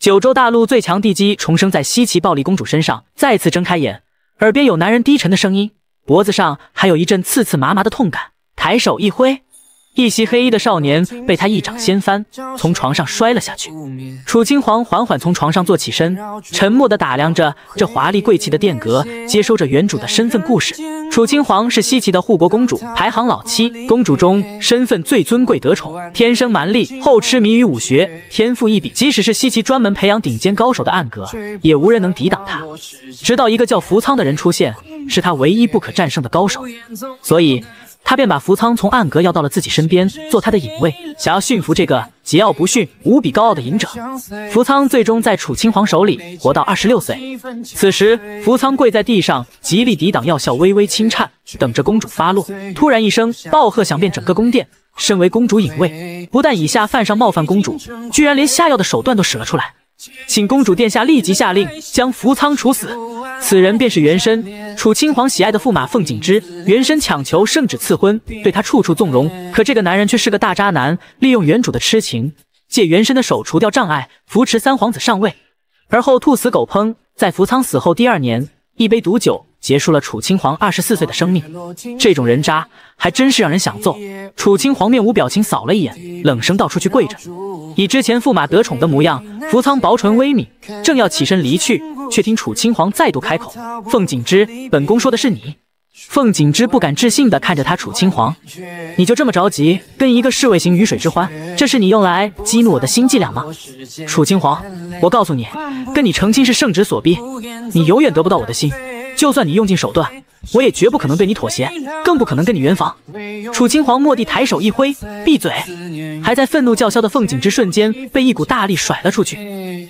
九州大陆最强地基重生在西岐暴力公主身上，再次睁开眼，耳边有男人低沉的声音，脖子上还有一阵刺刺麻麻的痛感，抬手一挥。一袭黑衣的少年被他一掌掀翻，从床上摔了下去。楚清皇缓缓从床上坐起身，沉默地打量着这华丽贵气的殿阁，接收着原主的身份故事。楚清皇是西岐的护国公主，排行老七，公主中身份最尊贵得宠，天生蛮力，后痴迷于武学，天赋异禀。即使是西岐专门培养顶尖高手的暗阁，也无人能抵挡他。直到一个叫扶苍的人出现，是他唯一不可战胜的高手，所以。他便把扶仓从暗格要到了自己身边，做他的隐卫，想要驯服这个桀骜不驯、无比高傲的隐者。扶仓最终在楚清皇手里活到二十六岁。此时，扶仓跪在地上，极力抵挡药效，微微轻颤，等着公主发落。突然一声暴喝响遍整个宫殿。身为公主隐卫，不但以下犯上冒犯公主，居然连下药的手段都使了出来。请公主殿下立即下令将扶仓处死。此人便是原身楚清皇喜爱的驸马凤景之，原身强求圣旨赐婚，对他处处纵容，可这个男人却是个大渣男，利用原主的痴情，借原身的手除掉障碍，扶持三皇子上位，而后兔死狗烹。在扶仓死后第二年，一杯毒酒结束了楚清皇二十四岁的生命。这种人渣还真是让人想揍。楚清皇面无表情扫了一眼，冷声道：“出去跪着。”以之前驸马得宠的模样，扶仓薄唇微抿，正要起身离去。却听楚清皇再度开口：“凤锦之，本宫说的是你。”凤锦之不敢置信地看着他，楚清皇，你就这么着急跟一个侍卫行鱼水之欢？这是你用来激怒我的新伎俩吗？楚清皇，我告诉你，跟你成亲是圣旨所逼，你永远得不到我的心。就算你用尽手段，我也绝不可能对你妥协，更不可能跟你圆房。楚清皇蓦地抬手一挥，闭嘴！还在愤怒叫嚣的凤锦之瞬间被一股大力甩了出去，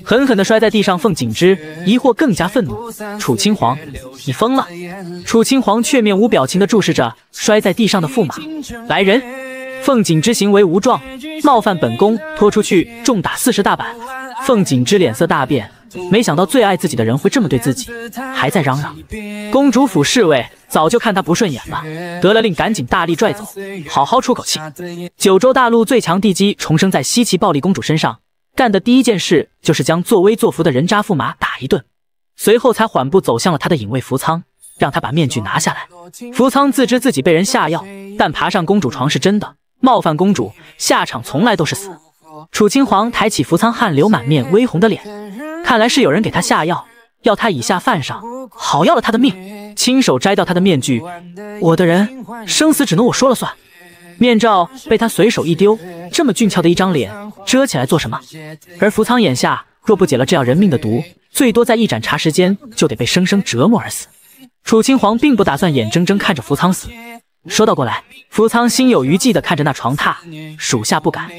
狠狠地摔在地上。凤锦之疑惑更加愤怒：楚清皇，你疯了！楚清皇却面无表情地注视着摔在地上的驸马。来人！凤锦之行为无状，冒犯本宫，拖出去重打四十大板。凤锦之脸色大变。没想到最爱自己的人会这么对自己，还在嚷嚷。公主府侍卫早就看他不顺眼了，得了令赶紧大力拽走，好好出口气。九州大陆最强地基重生在西岐暴力公主身上，干的第一件事就是将作威作福的人渣驸马打一顿，随后才缓步走向了他的隐卫扶仓，让他把面具拿下来。扶仓自知自己被人下药，但爬上公主床是真的，冒犯公主，下场从来都是死。楚清皇抬起扶仓汗流满面、微红的脸。看来是有人给他下药，要他以下犯上，好要了他的命，亲手摘掉他的面具。我的人生死只能我说了算。面罩被他随手一丢，这么俊俏的一张脸遮起来做什么？而扶仓眼下若不解了这要人命的毒，最多在一盏茶时间就得被生生折磨而死。楚清皇并不打算眼睁睁看着扶仓死，说道过来。扶仓心有余悸地看着那床榻，属下不敢。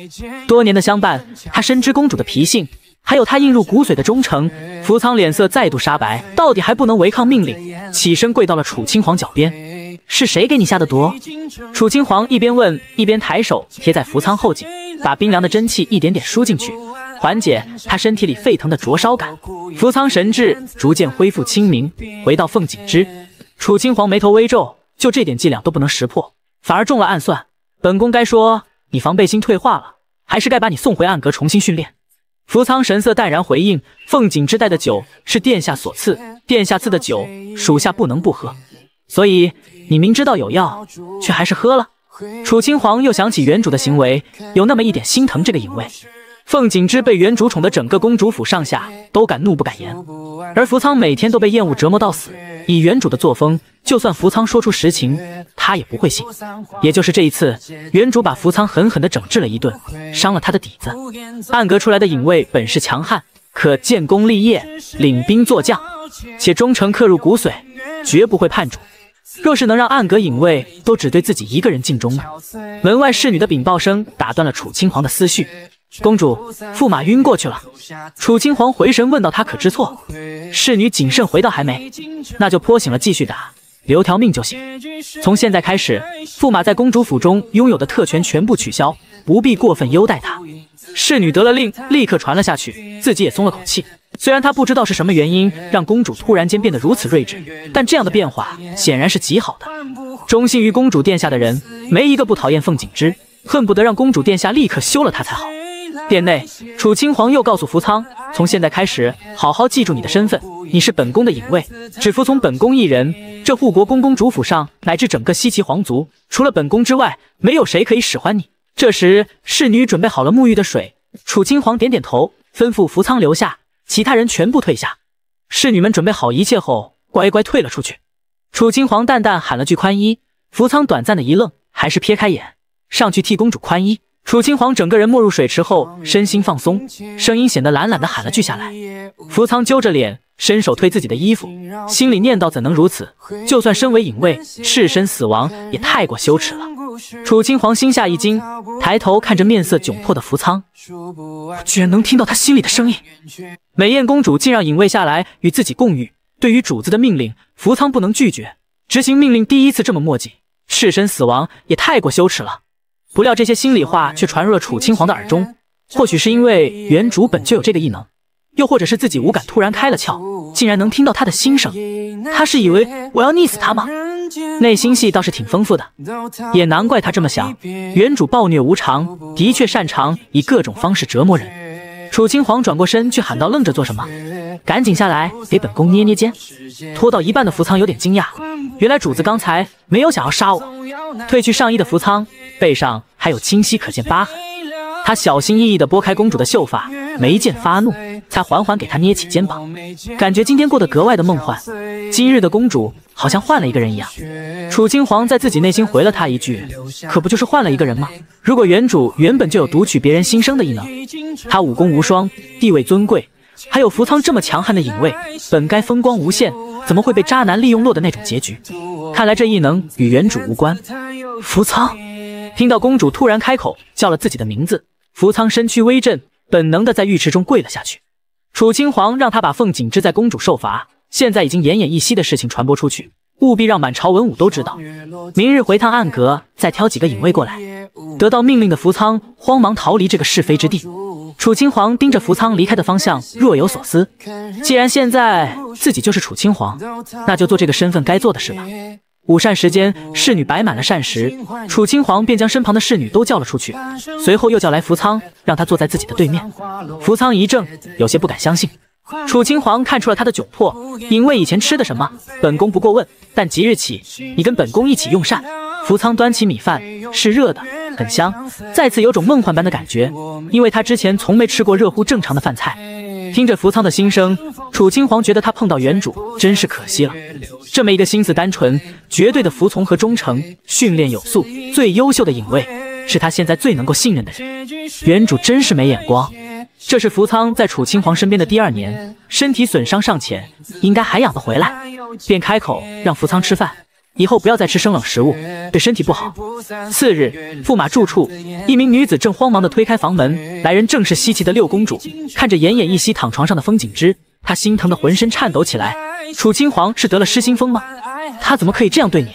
多年的相伴，他深知公主的脾性。还有他印入骨髓的忠诚，扶仓脸色再度煞白，到底还不能违抗命令，起身跪到了楚清皇脚边。是谁给你下的毒？楚清皇一边问，一边抬手贴在扶仓后颈，把冰凉的真气一点点输进去，缓解他身体里沸腾的灼烧感。扶仓神智逐渐恢复清明，回到凤景之。楚清皇眉头微皱，就这点伎俩都不能识破，反而中了暗算。本宫该说你防备心退化了，还是该把你送回暗阁重新训练？扶仓神色淡然回应：“凤锦之带的酒是殿下所赐，殿下赐的酒，属下不能不喝。所以你明知道有药，却还是喝了。”楚清皇又想起原主的行为，有那么一点心疼这个影卫。凤锦之被原主宠的，整个公主府上下都敢怒不敢言，而扶仓每天都被厌恶折磨到死。以原主的作风，就算扶仓说出实情，他也不会信。也就是这一次，原主把扶仓狠狠地整治了一顿，伤了他的底子。暗格出来的隐卫本是强悍，可建功立业、领兵做将，且忠诚刻入骨髓，绝不会叛主。若是能让暗格隐卫都只对自己一个人尽忠呢？门外侍女的禀报声打断了楚清皇的思绪。公主，驸马晕过去了。楚清皇回神问道：“他可知错？”侍女谨慎回道：“还没。”那就泼醒了，继续打，留条命就行。从现在开始，驸马在公主府中拥有的特权全部取消，不必过分优待他。侍女得了令，立刻传了下去，自己也松了口气。虽然他不知道是什么原因让公主突然间变得如此睿智，但这样的变化显然是极好的。忠心于公主殿下的人，没一个不讨厌凤锦之，恨不得让公主殿下立刻休了他才好。殿内，楚清皇又告诉扶仓，从现在开始，好好记住你的身份，你是本宫的隐卫，只服从本宫一人。这护国公公主府上，乃至整个西岐皇族，除了本宫之外，没有谁可以使唤你。这时，侍女准备好了沐浴的水，楚清皇点点头，吩咐扶仓留下，其他人全部退下。侍女们准备好一切后，乖乖退了出去。楚清皇淡淡喊了句宽衣，扶仓短暂的一愣，还是撇开眼，上去替公主宽衣。楚清皇整个人没入水池后，身心放松，声音显得懒懒的喊了句下来。扶仓揪着脸，伸手推自己的衣服，心里念道：怎能如此？就算身为隐卫，赤身死亡也太过羞耻了。楚清皇心下一惊，抬头看着面色窘迫的扶仓，居然能听到他心里的声音。美艳公主竟让隐卫下来与自己共浴，对于主子的命令，扶仓不能拒绝。执行命令第一次这么墨迹，赤身死亡也太过羞耻了。不料这些心里话却传入了楚青皇的耳中，或许是因为原主本就有这个异能，又或者是自己五感突然开了窍，竟然能听到他的心声。他是以为我要溺死他吗？内心戏倒是挺丰富的，也难怪他这么想。原主暴虐无常，的确擅长以各种方式折磨人。楚清皇转过身去喊道：“愣着做什么？赶紧下来给本宫捏捏肩。”拖到一半的扶仓有点惊讶，原来主子刚才没有想要杀我。褪去上衣的扶仓。背上还有清晰可见疤痕，他小心翼翼地拨开公主的秀发，眉间发怒，才缓缓给她捏起肩膀，感觉今天过得格外的梦幻。今日的公主好像换了一个人一样。楚清皇在自己内心回了他一句：“可不就是换了一个人吗？如果原主原本就有读取别人心声的异能，他武功无双，地位尊贵，还有扶仓这么强悍的隐卫，本该风光无限，怎么会被渣男利用落的那种结局？看来这异能与原主无关。扶仓。”听到公主突然开口叫了自己的名字，扶仓身躯微震，本能的在浴池中跪了下去。楚清皇让他把凤锦之在公主受罚，现在已经奄奄一息的事情传播出去，务必让满朝文武都知道。明日回趟暗阁，再挑几个隐卫过来。得到命令的扶仓慌忙逃离这个是非之地。楚清皇盯着扶仓离开的方向，若有所思。既然现在自己就是楚清皇，那就做这个身份该做的事吧。午膳时间，侍女摆满了膳食，楚清皇便将身旁的侍女都叫了出去，随后又叫来扶仓，让他坐在自己的对面。扶仓一怔，有些不敢相信。楚清皇看出了他的窘迫，因为以前吃的什么，本宫不过问，但即日起，你跟本宫一起用膳。扶仓端起米饭，是热的，很香，再次有种梦幻般的感觉，因为他之前从没吃过热乎正常的饭菜。听着扶仓的心声，楚清皇觉得他碰到原主真是可惜了。这么一个心思单纯、绝对的服从和忠诚、训练有素、最优秀的影卫，是他现在最能够信任的人。原主真是没眼光。这是扶仓在楚清皇身边的第二年，身体损伤尚浅，应该还养得回来，便开口让扶仓吃饭。以后不要再吃生冷食物，对身体不好。次日，驸马住处，一名女子正慌忙地推开房门，来人正是西岐的六公主。看着奄奄一息躺床上的风景之，她心疼得浑身颤抖起来。楚清皇是得了失心疯吗？他怎么可以这样对你？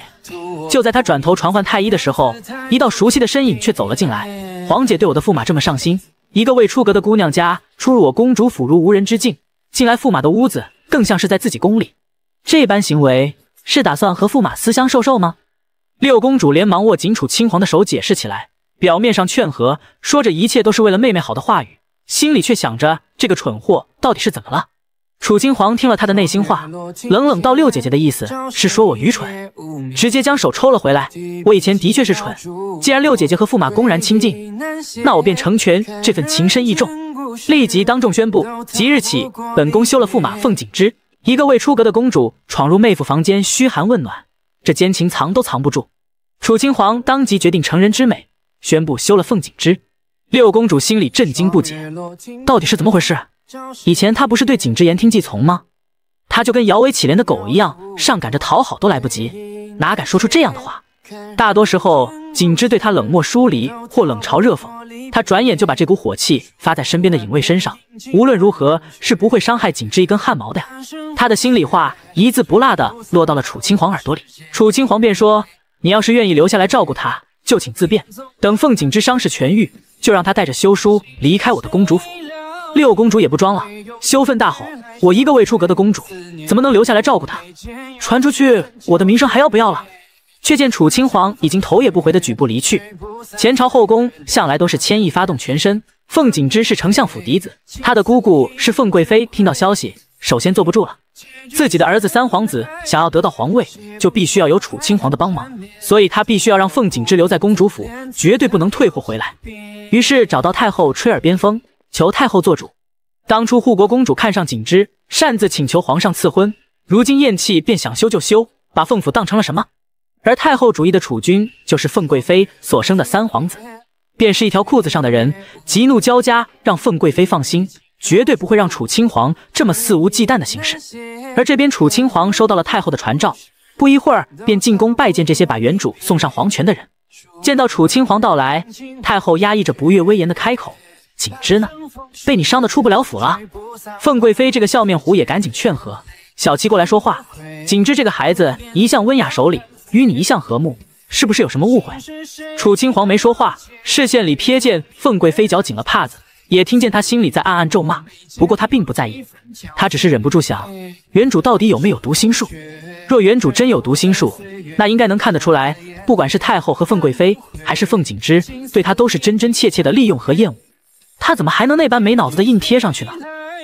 就在他转头传唤太医的时候，一道熟悉的身影却走了进来。皇姐对我的驸马这么上心，一个未出阁的姑娘家出入我公主府如无人之境，进来驸马的屋子更像是在自己宫里，这般行为。是打算和驸马私相授受吗？六公主连忙握紧楚清皇的手，解释起来，表面上劝和，说着一切都是为了妹妹好的话语，心里却想着这个蠢货到底是怎么了。楚清皇听了他的内心话，冷冷道：“六姐姐的意思是说我愚蠢？”直接将手抽了回来。我以前的确是蠢，既然六姐姐和驸马公然亲近，那我便成全这份情深意重，立即当众宣布，即日起，本宫休了驸马凤锦之。一个未出阁的公主闯入妹夫房间嘘寒问暖，这奸情藏都藏不住。楚青皇当即决定成人之美，宣布休了凤景之。六公主心里震惊不解，到底是怎么回事？以前她不是对景之言听计从吗？她就跟摇尾乞怜的狗一样，上赶着讨好都来不及，哪敢说出这样的话？大多时候，景之对她冷漠疏离或冷嘲热讽。他转眼就把这股火气发在身边的影卫身上，无论如何是不会伤害景之一根汗毛的呀。他的心里话一字不落的落到了楚清皇耳朵里，楚清皇便说：“你要是愿意留下来照顾他，就请自便。等凤景之伤势痊愈，就让他带着休书离开我的公主府。”六公主也不装了，羞愤大吼：“我一个未出阁的公主，怎么能留下来照顾他？传出去，我的名声还要不要了？”却见楚清皇已经头也不回的举步离去。前朝后宫向来都是牵一发动全身。凤锦之是丞相府嫡子，他的姑姑是凤贵妃，听到消息首先坐不住了。自己的儿子三皇子想要得到皇位，就必须要有楚清皇的帮忙，所以他必须要让凤锦之留在公主府，绝对不能退货回来。于是找到太后吹耳边风，求太后做主。当初护国公主看上锦之，擅自请求皇上赐婚，如今厌气便想休就休，把凤府当成了什么？而太后主意的储君，就是凤贵妃所生的三皇子。便是一条裤子上的人，急怒交加，让凤贵妃放心，绝对不会让楚清皇这么肆无忌惮的行事。而这边楚清皇收到了太后的传召，不一会儿便进宫拜见这些把原主送上黄泉的人。见到楚清皇到来，太后压抑着不悦威严的开口：“景之呢？被你伤得出不了府了。”凤贵妃这个笑面虎也赶紧劝和：“小七过来说话，景之这个孩子一向温雅守礼，与你一向和睦。”是不是有什么误会？楚清皇没说话，视线里瞥见凤贵妃脚紧了帕子，也听见她心里在暗暗咒骂。不过他并不在意，他只是忍不住想：原主到底有没有读心术？若原主真有读心术，那应该能看得出来，不管是太后和凤贵妃，还是凤锦之，对他都是真真切切的利用和厌恶。他怎么还能那般没脑子的硬贴上去呢？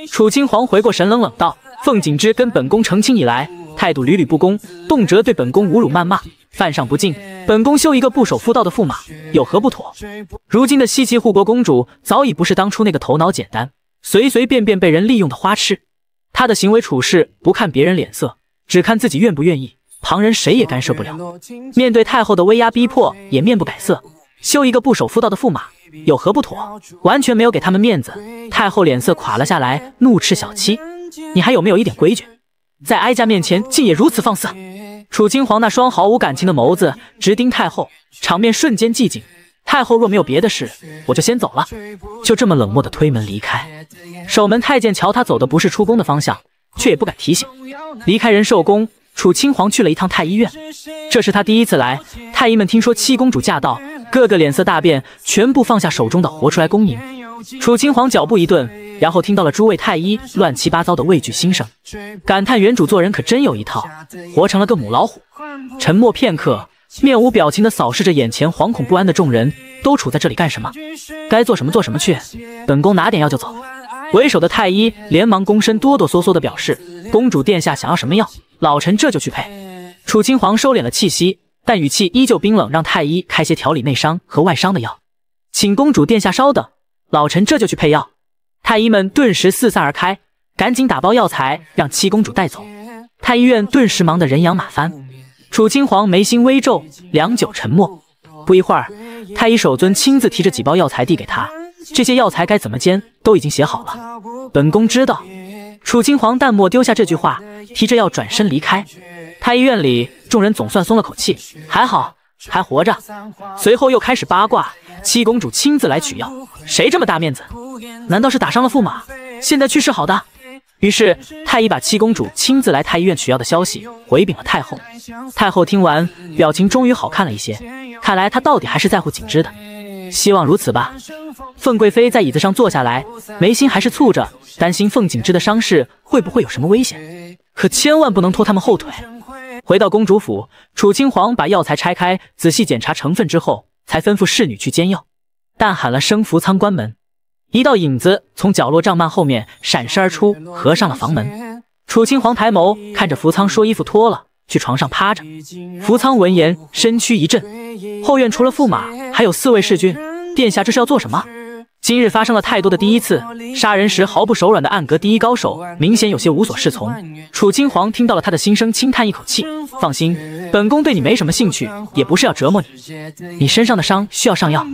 楚清皇回过神，冷冷道：“凤锦之跟本宫成亲以来，态度屡屡不公，动辄对本宫侮辱谩骂。”犯上不敬，本宫修一个不守妇道的驸马，有何不妥？如今的西岐护国公主早已不是当初那个头脑简单、随随便便被人利用的花痴。她的行为处事不看别人脸色，只看自己愿不愿意，旁人谁也干涉不了。面对太后的威压逼迫，也面不改色。修一个不守妇道的驸马，有何不妥？完全没有给他们面子。太后脸色垮了下来，怒斥小七：“你还有没有一点规矩？在哀家面前竟也如此放肆！”楚清皇那双毫无感情的眸子直盯太后，场面瞬间寂静。太后若没有别的事，我就先走了。就这么冷漠的推门离开。守门太监瞧他走的不是出宫的方向，却也不敢提醒。离开仁寿宫，楚清皇去了一趟太医院。这是他第一次来。太医们听说七公主驾到，个个脸色大变，全部放下手中的活出来恭迎。楚清皇脚步一顿。然后听到了诸位太医乱七八糟的畏惧心声，感叹原主做人可真有一套，活成了个母老虎。沉默片刻，面无表情的扫视着眼前惶恐不安的众人，都处在这里干什么？该做什么做什么去，本宫拿点药就走。为首的太医连忙躬身，哆哆嗦嗦地表示：“公主殿下想要什么药，老臣这就去配。”楚清皇收敛了气息，但语气依旧冰冷，让太医开些调理内伤和外伤的药。请公主殿下稍等，老臣这就去配药。太医们顿时四散而开，赶紧打包药材让七公主带走。太医院顿时忙得人仰马翻。楚清皇眉心微皱，良久沉默。不一会儿，太医首尊亲自提着几包药材递给他。这些药材该怎么煎，都已经写好了。本宫知道。楚清皇淡漠丢下这句话，提着药转身离开。太医院里，众人总算松了口气，还好还活着。随后又开始八卦。七公主亲自来取药，谁这么大面子？难道是打伤了驸马，现在去世好的？于是太医把七公主亲自来太医院取药的消息回禀了太后。太后听完，表情终于好看了一些，看来她到底还是在乎景之的。希望如此吧。凤贵妃在椅子上坐下来，眉心还是蹙着，担心凤景之的伤势会不会有什么危险，可千万不能拖他们后腿。回到公主府，楚清皇把药材拆开，仔细检查成分之后。才吩咐侍女去煎药，但喊了声福仓关门，一道影子从角落帐幔后面闪身而出，合上了房门。楚清皇抬眸看着福仓，说：“衣服脱了，去床上趴着。”福仓闻言，身躯一震。后院除了驸马，还有四位侍君，殿下这是要做什么？今日发生了太多的第一次，杀人时毫不手软的暗格第一高手，明显有些无所适从。楚清皇听到了他的心声，轻叹一口气：“放心，本宫对你没什么兴趣，也不是要折磨你。你身上的伤需要上药。”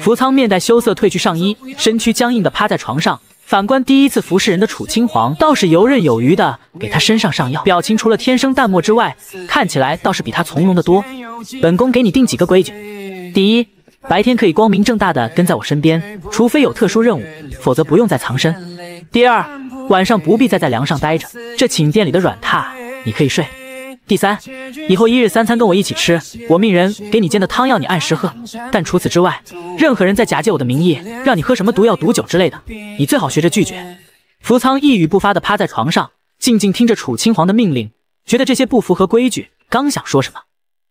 福仓面带羞涩褪去上衣，身躯僵硬的趴在床上。反观第一次服侍人的楚清皇，倒是游刃有余的给他身上上药，表情除了天生淡漠之外，看起来倒是比他从容的多。本宫给你定几个规矩：第一。白天可以光明正大的跟在我身边，除非有特殊任务，否则不用再藏身。第二，晚上不必再在梁上待着，这寝殿里的软榻你可以睡。第三，以后一日三餐跟我一起吃，我命人给你煎的汤药你按时喝。但除此之外，任何人在假借我的名义让你喝什么毒药、毒酒之类的，你最好学着拒绝。福仓一语不发的趴在床上，静静听着楚清皇的命令，觉得这些不符合规矩，刚想说什么。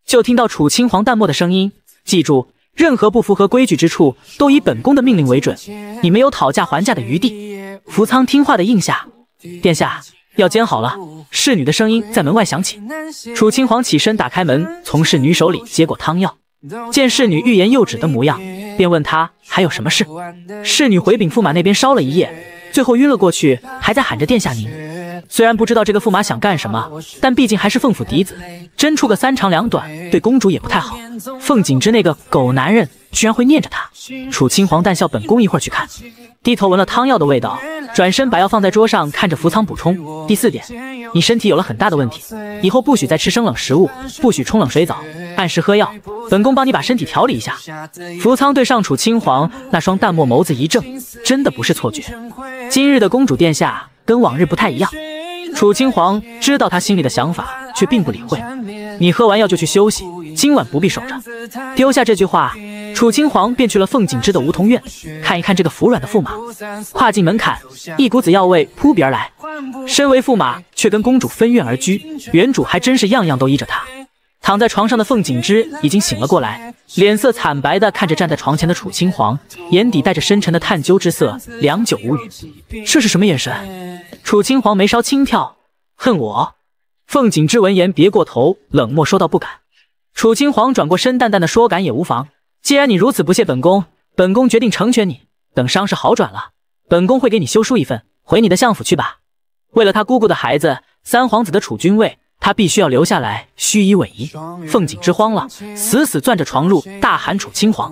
就听到楚清皇淡漠的声音：“记住，任何不符合规矩之处，都以本宫的命令为准，你没有讨价还价的余地。”福仓听话的应下：“殿下，要煎好了。”侍女的声音在门外响起。楚清皇起身打开门，从侍女手里接过汤药，见侍女欲言又止的模样，便问她还有什么事。侍女回禀驸马那边烧了一夜，最后晕了过去，还在喊着殿下您。虽然不知道这个驸马想干什么，但毕竟还是凤府嫡子，真出个三长两短，对公主也不太好。凤锦之那个狗男人居然会念着他。楚青皇淡笑：“本宫一会儿去看。”低头闻了汤药的味道，转身把药放在桌上，看着福仓补充：“第四点，你身体有了很大的问题，以后不许再吃生冷食物，不许冲冷水澡，按时喝药。本宫帮你把身体调理一下。”福仓对上楚青皇那双淡漠眸子一怔，真的不是错觉，今日的公主殿下跟往日不太一样。楚清皇知道他心里的想法，却并不理会。你喝完药就去休息，今晚不必守着。丢下这句话，楚清皇便去了凤锦之的梧桐院，看一看这个服软的驸马。跨进门槛，一股子药味扑鼻而来。身为驸马，却跟公主分院而居，原主还真是样样都依着他。躺在床上的凤锦之已经醒了过来，脸色惨白的看着站在床前的楚清皇，眼底带着深沉的探究之色，良久无语。这是什么眼神？楚清皇眉梢轻跳，恨我？凤锦之闻言别过头，冷漠说道：“不敢。”楚清皇转过身，淡淡的说：“敢也无妨。既然你如此不屑本宫，本宫决定成全你。等伤势好转了，本宫会给你修书一份，回你的相府去吧。为了他姑姑的孩子，三皇子的储君位。”他必须要留下来，虚以委蛇。凤锦之慌了，死死攥着床褥，大喊：“楚清皇！”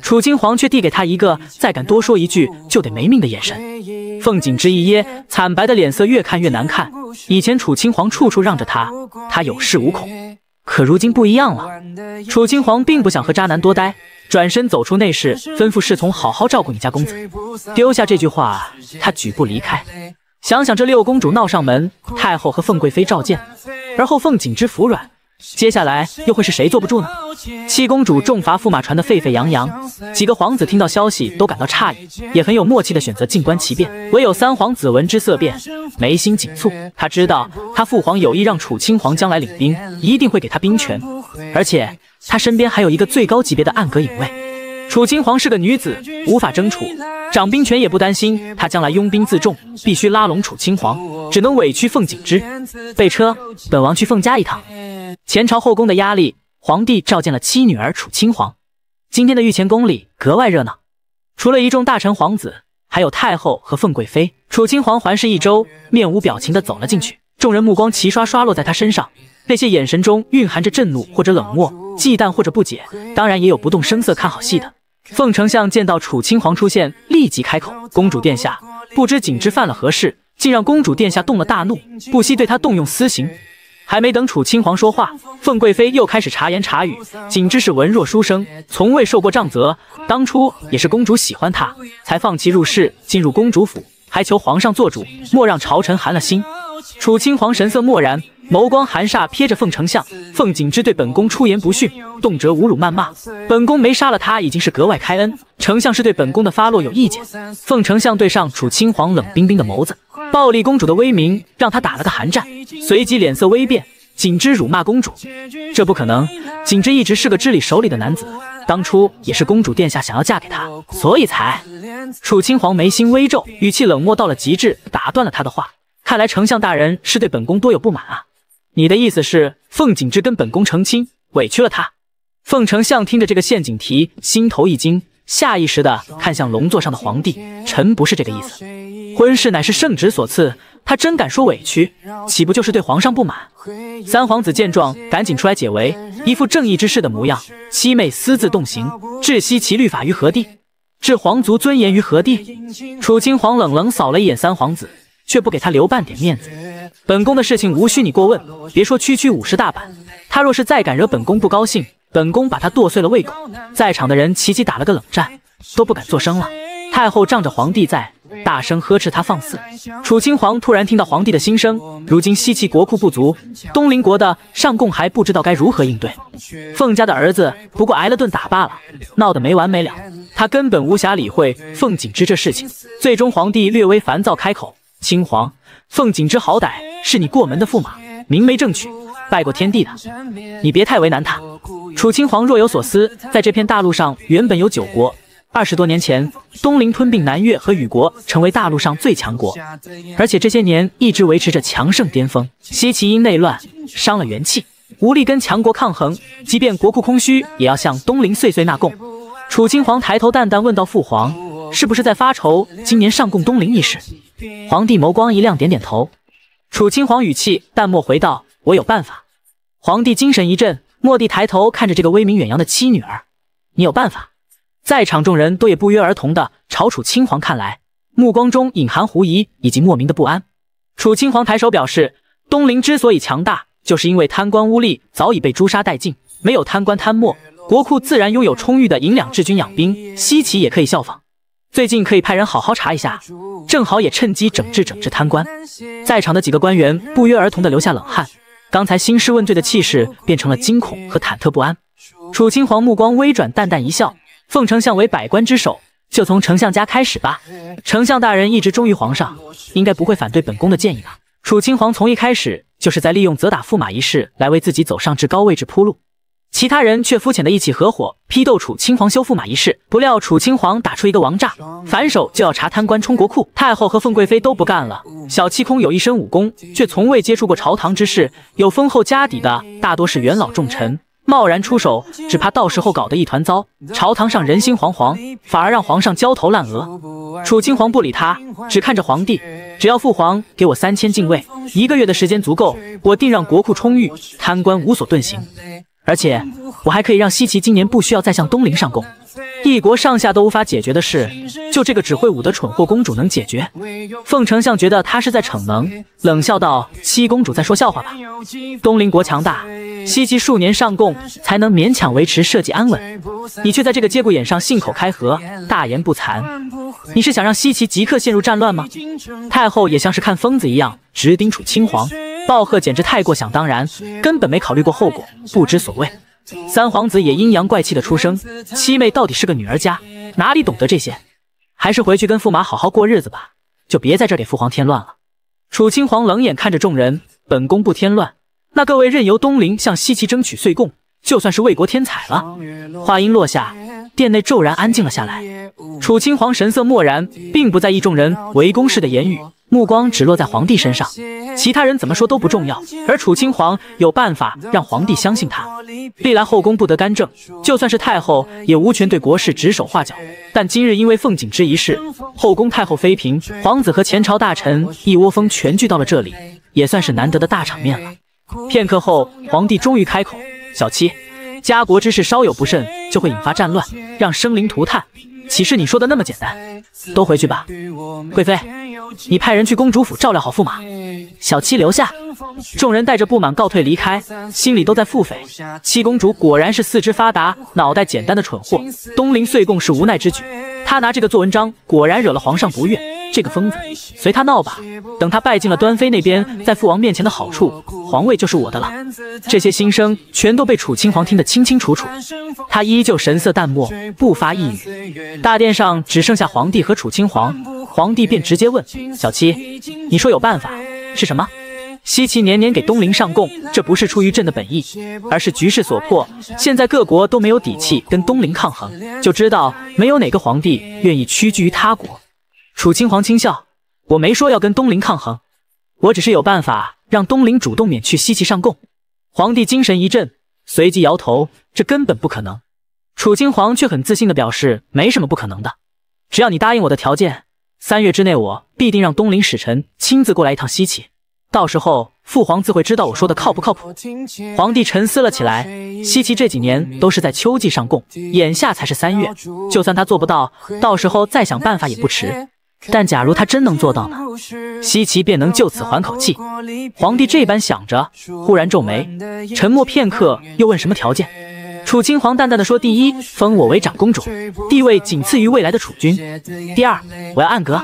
楚清皇却递给他一个再敢多说一句就得没命的眼神。凤锦之一噎，惨白的脸色越看越难看。以前楚清皇处处让着他，他有恃无恐，可如今不一样了。楚清皇并不想和渣男多待，转身走出内室，吩咐侍从好好照顾你家公子。丢下这句话，他举步离开。想想这六公主闹上门，太后和凤贵妃召见。而后凤锦之服软，接下来又会是谁坐不住呢？七公主重罚驸马传得沸沸扬扬，几个皇子听到消息都感到诧异，也很有默契的选择静观其变。唯有三皇子闻之色变，眉心紧蹙。他知道他父皇有意让楚清皇将来领兵，一定会给他兵权，而且他身边还有一个最高级别的暗格影卫。楚清皇是个女子，无法争储，掌兵权也不担心。她将来拥兵自重，必须拉拢楚清皇，只能委屈凤景之。备车，本王去凤家一趟。前朝后宫的压力，皇帝召见了七女儿楚清皇。今天的御前宫里格外热闹，除了一众大臣皇子，还有太后和凤贵妃。楚清皇环视一周，面无表情地走了进去。众人目光齐刷刷落在他身上，那些眼神中蕴含着震怒或者冷漠，忌惮或者不解，当然也有不动声色看好戏的。凤丞相见到楚清皇出现，立即开口：“公主殿下，不知景之犯了何事，竟让公主殿下动了大怒，不惜对他动用私刑。”还没等楚清皇说话，凤贵妃又开始茶言茶语：“景之是文弱书生，从未受过杖责，当初也是公主喜欢他，才放弃入室，进入公主府，还求皇上做主，莫让朝臣寒了心。”楚清皇神色漠然。眸光寒煞瞥着凤丞相，凤锦之对本宫出言不逊，动辄侮辱谩骂，本宫没杀了他已经是格外开恩。丞相是对本宫的发落有意见。凤丞相对上楚清皇冷冰冰的眸子，暴力公主的威名让他打了个寒战，随即脸色微变。锦之辱骂公主，这不可能。锦之一直是个知礼守礼的男子，当初也是公主殿下想要嫁给他，所以才……楚清皇眉心微皱，语气冷漠到了极致，打断了他的话。看来丞相大人是对本宫多有不满啊。你的意思是凤锦之跟本宫成亲，委屈了他？凤丞相听着这个陷阱题，心头一惊，下意识的看向龙座上的皇帝。臣不是这个意思，婚事乃是圣旨所赐，他真敢说委屈，岂不就是对皇上不满？三皇子见状，赶紧出来解围，一副正义之士的模样。七妹私自动刑，置息其律法于何地？置皇族尊严于何地？楚清皇冷冷扫了一眼三皇子，却不给他留半点面子。本宫的事情无需你过问，别说区区五十大板，他若是再敢惹本宫不高兴，本宫把他剁碎了喂狗。在场的人齐齐打了个冷战，都不敢作声了。太后仗着皇帝在，大声呵斥他放肆。楚清皇突然听到皇帝的心声，如今西岐国库不足，东邻国的上贡还不知道该如何应对。凤家的儿子不过挨了顿打罢了，闹得没完没了，他根本无暇理会凤锦之这事情。最终皇帝略微烦躁，开口：“清皇。”凤锦之好歹是你过门的驸马，明媒正娶，拜过天地的，你别太为难他。楚清皇若有所思，在这片大陆上原本有九国。二十多年前，东陵吞并南越和羽国，成为大陆上最强国，而且这些年一直维持着强盛巅峰。西岐因内乱伤了元气，无力跟强国抗衡，即便国库空虚，也要向东陵岁岁纳贡。楚清皇抬头淡淡问道：“父皇，是不是在发愁今年上贡东陵一事？”皇帝眸光一亮，点点头。楚清皇语气淡漠回道：“我有办法。”皇帝精神一振，蓦地抬头看着这个威名远扬的妻女儿：“你有办法？”在场众人都也不约而同的朝楚清皇看来，目光中隐含狐疑以及莫名的不安。楚清皇抬手表示，东陵之所以强大，就是因为贪官污吏早已被诛杀殆尽，没有贪官贪墨，国库自然拥有充裕的银两治军养兵。西岐也可以效仿，最近可以派人好好查一下，正好也趁机整治整治贪官。在场的几个官员不约而同的流下冷汗，刚才兴师问罪的气势变成了惊恐和忐忑不安。楚清皇目光微转，淡淡一笑。奉丞相为百官之首，就从丞相家开始吧。丞相大人一直忠于皇上，应该不会反对本宫的建议吧？楚清皇从一开始就是在利用责打驸马一事来为自己走上至高位置铺路，其他人却肤浅的一起合伙批斗楚清皇修驸马一事。不料楚清皇打出一个王炸，反手就要查贪官充国库。太后和凤贵妃都不干了。小七空有一身武功，却从未接触过朝堂之事，有丰厚家底的大多是元老重臣。贸然出手，只怕到时候搞得一团糟，朝堂上人心惶惶，反而让皇上焦头烂额。楚清皇不理他，只看着皇帝，只要父皇给我三千禁卫，一个月的时间足够，我定让国库充裕，贪官无所遁形。而且我还可以让西岐今年不需要再向东陵上贡。一国上下都无法解决的事，就这个只会武的蠢货公主能解决？凤丞相觉得他是在逞能，冷笑道：“七公主在说笑话吧？东陵国强大，西岐数年上贡才能勉强维持社稷安稳，你却在这个节骨眼上信口开河，大言不惭。你是想让西岐即刻陷入战乱吗？”太后也像是看疯子一样直盯楚清皇，暴贺简直太过想当然，根本没考虑过后果，不知所谓。三皇子也阴阳怪气的出声：“七妹到底是个女儿家，哪里懂得这些？还是回去跟驸马好好过日子吧，就别在这给父皇添乱了。”楚清皇冷眼看着众人：“本宫不添乱，那各位任由东陵向西岐争取岁贡，就算是为国添彩了。”话音落下，殿内骤然安静了下来。楚清皇神色漠然，并不在意众人围攻式的言语。目光只落在皇帝身上，其他人怎么说都不重要。而楚清皇有办法让皇帝相信他。历来后宫不得干政，就算是太后也无权对国事指手画脚。但今日因为凤锦之一事，后宫太后妃嫔、皇子和前朝大臣一窝蜂全聚到了这里，也算是难得的大场面了。片刻后，皇帝终于开口：“小七，家国之事稍有不慎，就会引发战乱，让生灵涂炭。岂是你说的那么简单？都回去吧，贵妃。”你派人去公主府照料好驸马，小七留下。众人带着不满告退离开，心里都在腹诽：七公主果然是四肢发达、脑袋简单的蠢货。东陵岁贡是无奈之举，他拿这个做文章，果然惹了皇上不悦。这个疯子，随他闹吧。等他拜进了端妃那边，在父王面前的好处，皇位就是我的了。这些心声全都被楚清皇听得清清楚楚，他依旧神色淡漠，不发一语。大殿上只剩下皇帝和楚清皇。皇帝便直接问小七：“你说有办法是什么？”西岐年年给东陵上贡，这不是出于朕的本意，而是局势所迫。现在各国都没有底气跟东陵抗衡，就知道没有哪个皇帝愿意屈居于他国。楚清皇轻笑：“我没说要跟东陵抗衡，我只是有办法让东陵主动免去西岐上贡。”皇帝精神一振，随即摇头：“这根本不可能。”楚清皇却很自信地表示：“没什么不可能的，只要你答应我的条件。”三月之内，我必定让东陵使臣亲自过来一趟西岐，到时候父皇自会知道我说的靠不靠谱。皇帝沉思了起来，西岐这几年都是在秋季上贡，眼下才是三月，就算他做不到，到时候再想办法也不迟。但假如他真能做到呢？西岐便能就此缓口气。皇帝这般想着，忽然皱眉，沉默片刻，又问什么条件？楚清皇淡淡的说：“第一，封我为长公主，地位仅次于未来的储君；第二，我要暗格。”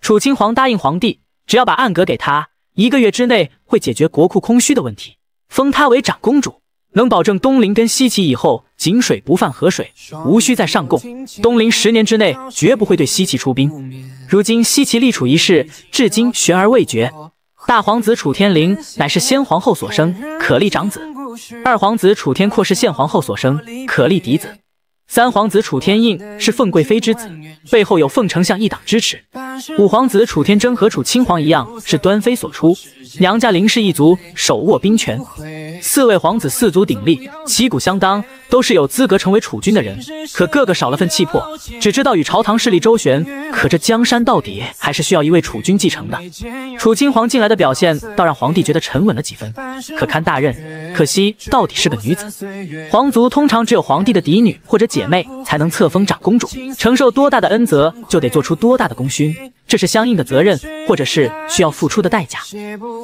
楚清皇答应皇帝，只要把暗格给他，一个月之内会解决国库空虚的问题，封她为长公主，能保证东陵跟西岐以后井水不犯河水，无需再上贡。东陵十年之内绝不会对西岐出兵。如今西岐立储一事至今悬而未决，大皇子楚天灵乃是先皇后所生，可立长子；二皇子楚天阔是现皇后所生，可立嫡子；三皇子楚天印是凤贵妃之子，背后有凤丞相一党支持；五皇子楚天真和楚清皇一样，是端妃所出。娘家林氏一族手握兵权，四位皇子四足鼎立，旗鼓相当，都是有资格成为储君的人。可个个少了份气魄，只知道与朝堂势力周旋。可这江山到底还是需要一位储君继承的。楚清皇近来的表现，倒让皇帝觉得沉稳了几分，可堪大任。可惜到底是个女子，皇族通常只有皇帝的嫡女或者姐妹才能册封长公主，承受多大的恩泽，就得做出多大的功勋。这是相应的责任，或者是需要付出的代价。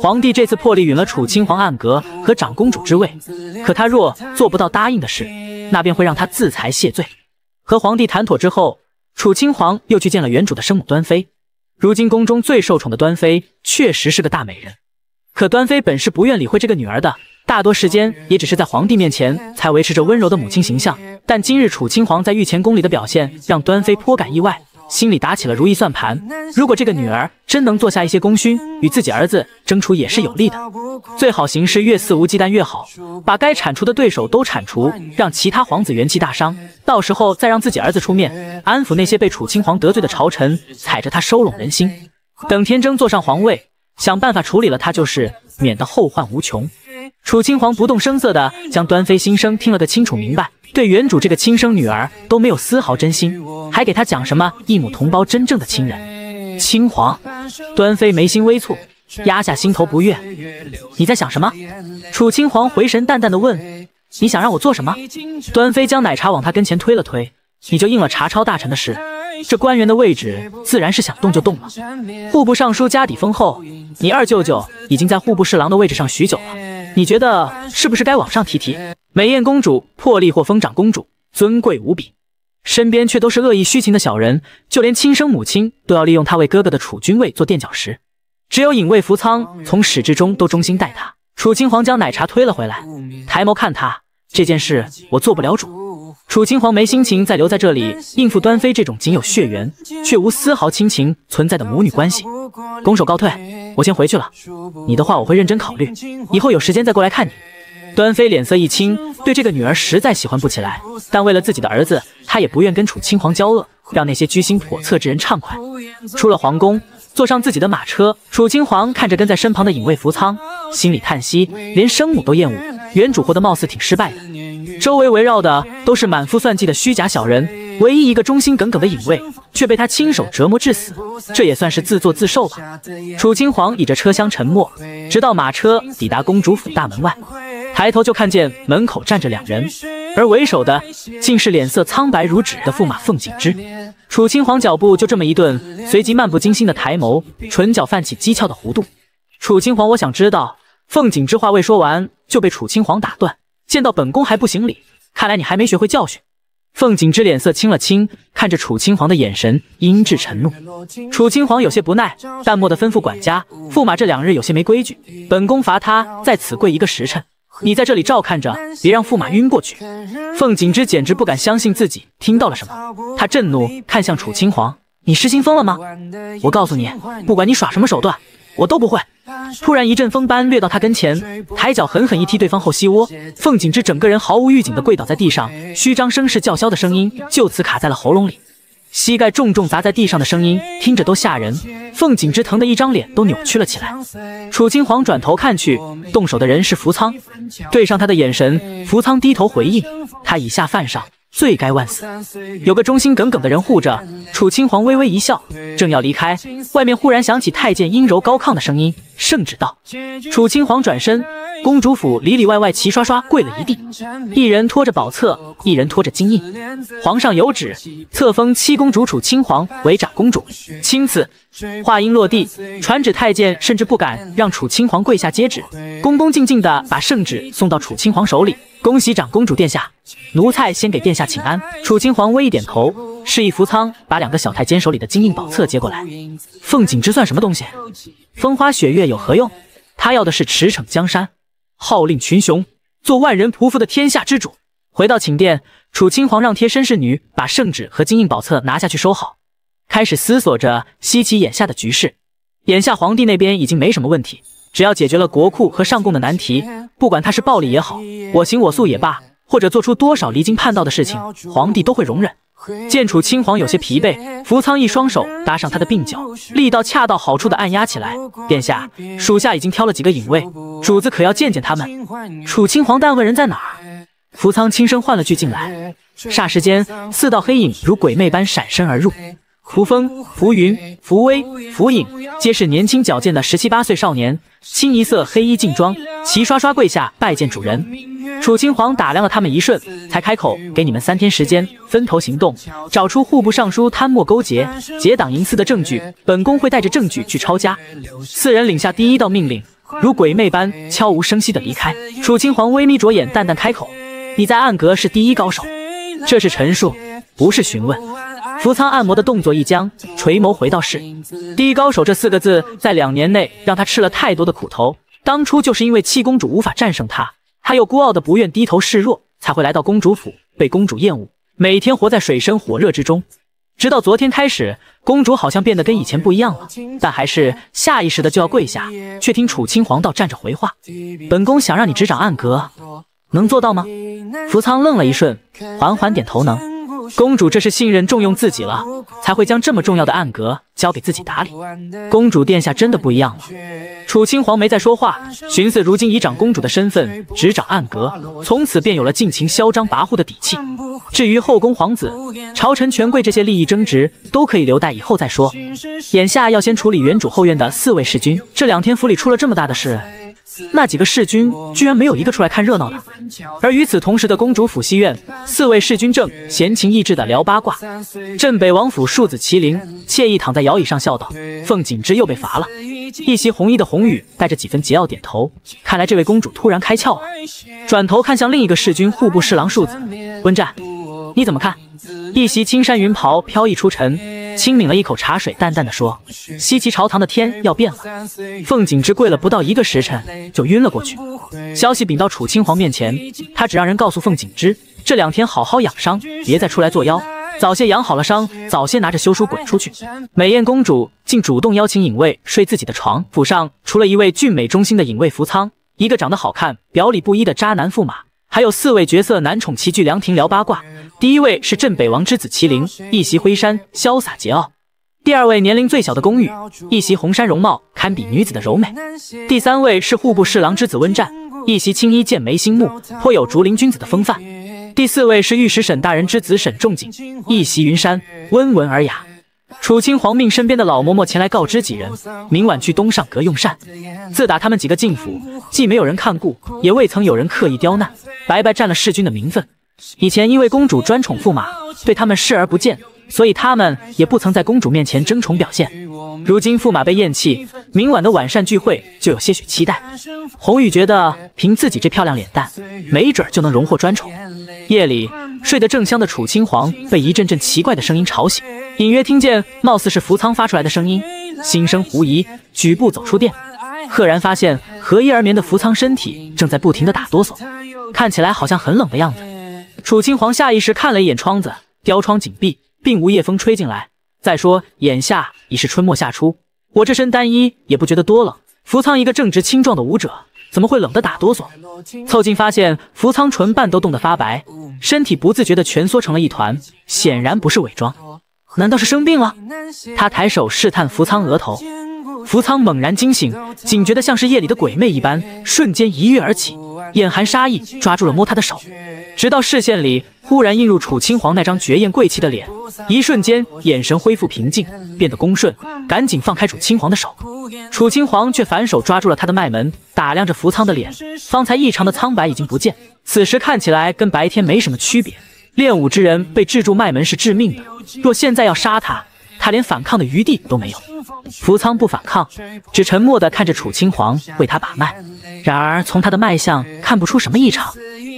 皇帝这次破例允了楚清皇暗格和长公主之位，可他若做不到答应的事，那便会让他自裁谢罪。和皇帝谈妥之后，楚清皇又去见了原主的生母端妃。如今宫中最受宠的端妃确实是个大美人，可端妃本是不愿理会这个女儿的，大多时间也只是在皇帝面前才维持着温柔的母亲形象。但今日楚清皇在御前宫里的表现，让端妃颇感意外。心里打起了如意算盘，如果这个女儿真能做下一些功勋，与自己儿子争储也是有利的。最好行事越肆无忌惮越好，把该铲除的对手都铲除，让其他皇子元气大伤。到时候再让自己儿子出面安抚那些被楚清皇得罪的朝臣，踩着他收拢人心。等天征坐上皇位，想办法处理了他，就是免得后患无穷。楚清皇不动声色地将端妃心声听了个清楚明白。对原主这个亲生女儿都没有丝毫真心，还给他讲什么一母同胞真正的亲人。青皇，端妃眉心微蹙，压下心头不悦。你在想什么？楚清皇回神淡淡的问。你想让我做什么？端妃将奶茶往他跟前推了推。你就应了查抄大臣的事，这官员的位置自然是想动就动了。户部尚书家底丰厚，你二舅舅已经在户部侍郎的位置上许久了，你觉得是不是该往上提提？美艳公主破例或封长公主，尊贵无比，身边却都是恶意虚情的小人，就连亲生母亲都要利用她为哥哥的储君位做垫脚石。只有隐卫福仓从始至终都忠心待他。楚清皇将奶茶推了回来，抬眸看他，这件事我做不了主。楚清皇没心情再留在这里应付端妃这种仅有血缘却无丝毫亲情存在的母女关系，拱手告退，我先回去了。你的话我会认真考虑，以后有时间再过来看你。端妃脸色一青，对这个女儿实在喜欢不起来，但为了自己的儿子，她也不愿跟楚清皇交恶，让那些居心叵测之人畅快。出了皇宫，坐上自己的马车，楚清皇看着跟在身旁的隐卫福仓，心里叹息，连生母都厌恶，原主活得貌似挺失败的，周围围绕的都是满腹算计的虚假小人，唯一一个忠心耿耿的隐卫却被他亲手折磨致死，这也算是自作自受吧。楚清皇倚着车厢沉默，直到马车抵达公主府大门外。抬头就看见门口站着两人，而为首的竟是脸色苍白如纸的驸马凤锦之。楚清皇脚步就这么一顿，随即漫不经心的抬眸，唇角泛起讥诮的弧度。楚清皇，我想知道。凤锦之话未说完，就被楚清皇打断。见到本宫还不行礼，看来你还没学会教训。凤锦之脸色青了青，看着楚清皇的眼神阴鸷沉怒。楚清皇有些不耐，淡漠的吩咐管家：驸马这两日有些没规矩，本宫罚他在此跪一个时辰。你在这里照看着，别让驸马晕过去。凤锦之简直不敢相信自己听到了什么，他震怒看向楚清皇：“你失心疯了吗？我告诉你，不管你耍什么手段，我都不会。”突然一阵风般掠到他跟前，抬脚狠狠一踢对方后膝窝，凤锦之整个人毫无预警的跪倒在地上，虚张声势叫嚣的声音就此卡在了喉咙里。膝盖重重砸在地上的声音，听着都吓人。凤锦之疼的一张脸都扭曲了起来。楚清皇转头看去，动手的人是福仓，对上他的眼神，福仓低头回应：“他以下犯上，罪该万死。”有个忠心耿耿的人护着。楚清皇微微一笑，正要离开，外面忽然响起太监阴柔高亢的声音：“圣旨到。”楚清皇转身。公主府里里外外齐刷刷跪了一地，一人拖着宝册，一人拖着金印。皇上有旨，册封七公主楚清皇为长公主。钦此。话音落地，传旨太监甚至不敢让楚清皇跪下接旨，恭恭敬敬地把圣旨送到楚清皇手里。恭喜长公主殿下，奴才先给殿下请安。楚清皇微一点头，示意福仓把两个小太监手里的金印宝册接过来。凤锦之算什么东西？风花雪月有何用？他要的是驰骋江山。号令群雄，做万人仆服的天下之主。回到寝殿，楚清皇让贴身侍女把圣旨和金印宝册拿下去收好，开始思索着西岐眼下的局势。眼下皇帝那边已经没什么问题，只要解决了国库和上贡的难题，不管他是暴力也好，我行我素也罢，或者做出多少离经叛道的事情，皇帝都会容忍。见楚亲王有些疲惫，扶仓一双手搭上他的鬓角，力道恰到好处的按压起来。殿下，属下已经挑了几个隐卫，主子可要见见他们？楚青皇但问人在哪儿，扶仓轻声唤了句进来。霎时间，四道黑影如鬼魅般闪身而入。扶风、扶云、扶威、扶影，皆是年轻矫健的十七八岁少年，清一色黑衣劲装，齐刷刷跪下拜见主人。楚清皇打量了他们一瞬，才开口：“给你们三天时间，分头行动，找出户部尚书贪墨勾结、结党营私的证据，本宫会带着证据去抄家。”四人领下第一道命令，如鬼魅般悄无声息地离开。楚清皇微眯着眼，淡淡开口：“你在暗阁是第一高手。”这是陈述，不是询问。扶仓按摩的动作一僵，垂眸回到是第一高手这四个字，在两年内让他吃了太多的苦头。当初就是因为七公主无法战胜他，他又孤傲的不愿低头示弱，才会来到公主府，被公主厌恶，每天活在水深火热之中。直到昨天开始，公主好像变得跟以前不一样了，但还是下意识的就要跪下，却听楚清皇道站着回话：“本宫想让你执掌暗阁，能做到吗？”扶仓愣了一瞬，缓缓点头：“能。”公主这是信任重用自己了，才会将这么重要的暗格交给自己打理。公主殿下真的不一样了。楚清皇没再说话，寻思如今以长公主的身份执掌暗格，从此便有了尽情嚣张跋扈的底气。至于后宫皇子、朝臣权贵这些利益争执，都可以留待以后再说。眼下要先处理原主后院的四位侍君。这两天府里出了这么大的事。那几个侍君居然没有一个出来看热闹的，而与此同时的公主府西院，四位侍君正闲情逸致的聊八卦。镇北王府庶子麒麟惬意躺在摇椅上笑道：“凤锦之又被罚了。”一袭红衣的红羽带着几分桀骜点头，看来这位公主突然开窍了。转头看向另一个侍君户部侍郎庶子温战，你怎么看？一袭青衫云袍飘逸出尘。轻抿了一口茶水，淡淡的说：“西岐朝堂的天要变了。”凤锦之跪了不到一个时辰，就晕了过去。消息禀到楚清皇面前，他只让人告诉凤锦之，这两天好好养伤，别再出来作妖。早些养好了伤，早些拿着休书滚出去。美艳公主竟主动邀请影卫睡自己的床。府上除了一位俊美忠心的影卫扶仓，一个长得好看、表里不一的渣男驸马。还有四位绝色男宠齐聚凉亭聊八卦。第一位是镇北王之子麒麟，一袭灰衫，潇洒桀骜；第二位年龄最小的宫羽，一袭红衫，容貌堪比女子的柔美；第三位是户部侍郎之子温战，一袭青衣，剑眉星目，颇有竹林君子的风范；第四位是御史沈大人之子沈仲景，一袭云衫，温文尔雅。楚青皇命身边的老嬷嬷前来告知几人，明晚去东上阁用膳。自打他们几个进府，既没有人看顾，也未曾有人刻意刁难。白白占了世君的名分。以前因为公主专宠驸马，对他们视而不见，所以他们也不曾在公主面前争宠表现。如今驸马被厌弃，明晚的晚膳聚会就有些许期待。红羽觉得凭自己这漂亮脸蛋，没准就能荣获专宠。夜里睡得正香的楚清皇被一阵阵奇怪的声音吵醒，隐约听见貌似是扶仓发出来的声音，心生狐疑，举步走出殿。赫然发现合衣而眠的扶仓身体正在不停的打哆嗦，看起来好像很冷的样子。楚清皇下意识看了一眼窗子，雕窗紧闭，并无夜风吹进来。再说眼下已是春末夏初，我这身单衣也不觉得多冷。扶仓一个正值青壮的武者，怎么会冷得打哆嗦？凑近发现扶仓唇瓣都冻得发白，身体不自觉地蜷缩成了一团，显然不是伪装。难道是生病了？他抬手试探扶仓额头。扶仓猛然惊醒，警觉的像是夜里的鬼魅一般，瞬间一跃而起，眼含杀意，抓住了摸他的手，直到视线里忽然映入楚清皇那张绝艳贵气的脸，一瞬间眼神恢复平静，变得恭顺，赶紧放开楚清皇的手，楚清皇却反手抓住了他的脉门，打量着扶仓的脸，方才异常的苍白已经不见，此时看起来跟白天没什么区别。练武之人被制住脉门是致命的，若现在要杀他。他连反抗的余地都没有，扶仓不反抗，只沉默地看着楚清皇为他把脉。然而从他的脉象看不出什么异常，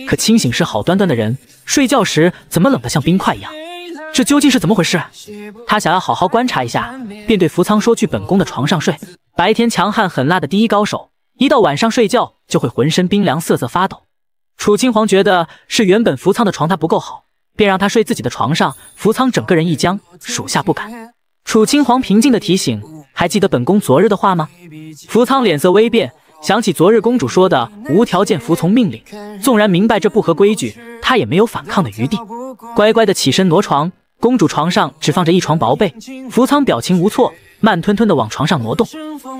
可清醒时好端端的人，睡觉时怎么冷得像冰块一样？这究竟是怎么回事？他想要好好观察一下，便对扶仓说：“去本宫的床上睡。白天强悍狠辣的第一高手，一到晚上睡觉就会浑身冰凉瑟瑟发抖。”楚清皇觉得是原本扶仓的床他不够好，便让他睡自己的床上。扶仓整个人一僵，属下不敢。楚清皇平静的提醒：“还记得本宫昨日的话吗？”扶仓脸色微变，想起昨日公主说的无条件服从命令，纵然明白这不合规矩，他也没有反抗的余地，乖乖的起身挪床。公主床上只放着一床薄被，扶仓表情无措，慢吞吞的往床上挪动。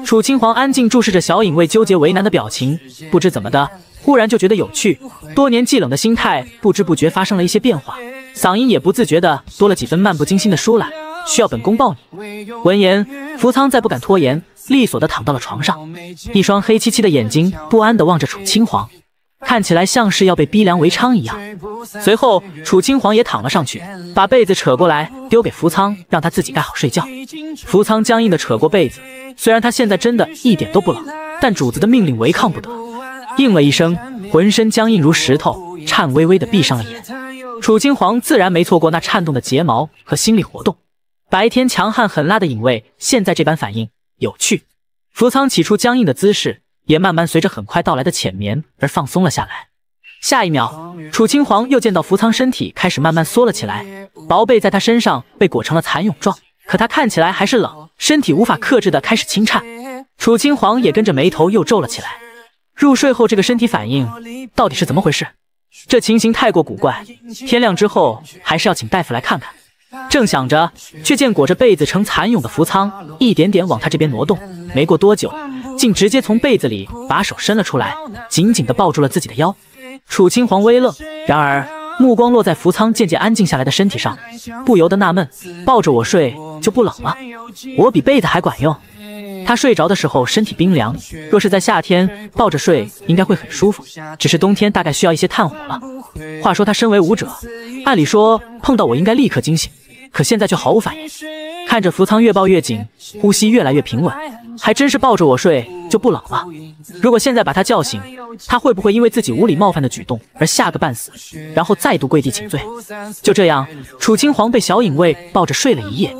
楚清皇安静注视着小影卫纠结为难的表情，不知怎么的，忽然就觉得有趣。多年寂冷的心态不知不觉发生了一些变化，嗓音也不自觉的多了几分漫不经心的疏懒。需要本宫抱你。闻言，扶仓再不敢拖延，利索的躺到了床上，一双黑漆漆的眼睛不安的望着楚青皇，看起来像是要被逼良为娼一样。随后，楚青皇也躺了上去，把被子扯过来丢给扶仓，让他自己盖好睡觉。扶仓僵硬的扯过被子，虽然他现在真的一点都不冷，但主子的命令违抗不得，应了一声，浑身僵硬如石头，颤巍巍的闭上了眼。楚青皇自然没错过那颤动的睫毛和心理活动。白天强悍狠辣的影卫，现在这般反应有趣。扶仓起初僵硬的姿势，也慢慢随着很快到来的浅眠而放松了下来。下一秒，楚清皇又见到扶仓身体开始慢慢缩了起来，薄被在他身上被裹成了蚕蛹状，可他看起来还是冷，身体无法克制的开始轻颤。楚清皇也跟着眉头又皱了起来。入睡后这个身体反应到底是怎么回事？这情形太过古怪，天亮之后还是要请大夫来看看。正想着，却见裹着被子成蚕蛹的扶仓一点点往他这边挪动，没过多久，竟直接从被子里把手伸了出来，紧紧地抱住了自己的腰。楚青皇微愣，然而目光落在扶仓渐渐安静下来的身体上，不由得纳闷：抱着我睡就不冷了？我比被子还管用。他睡着的时候身体冰凉，若是在夏天抱着睡，应该会很舒服。只是冬天大概需要一些炭火了。话说他身为武者，按理说碰到我应该立刻惊醒。可现在却毫无反应，看着扶仓越抱越紧，呼吸越来越平稳，还真是抱着我睡就不冷了。如果现在把他叫醒，他会不会因为自己无礼冒犯的举动而吓个半死，然后再度跪地请罪？就这样，楚清皇被小影卫抱着睡了一夜。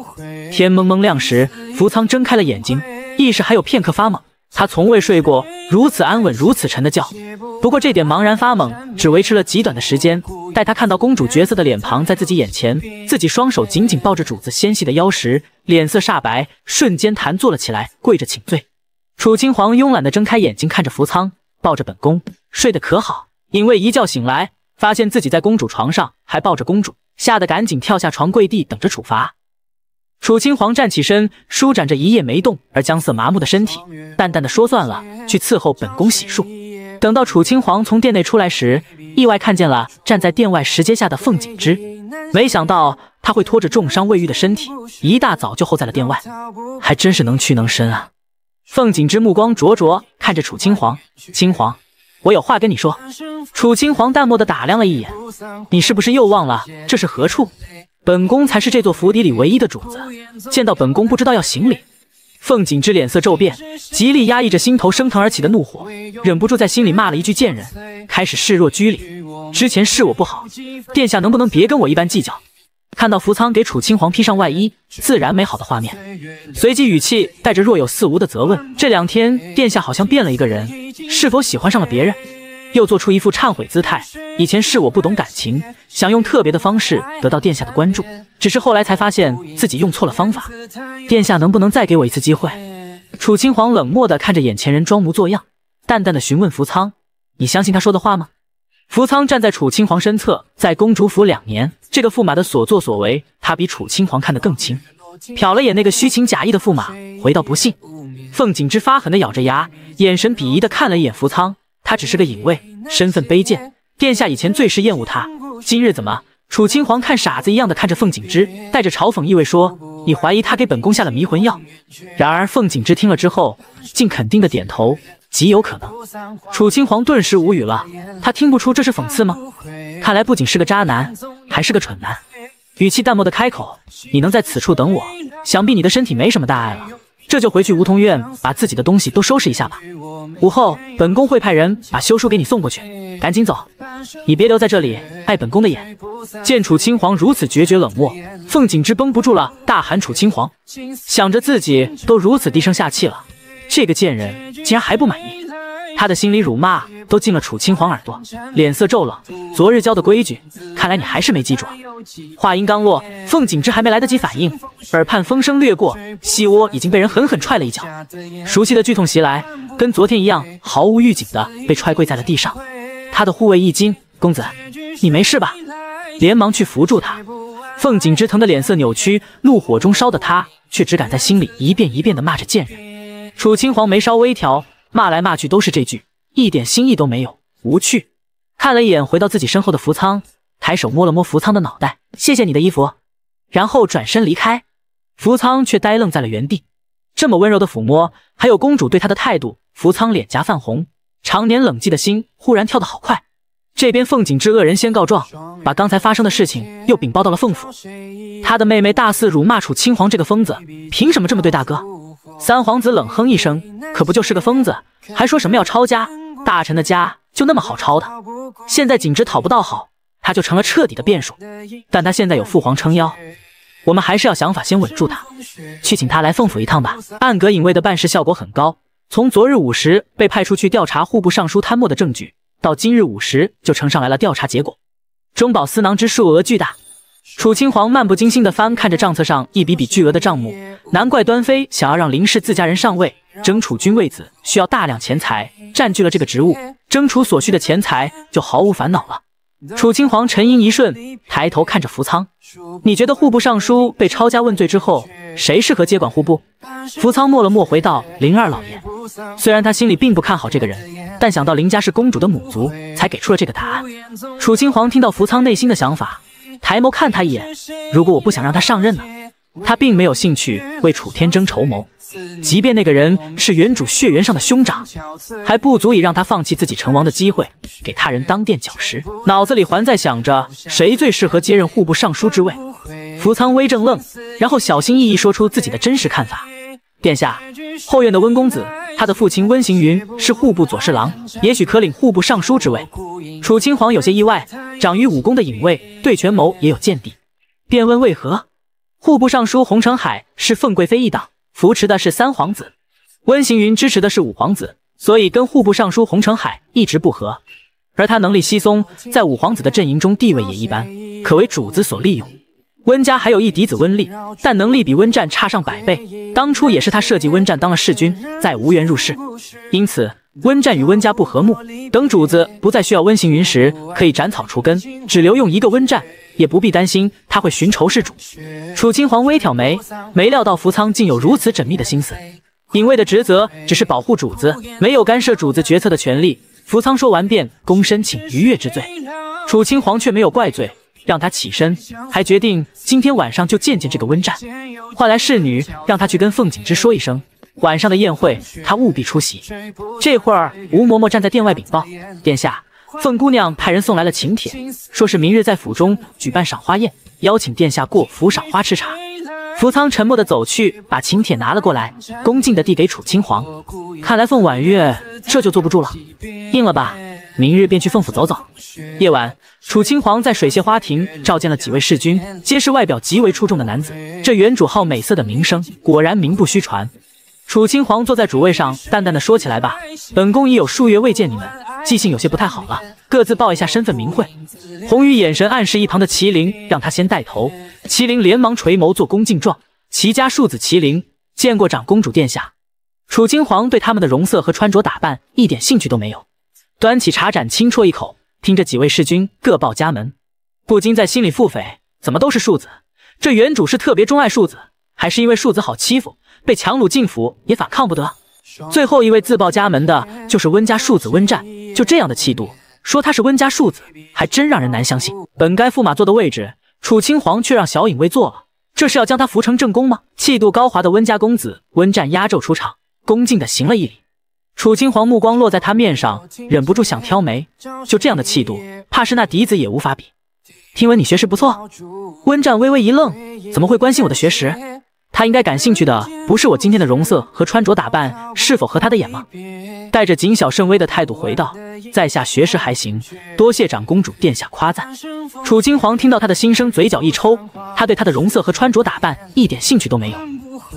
天蒙蒙亮时，扶仓睁开了眼睛，意识还有片刻发懵。他从未睡过如此安稳、如此沉的觉。不过这点茫然发懵只维持了极短的时间。待他看到公主绝色的脸庞在自己眼前，自己双手紧紧抱着主子纤细的腰时，脸色煞白，瞬间弹坐了起来，跪着请罪。楚清皇慵懒地睁开眼睛，看着扶仓，抱着本宫睡得可好？因为一觉醒来，发现自己在公主床上，还抱着公主，吓得赶紧跳下床，跪地等着处罚。楚青皇站起身，舒展着一夜没动而僵涩麻木的身体，淡淡的说：“算了，去伺候本宫洗漱。”等到楚青皇从殿内出来时，意外看见了站在殿外石阶下的凤锦之。没想到他会拖着重伤未愈的身体，一大早就候在了殿外，还真是能屈能伸啊！凤锦之目光灼灼看着楚青皇：“青皇，我有话跟你说。”楚青皇淡漠的打量了一眼：“你是不是又忘了这是何处？”本宫才是这座府邸里唯一的主子，见到本宫不知道要行礼。凤锦之脸色骤变，极力压抑着心头升腾而起的怒火，忍不住在心里骂了一句贱人，开始示弱拘礼。之前是我不好，殿下能不能别跟我一般计较？看到扶仓给楚清皇披上外衣，自然美好的画面，随即语气带着若有似无的责问：这两天殿下好像变了一个人，是否喜欢上了别人？又做出一副忏悔姿态。以前是我不懂感情，想用特别的方式得到殿下的关注，只是后来才发现自己用错了方法。殿下能不能再给我一次机会？楚清皇冷漠地看着眼前人，装模作样，淡淡的询问扶仓：“你相信他说的话吗？”扶仓站在楚清皇身侧，在公主府两年，这个驸马的所作所为，他比楚清皇看得更清。瞟了眼那个虚情假意的驸马，回到：“不信。”凤锦之发狠地咬着牙，眼神鄙夷地看了一眼扶仓。他只是个隐卫，身份卑贱。殿下以前最是厌恶他，今日怎么？楚清皇看傻子一样的看着凤锦之，带着嘲讽意味说：“你怀疑他给本宫下了迷魂药？”然而凤锦之听了之后，竟肯定的点头，极有可能。楚清皇顿时无语了，他听不出这是讽刺吗？看来不仅是个渣男，还是个蠢男。语气淡漠的开口：“你能在此处等我，想必你的身体没什么大碍了。”这就回去梧桐院，把自己的东西都收拾一下吧。午后，本宫会派人把休书给你送过去。赶紧走，你别留在这里碍本宫的眼。见楚青皇如此决绝冷漠，凤锦之绷不住了，大喊：“楚青皇！”想着自己都如此低声下气了，这个贱人竟然还不满意。他的心里辱骂都进了楚清皇耳朵，脸色骤冷。昨日教的规矩，看来你还是没记住！话音刚落，凤锦之还没来得及反应，耳畔风声掠过，膝窝已经被人狠狠踹了一脚，熟悉的剧痛袭来，跟昨天一样，毫无预警的被踹跪在了地上。他的护卫一惊：“公子，你没事吧？”连忙去扶住他。凤锦之疼的脸色扭曲，怒火中烧的他却只敢在心里一遍一遍的骂着贱人。楚清皇眉梢微挑。骂来骂去都是这句，一点新意都没有，无趣。看了一眼回到自己身后的福仓，抬手摸了摸福仓的脑袋，谢谢你的衣服，然后转身离开。福仓却呆愣在了原地，这么温柔的抚摸，还有公主对他的态度，福仓脸颊泛红，常年冷寂的心忽然跳得好快。这边凤景之恶人先告状，把刚才发生的事情又禀报到了凤府，他的妹妹大肆辱骂楚清皇这个疯子，凭什么这么对大哥？三皇子冷哼一声，可不就是个疯子，还说什么要抄家？大臣的家就那么好抄的？现在景之讨不到好，他就成了彻底的变数。但他现在有父皇撑腰，我们还是要想法先稳住他，去请他来凤府一趟吧。暗格隐卫的办事效果很高，从昨日午时被派出去调查户部尚书贪墨的证据，到今日午时就呈上来了调查结果。中饱私囊之数额巨大。楚清皇漫不经心地翻看着账册上一笔笔巨额的账目，难怪端妃想要让林氏自家人上位，争储君位子需要大量钱财，占据了这个职务，争储所需的钱财就毫无烦恼了。楚清皇沉吟一瞬，抬头看着扶仓：“你觉得户部尚书被抄家问罪之后，谁适合接管户部？”扶仓默了默回到：“林二老爷。”虽然他心里并不看好这个人，但想到林家是公主的母族，才给出了这个答案。楚清皇听到扶仓内心的想法。抬眸看他一眼，如果我不想让他上任呢？他并没有兴趣为楚天争筹谋，即便那个人是原主血缘上的兄长，还不足以让他放弃自己成王的机会，给他人当垫脚石。脑子里还在想着谁最适合接任户部尚书之位。福仓微正愣，然后小心翼翼说出自己的真实看法：殿下，后院的温公子，他的父亲温行云是户部左侍郎，也许可领户部尚书之位。楚清皇有些意外。长于武功的隐卫，对权谋也有见地，便问为何？户部尚书洪承海是凤贵妃一党，扶持的是三皇子，温行云支持的是五皇子，所以跟户部尚书洪承海一直不和。而他能力稀松，在五皇子的阵营中地位也一般，可为主子所利用。温家还有一嫡子温丽，但能力比温战差上百倍，当初也是他设计温战当了弑君，再无缘入世，因此。温战与温家不和睦，等主子不再需要温行云时，可以斩草除根，只留用一个温战，也不必担心他会寻仇弑主。楚清皇微挑眉，没料到福仓竟有如此缜密的心思。隐卫的职责只是保护主子，没有干涉主子决策的权利。福仓说完便躬身请逾越之罪，楚清皇却没有怪罪，让他起身，还决定今天晚上就见见这个温战，唤来侍女，让他去跟凤锦之说一声。晚上的宴会，他务必出席。这会儿，吴嬷嬷站在殿外禀报：“殿下，凤姑娘派人送来了请帖，说是明日在府中举办赏花宴，邀请殿下过府赏花吃茶。”福仓沉默的走去，把请帖拿了过来，恭敬的递给楚清皇。看来凤婉月这就坐不住了，应了吧？明日便去凤府走走。夜晚，楚清皇在水榭花亭召见了几位侍君，皆是外表极为出众的男子。这原主好美色的名声，果然名不虚传。楚清皇坐在主位上，淡淡的说起来吧。本宫已有数月未见你们，记性有些不太好了。各自报一下身份名讳。红羽眼神暗示一旁的麒麟，让他先带头。麒麟连忙垂眸做恭敬状。齐家庶子麒麟，见过长公主殿下。楚清皇对他们的容色和穿着打扮一点兴趣都没有，端起茶盏轻啜一口，听着几位侍君各报家门，不禁在心里腹诽：怎么都是庶子？这原主是特别钟爱庶子，还是因为庶子好欺负？被强掳进府也反抗不得。最后一位自报家门的就是温家庶子温战，就这样的气度，说他是温家庶子，还真让人难相信。本该驸马坐的位置，楚清皇却让小影卫坐了，这是要将他扶成正宫吗？气度高华的温家公子温战压轴出场，恭敬的行了一礼。楚清皇目光落在他面上，忍不住想挑眉。就这样的气度，怕是那嫡子也无法比。听闻你学识不错，温战微微一愣，怎么会关心我的学识？他应该感兴趣的不是我今天的容色和穿着打扮是否合他的眼吗？带着谨小慎微的态度回道：“在下学识还行，多谢长公主殿下夸赞。”楚清皇听到他的心声，嘴角一抽，他对他的容色和穿着打扮一点兴趣都没有，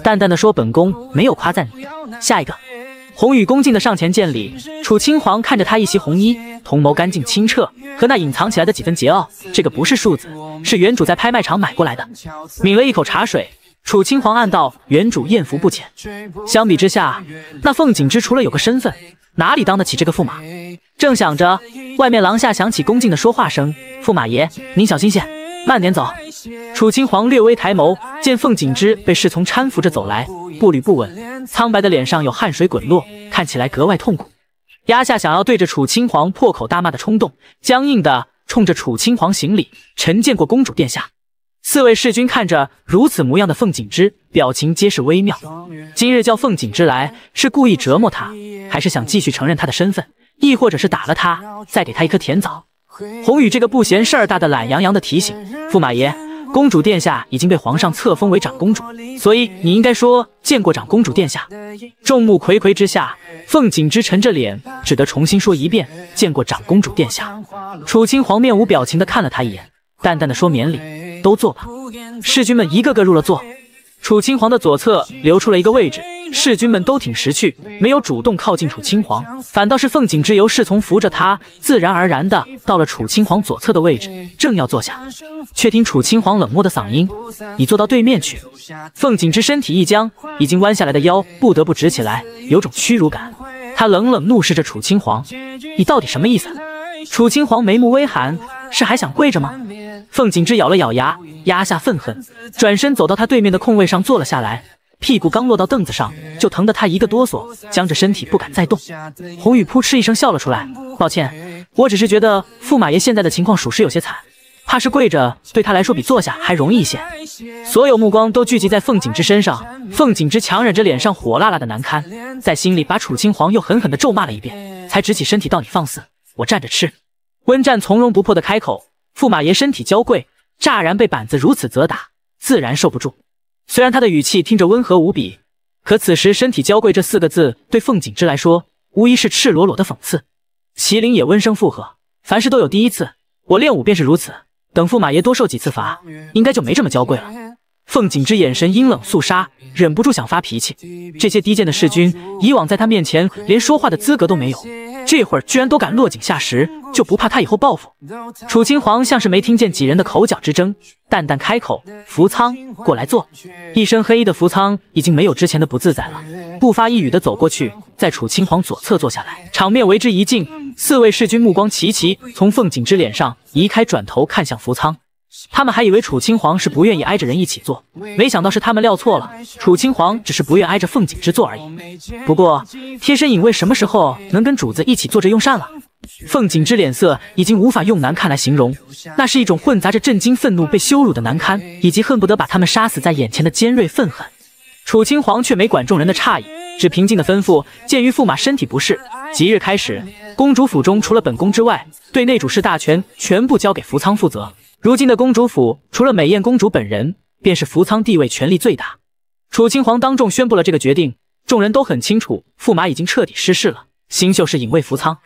淡淡的说：“本宫没有夸赞你。”下一个，红羽恭敬的上前见礼。楚清皇看着他一袭红衣，瞳眸干净清澈，和那隐藏起来的几分桀骜，这个不是数字，是原主在拍卖场买过来的。抿了一口茶水，楚清皇暗道：原主艳福不浅。相比之下，那凤锦之除了有个身份，哪里当得起这个驸马？正想着，外面廊下响起恭敬的说话声：“驸马爷，您小心些，慢点走。”楚清皇略微抬眸，见凤锦之被侍从搀扶着走来，步履不稳，苍白的脸上有汗水滚落，看起来格外痛苦。压下想要对着楚青皇破口大骂的冲动，僵硬的冲着楚青皇行礼：“臣见过公主殿下。”四位侍君看着如此模样的凤锦之，表情皆是微妙。今日叫凤锦之来，是故意折磨他，还是想继续承认他的身份？亦或者是打了他，再给他一颗甜枣？红宇这个不嫌事儿大的懒洋洋的提醒：“驸马爷。”公主殿下已经被皇上册封为长公主，所以你应该说见过长公主殿下。众目睽睽之下，凤锦之沉着脸，只得重新说一遍：见过长公主殿下。楚清皇面无表情的看了他一眼，淡淡的说：免礼，都坐吧。侍君们一个个入了座。楚青皇的左侧留出了一个位置，侍君们都挺识趣，没有主动靠近楚青皇，反倒是凤锦之由侍从扶着他，自然而然的到了楚青皇左侧的位置，正要坐下，却听楚青皇冷漠的嗓音：“你坐到对面去。”凤锦之身体一僵，已经弯下来的腰不得不直起来，有种屈辱感。他冷冷怒视着楚青皇：“你到底什么意思？”楚青皇眉目微寒：“是还想跪着吗？”凤锦之咬了咬牙。压下愤恨，转身走到他对面的空位上坐了下来，屁股刚落到凳子上，就疼得他一个哆嗦，僵着身体不敢再动。红雨扑哧一声笑了出来，抱歉，我只是觉得驸马爷现在的情况属实有些惨，怕是跪着对他来说比坐下还容易一些。所有目光都聚集在凤锦之身上，凤锦之强忍着脸上火辣辣的难堪，在心里把楚清皇又狠狠地咒骂了一遍，才直起身体道：“你放肆，我站着吃。”温战从容不迫地开口：“驸马爷身体娇贵。”乍然被板子如此责打，自然受不住。虽然他的语气听着温和无比，可此时“身体娇贵”这四个字对凤锦之来说，无疑是赤裸裸的讽刺。麒麟也温声附和：“凡事都有第一次，我练武便是如此。等驸马爷多受几次罚，应该就没这么娇贵了。”凤锦之眼神阴冷肃杀，忍不住想发脾气。这些低贱的侍君，以往在他面前连说话的资格都没有。这会儿居然都敢落井下石，就不怕他以后报复？楚清皇像是没听见几人的口角之争，淡淡开口：“福仓，过来坐。”一身黑衣的福仓已经没有之前的不自在了，不发一语的走过去，在楚清皇左侧坐下来，场面为之一静。四位侍君目光齐齐从凤锦之脸上移开，转头看向福仓。他们还以为楚清皇是不愿意挨着人一起坐，没想到是他们料错了。楚清皇只是不愿挨着凤锦之坐而已。不过，贴身影卫什么时候能跟主子一起坐着用膳了？凤锦之脸色已经无法用难看来形容，那是一种混杂着震惊、愤怒、被羞辱的难堪，以及恨不得把他们杀死在眼前的尖锐愤恨。楚清皇却没管众人的诧异，只平静的吩咐：鉴于驸马身体不适，即日开始，公主府中除了本宫之外，对内主事大权全部交给福仓负责。如今的公主府，除了美艳公主本人，便是福仓地位权力最大。楚清皇当众宣布了这个决定，众人都很清楚，驸马已经彻底失势了。新秀是隐卫福仓。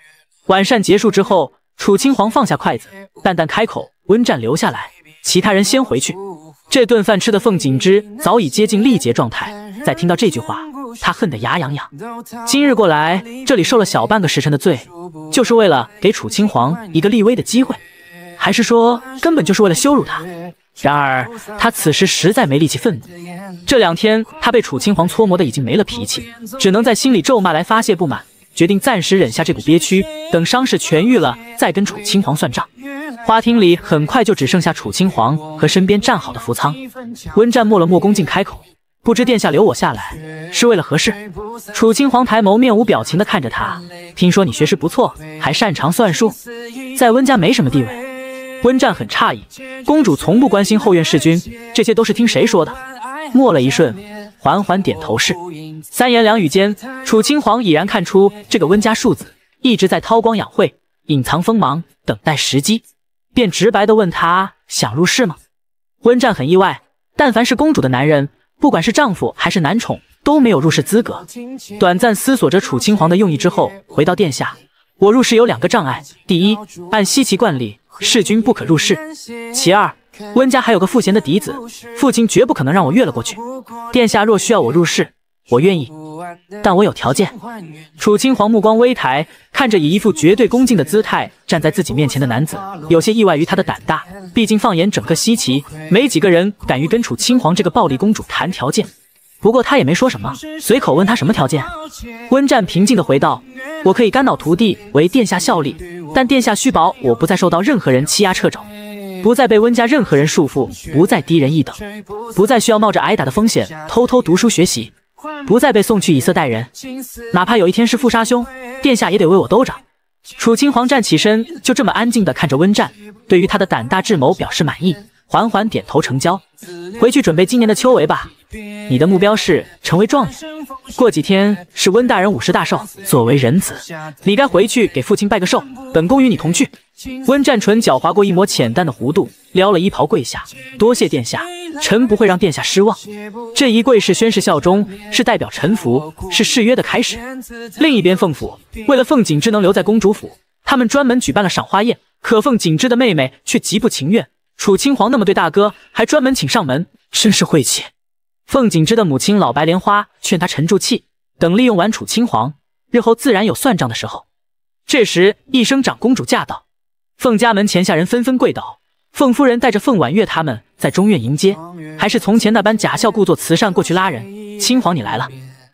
晚膳结束之后，楚清皇放下筷子，淡淡开口：“温战留下来，其他人先回去。”这顿饭吃的凤锦之早已接近力竭状态，在听到这句话，他恨得牙痒痒。今日过来这里受了小半个时辰的罪，就是为了给楚清皇一个立威的机会。还是说根本就是为了羞辱他？然而他此时实在没力气愤怒。这两天他被楚清皇搓磨的已经没了脾气，只能在心里咒骂来发泄不满，决定暂时忍下这股憋屈，等伤势痊愈了再跟楚清皇算账。花厅里很快就只剩下楚清皇和身边站好的福仓。温战默了默，恭敬开口：“不知殿下留我下来是为了何事？”楚清皇抬眸，面无表情的看着他：“听说你学识不错，还擅长算术，在温家没什么地位。”温战很诧异，公主从不关心后院侍君，这些都是听谁说的？默了一瞬，缓缓点头是。三言两语间，楚清皇已然看出这个温家庶子一直在韬光养晦，隐藏锋芒，等待时机，便直白的问他想入室吗？温战很意外，但凡是公主的男人，不管是丈夫还是男宠，都没有入室资格。短暂思索着楚清皇的用意之后，回到殿下，我入室有两个障碍，第一，按西岐惯例。弑君不可入室。其二，温家还有个赋闲的嫡子，父亲绝不可能让我越了过去。殿下若需要我入室，我愿意，但我有条件。楚清皇目光微抬，看着以一副绝对恭敬的姿态站在自己面前的男子，有些意外于他的胆大。毕竟放眼整个西岐，没几个人敢于跟楚清皇这个暴力公主谈条件。不过他也没说什么，随口问他什么条件。温战平静的回道：“我可以肝脑涂地，为殿下效力，但殿下须保我不再受到任何人欺压掣肘。”不再被温家任何人束缚，不再低人一等，不再需要冒着挨打的风险偷偷读书学习，不再被送去以色待人。哪怕有一天是父杀兄，殿下也得为我兜着。楚清皇站起身，就这么安静地看着温战，对于他的胆大智谋表示满意，缓缓点头成交。回去准备今年的秋闱吧。你的目标是成为状元。过几天是温大人五十大寿，作为人子，你该回去给父亲拜个寿。本宫与你同去。温战唇角划过一抹浅淡的弧度，撩了衣袍跪下，多谢殿下，臣不会让殿下失望。这一跪是宣誓效忠，是代表臣服，是誓约的开始。另一边，凤府为了凤锦之能留在公主府，他们专门举办了赏花宴，可凤锦之的妹妹却极不情愿。楚清皇那么对大哥，还专门请上门，真是晦气。凤锦之的母亲老白莲花劝他沉住气，等利用完楚清皇，日后自然有算账的时候。这时，一声长公主驾到。凤家门前下人纷纷跪倒，凤夫人带着凤婉月他们在中院迎接，还是从前那般假笑，故作慈善过去拉人。亲皇你来了。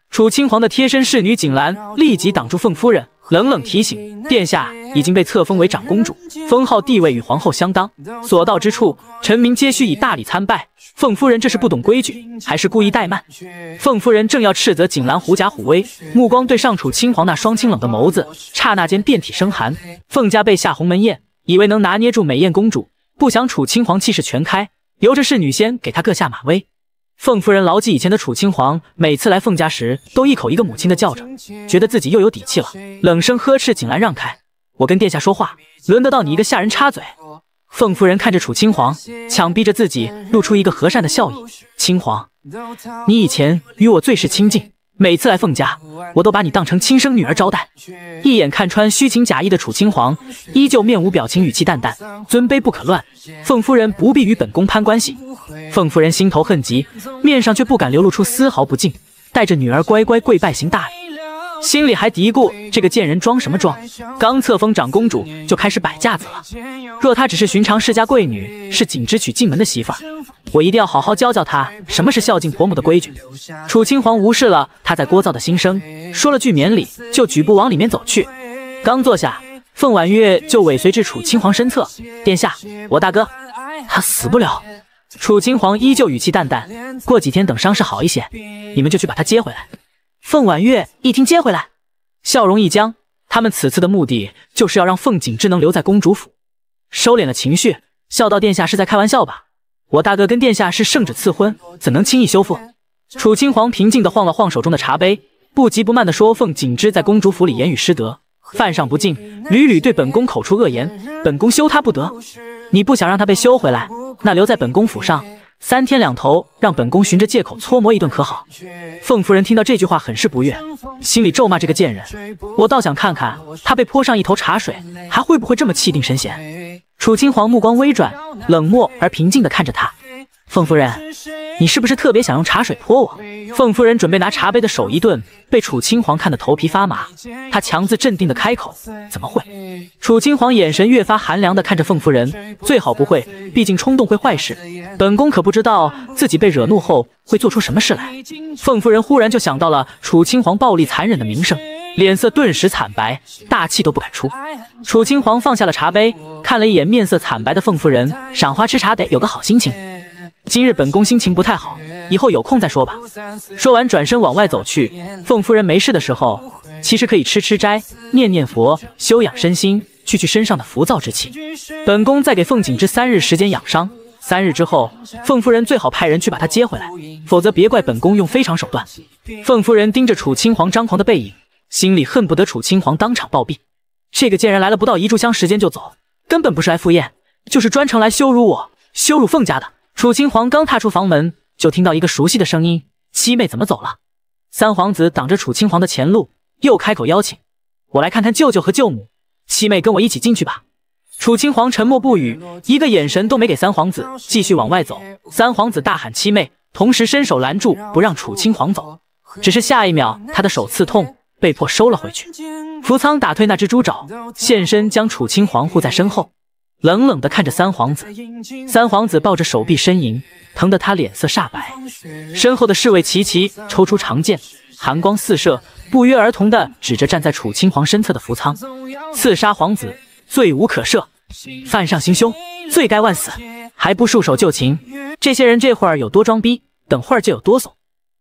楚清皇的贴身侍女锦兰立即挡住凤夫人，冷冷提醒殿下已经被册封为长公主，封号地位与皇后相当，所到之处，臣民皆须以大礼参拜。凤夫人这是不懂规矩，还是故意怠慢？凤夫人正要斥责锦兰狐假虎威，目光对上楚清皇那双清冷的眸子，刹那间遍体生寒。凤家被下鸿门宴。以为能拿捏住美艳公主，不想楚青皇气势全开，由着侍女先给他各下马威。凤夫人牢记以前的楚清皇，每次来凤家时都一口一个母亲的叫着，觉得自己又有底气了，冷声呵斥锦兰让开，我跟殿下说话，轮得到你一个下人插嘴？凤夫人看着楚清皇，强逼着自己露出一个和善的笑意。清皇，你以前与我最是亲近。每次来凤家，我都把你当成亲生女儿招待。一眼看穿虚情假意的楚青皇，依旧面无表情，语气淡淡：“尊卑不可乱，凤夫人不必与本宫攀关系。”凤夫人心头恨极，面上却不敢流露出丝毫不敬，带着女儿乖乖跪拜行大礼。心里还嘀咕：这个贱人装什么装？刚册封长公主就开始摆架子了。若她只是寻常世家贵女，是景之娶进门的媳妇儿，我一定要好好教教她什么是孝敬婆母的规矩。楚清皇无视了她在聒噪的心声，说了句免礼，就举步往里面走去。刚坐下，凤婉月就尾随至楚清皇身侧：“殿下，我大哥，他死不了。”楚清皇依旧语气淡淡：“过几天等伤势好一些，你们就去把他接回来。”凤婉月一听接回来，笑容一僵。他们此次的目的就是要让凤锦之能留在公主府。收敛了情绪，笑道：“殿下是在开玩笑吧？我大哥跟殿下是圣旨赐婚，怎能轻易修复？”楚清皇平静地晃了晃手中的茶杯，不急不慢地说：“凤锦之在公主府里言语失德，犯上不敬，屡屡对本宫口出恶言，本宫休他不得。你不想让他被休回来，那留在本宫府上。”三天两头让本宫寻着借口搓磨一顿可好？凤夫人听到这句话很是不悦，心里咒骂这个贱人。我倒想看看他被泼上一头茶水，还会不会这么气定神闲。楚清皇目光微转，冷漠而平静地看着他。凤夫人，你是不是特别想用茶水泼我？凤夫人准备拿茶杯的手一顿，被楚清皇看得头皮发麻。他强自镇定的开口：“怎么会？”楚清皇眼神越发寒凉的看着凤夫人，最好不会，毕竟冲动会坏事。本宫可不知道自己被惹怒后会做出什么事来。凤夫人忽然就想到了楚清皇暴力残忍的名声，脸色顿时惨白，大气都不敢出。楚清皇放下了茶杯，看了一眼面色惨白的凤夫人，赏花吃茶得有个好心情。今日本宫心情不太好，以后有空再说吧。说完，转身往外走去。凤夫人没事的时候，其实可以吃吃斋、念念佛，修养身心，去去身上的浮躁之气。本宫再给凤锦之三日时间养伤，三日之后，凤夫人最好派人去把她接回来，否则别怪本宫用非常手段。凤夫人盯着楚清皇张狂的背影，心里恨不得楚清皇当场暴毙。这个贱人来了不到一炷香时间就走，根本不是来赴宴，就是专程来羞辱我、羞辱凤家的。楚清皇刚踏出房门，就听到一个熟悉的声音：“七妹怎么走了？”三皇子挡着楚清皇的前路，又开口邀请：“我来看看舅舅和舅母，七妹跟我一起进去吧。”楚清皇沉默不语，一个眼神都没给三皇子，继续往外走。三皇子大喊：“七妹！”同时伸手拦住，不让楚清皇走。只是下一秒，他的手刺痛，被迫收了回去。扶仓打退那只猪爪，现身将楚清皇护在身后，冷冷地看着三皇子。三皇子抱着手臂呻吟，疼得他脸色煞白。身后的侍卫齐齐抽出长剑，寒光四射，不约而同地指着站在楚清皇身侧的扶仓：“刺杀皇子，罪无可赦！犯上行凶，罪该万死！还不束手就擒！”这些人这会儿有多装逼，等会儿就有多怂。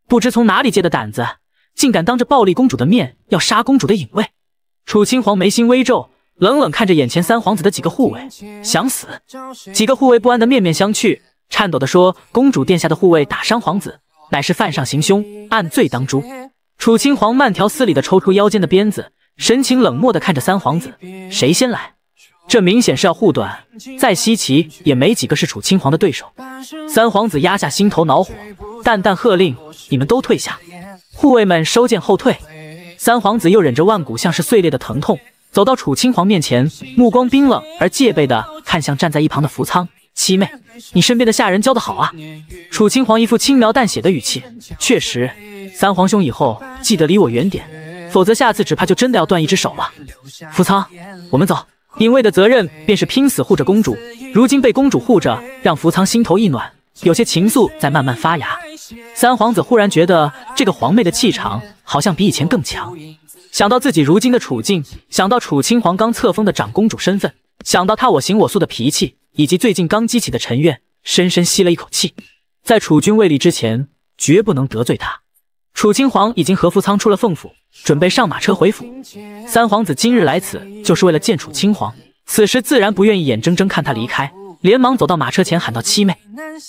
不知从哪里借的胆子，竟敢当着暴力公主的面要杀公主的影卫。楚清皇眉心微皱，冷冷看着眼前三皇子的几个护卫，想死。几个护卫不安的面面相觑，颤抖的说：“公主殿下的护卫打伤皇子，乃是犯上行凶，按罪当诛。”楚清皇慢条斯理的抽出腰间的鞭子，神情冷漠的看着三皇子：“谁先来？”这明显是要护短，再稀奇也没几个是楚清皇的对手。三皇子压下心头恼火，淡淡喝令：“你们都退下！”护卫们收剑后退。三皇子又忍着万骨像是碎裂的疼痛，走到楚清皇面前，目光冰冷而戒备的看向站在一旁的扶仓七妹：“你身边的下人教得好啊。”楚清皇一副轻描淡写的语气：“确实，三皇兄以后记得离我远点，否则下次只怕就真的要断一只手了。”扶仓，我们走。隐卫的责任便是拼死护着公主，如今被公主护着，让扶仓心头一暖，有些情愫在慢慢发芽。三皇子忽然觉得这个皇妹的气场好像比以前更强，想到自己如今的处境，想到楚清皇刚册封的长公主身份，想到他我行我素的脾气，以及最近刚激起的陈怨，深深吸了一口气，在楚军未立之前，绝不能得罪他。楚清皇已经和扶仓出了凤府。准备上马车回府。三皇子今日来此，就是为了见楚清皇。此时自然不愿意眼睁睁看他离开，连忙走到马车前，喊道：“七妹！”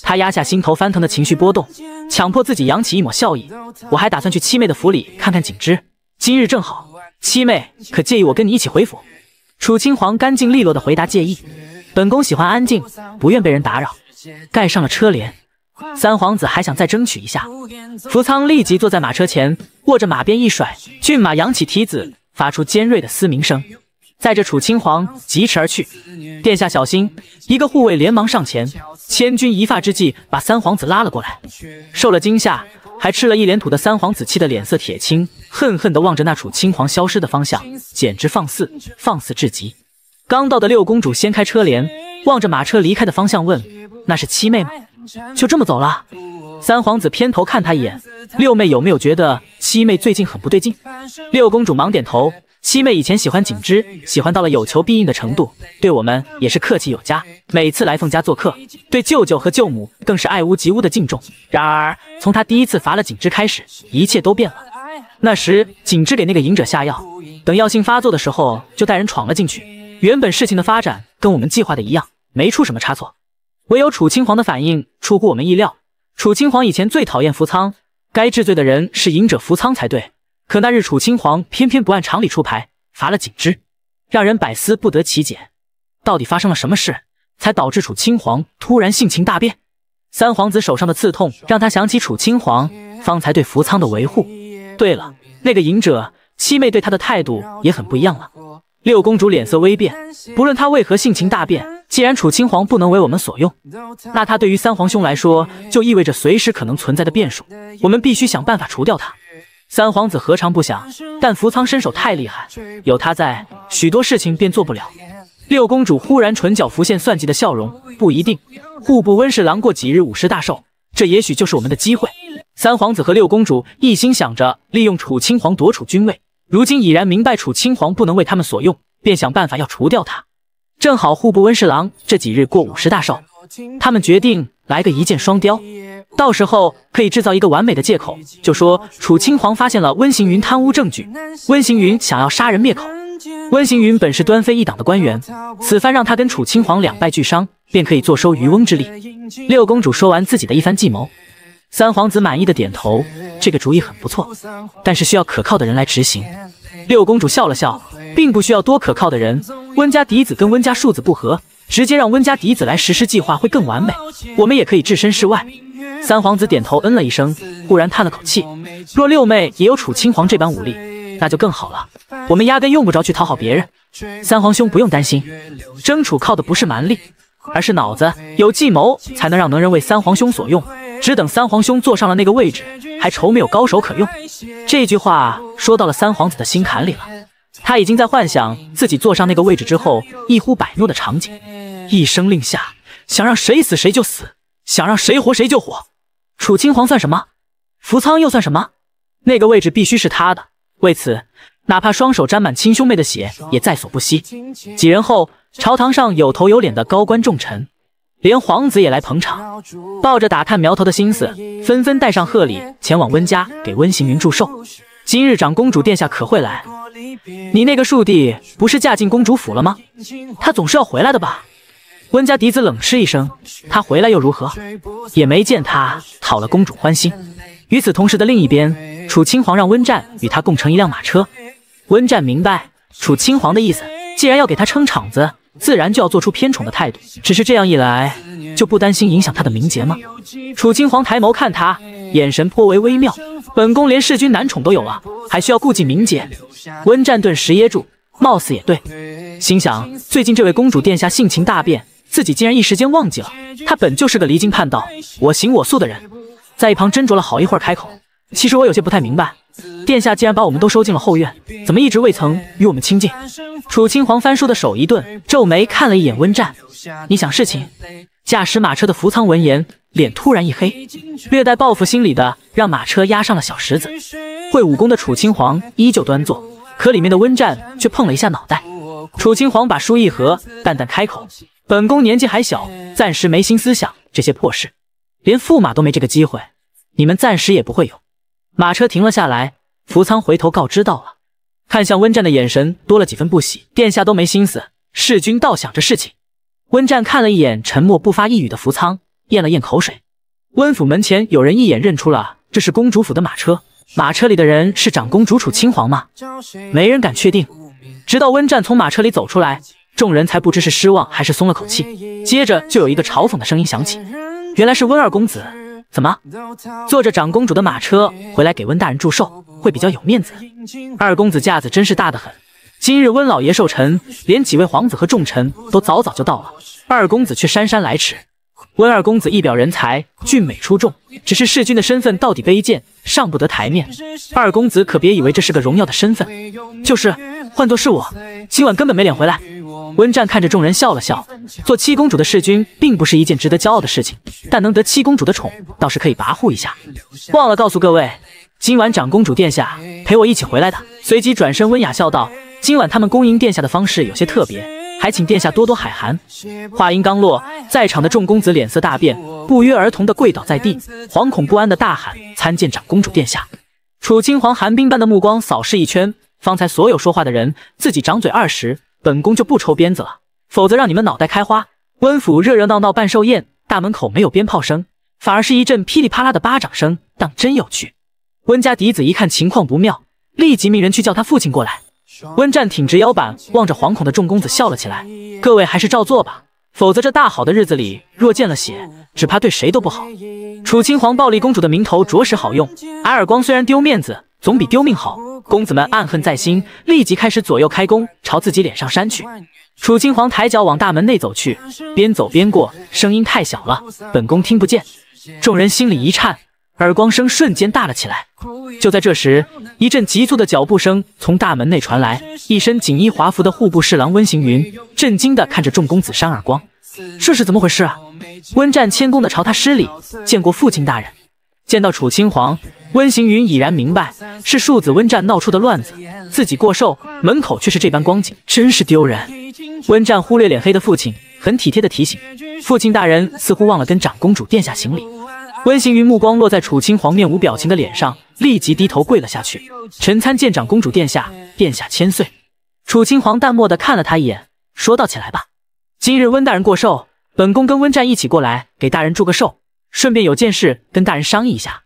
他压下心头翻腾的情绪波动，强迫自己扬起一抹笑意：“我还打算去七妹的府里看看景之，今日正好。七妹可介意我跟你一起回府？”楚清皇干净利落的回答：“介意。本宫喜欢安静，不愿被人打扰。”盖上了车帘。三皇子还想再争取一下，扶仓立即坐在马车前，握着马鞭一甩，骏马扬起蹄子，发出尖锐的嘶鸣声，载着楚清皇疾驰而去。殿下小心！一个护卫连忙上前，千钧一发之际把三皇子拉了过来。受了惊吓，还吃了一脸土的三皇子气得脸色铁青，恨恨地望着那楚青黄消失的方向，简直放肆，放肆至极。刚到的六公主掀开车帘，望着马车离开的方向问：“那是七妹吗？”就这么走了，三皇子偏头看他一眼。六妹有没有觉得七妹最近很不对劲？六公主忙点头。七妹以前喜欢景之，喜欢到了有求必应的程度，对我们也是客气有加。每次来凤家做客，对舅舅和舅母更是爱屋及乌的敬重。然而从她第一次罚了景之开始，一切都变了。那时景之给那个隐者下药，等药性发作的时候，就带人闯了进去。原本事情的发展跟我们计划的一样，没出什么差错。唯有楚清皇的反应出乎我们意料。楚清皇以前最讨厌扶仓，该治罪的人是隐者扶仓才对。可那日楚清皇偏偏不按常理出牌，罚了景之，让人百思不得其解。到底发生了什么事，才导致楚清皇突然性情大变？三皇子手上的刺痛让他想起楚清皇方才对扶仓的维护。对了，那个隐者七妹对他的态度也很不一样了。六公主脸色微变，不论他为何性情大变。既然楚清皇不能为我们所用，那他对于三皇兄来说就意味着随时可能存在的变数，我们必须想办法除掉他。三皇子何尝不想？但扶仓身手太厉害，有他在，许多事情便做不了。六公主忽然唇角浮现算计的笑容，不一定。户部温侍郎过几日五十大寿，这也许就是我们的机会。三皇子和六公主一心想着利用楚清皇夺楚君位，如今已然明白楚清皇不能为他们所用，便想办法要除掉他。正好户部温侍郎这几日过五十大寿，他们决定来个一箭双雕，到时候可以制造一个完美的借口，就说楚清皇发现了温行云贪污证据，温行云想要杀人灭口。温行云本是端妃一党的官员，此番让他跟楚清皇两败俱伤，便可以坐收渔翁之利。六公主说完自己的一番计谋，三皇子满意的点头，这个主意很不错，但是需要可靠的人来执行。六公主笑了笑，并不需要多可靠的人。温家嫡子跟温家庶子不和，直接让温家嫡子来实施计划会更完美。我们也可以置身事外。三皇子点头嗯了一声，忽然叹了口气：若六妹也有楚清皇这般武力，那就更好了。我们压根用不着去讨好别人。三皇兄不用担心，争楚靠的不是蛮力，而是脑子。有计谋才能让能人为三皇兄所用。只等三皇兄坐上了那个位置，还愁没有高手可用。这句话说到了三皇子的心坎里了，他已经在幻想自己坐上那个位置之后一呼百诺的场景，一声令下，想让谁死谁就死，想让谁活谁就活。楚青皇算什么？扶仓又算什么？那个位置必须是他的。为此，哪怕双手沾满亲兄妹的血，也在所不惜。几人后，朝堂上有头有脸的高官重臣。连皇子也来捧场，抱着打探苗头的心思，纷纷带上贺礼前往温家给温行云祝寿。今日长公主殿下可会来？你那个庶弟不是嫁进公主府了吗？他总是要回来的吧？温家嫡子冷嗤一声：“他回来又如何？也没见他讨了公主欢心。”与此同时的另一边，楚亲皇让温战与他共乘一辆马车。温战明白楚亲皇的意思，既然要给他撑场子。自然就要做出偏宠的态度，只是这样一来，就不担心影响他的名节吗？楚清皇抬眸看他，眼神颇为微妙。本宫连弑君男宠都有了，还需要顾忌名节？温战顿时噎住，貌似也对，心想最近这位公主殿下性情大变，自己竟然一时间忘记了，她本就是个离经叛道、我行我素的人。在一旁斟酌了好一会儿，开口：“其实我有些不太明白。”殿下既然把我们都收进了后院，怎么一直未曾与我们亲近？楚清皇翻书的手一顿，皱眉看了一眼温战。你想事情？驾驶马车的扶仓闻言，脸突然一黑，略带报复心理的让马车压上了小石子。会武功的楚清皇依旧端坐，可里面的温战却碰了一下脑袋。楚清皇把书一合，淡淡开口：“本宫年纪还小，暂时没心思想这些破事，连驸马都没这个机会，你们暂时也不会有。”马车停了下来。扶仓回头告知道了，看向温战的眼神多了几分不喜。殿下都没心思，弑君倒想着事情。温战看了一眼沉默不发一语的扶仓，咽了咽口水。温府门前有人一眼认出了这是公主府的马车，马车里的人是长公主楚清皇吗？没人敢确定。直到温战从马车里走出来，众人才不知是失望还是松了口气。接着就有一个嘲讽的声音响起，原来是温二公子。怎么坐着长公主的马车回来给温大人祝寿，会比较有面子？二公子架子真是大得很。今日温老爷寿辰，连几位皇子和重臣都早早就到了，二公子却姗姗来迟。温二公子一表人才，俊美出众，只是弑君的身份到底卑贱，上不得台面。二公子可别以为这是个荣耀的身份，就是换做是我，今晚根本没脸回来。温战看着众人笑了笑，做七公主的弑君并不是一件值得骄傲的事情，但能得七公主的宠，倒是可以跋扈一下。忘了告诉各位，今晚长公主殿下陪我一起回来的。随即转身温雅笑道：“今晚他们恭迎殿下的方式有些特别，还请殿下多多海涵。”话音刚落，在场的众公子脸色大变，不约而同的跪倒在地，惶恐不安的大喊：“参见长公主殿下！”楚清皇寒冰般的目光扫视一圈，方才所有说话的人，自己掌嘴二十。本宫就不抽鞭子了，否则让你们脑袋开花。温府热热闹闹办寿宴，大门口没有鞭炮声，反而是一阵噼里啪啦的巴掌声，当真有趣。温家嫡子一看情况不妙，立即命人去叫他父亲过来。温战挺直腰板，望着惶恐的众公子笑了起来：“各位还是照做吧，否则这大好的日子里若见了血，只怕对谁都不好。”楚清皇暴力公主的名头着实好用，挨耳光虽然丢面子，总比丢命好。公子们暗恨在心，立即开始左右开弓，朝自己脸上扇去。楚清皇抬脚往大门内走去，边走边过，声音太小了，本宫听不见。众人心里一颤，耳光声瞬间大了起来。就在这时，一阵急促的脚步声从大门内传来，一身锦衣华服的户部侍郎温行云震惊地看着众公子扇耳光，这是怎么回事啊？温战谦恭地朝他施礼，见过父亲大人。见到楚清皇。温行云已然明白是庶子温战闹出的乱子，自己过寿，门口却是这般光景，真是丢人。温战忽略脸黑的父亲，很体贴的提醒：“父亲大人似乎忘了跟长公主殿下行礼。”温行云目光落在楚清皇面无表情的脸上，立即低头跪了下去：“臣参见长公主殿下，殿下千岁。”楚清皇淡漠的看了他一眼，说道：“起来吧，今日温大人过寿，本宫跟温战一起过来给大人祝个寿，顺便有件事跟大人商议一下。”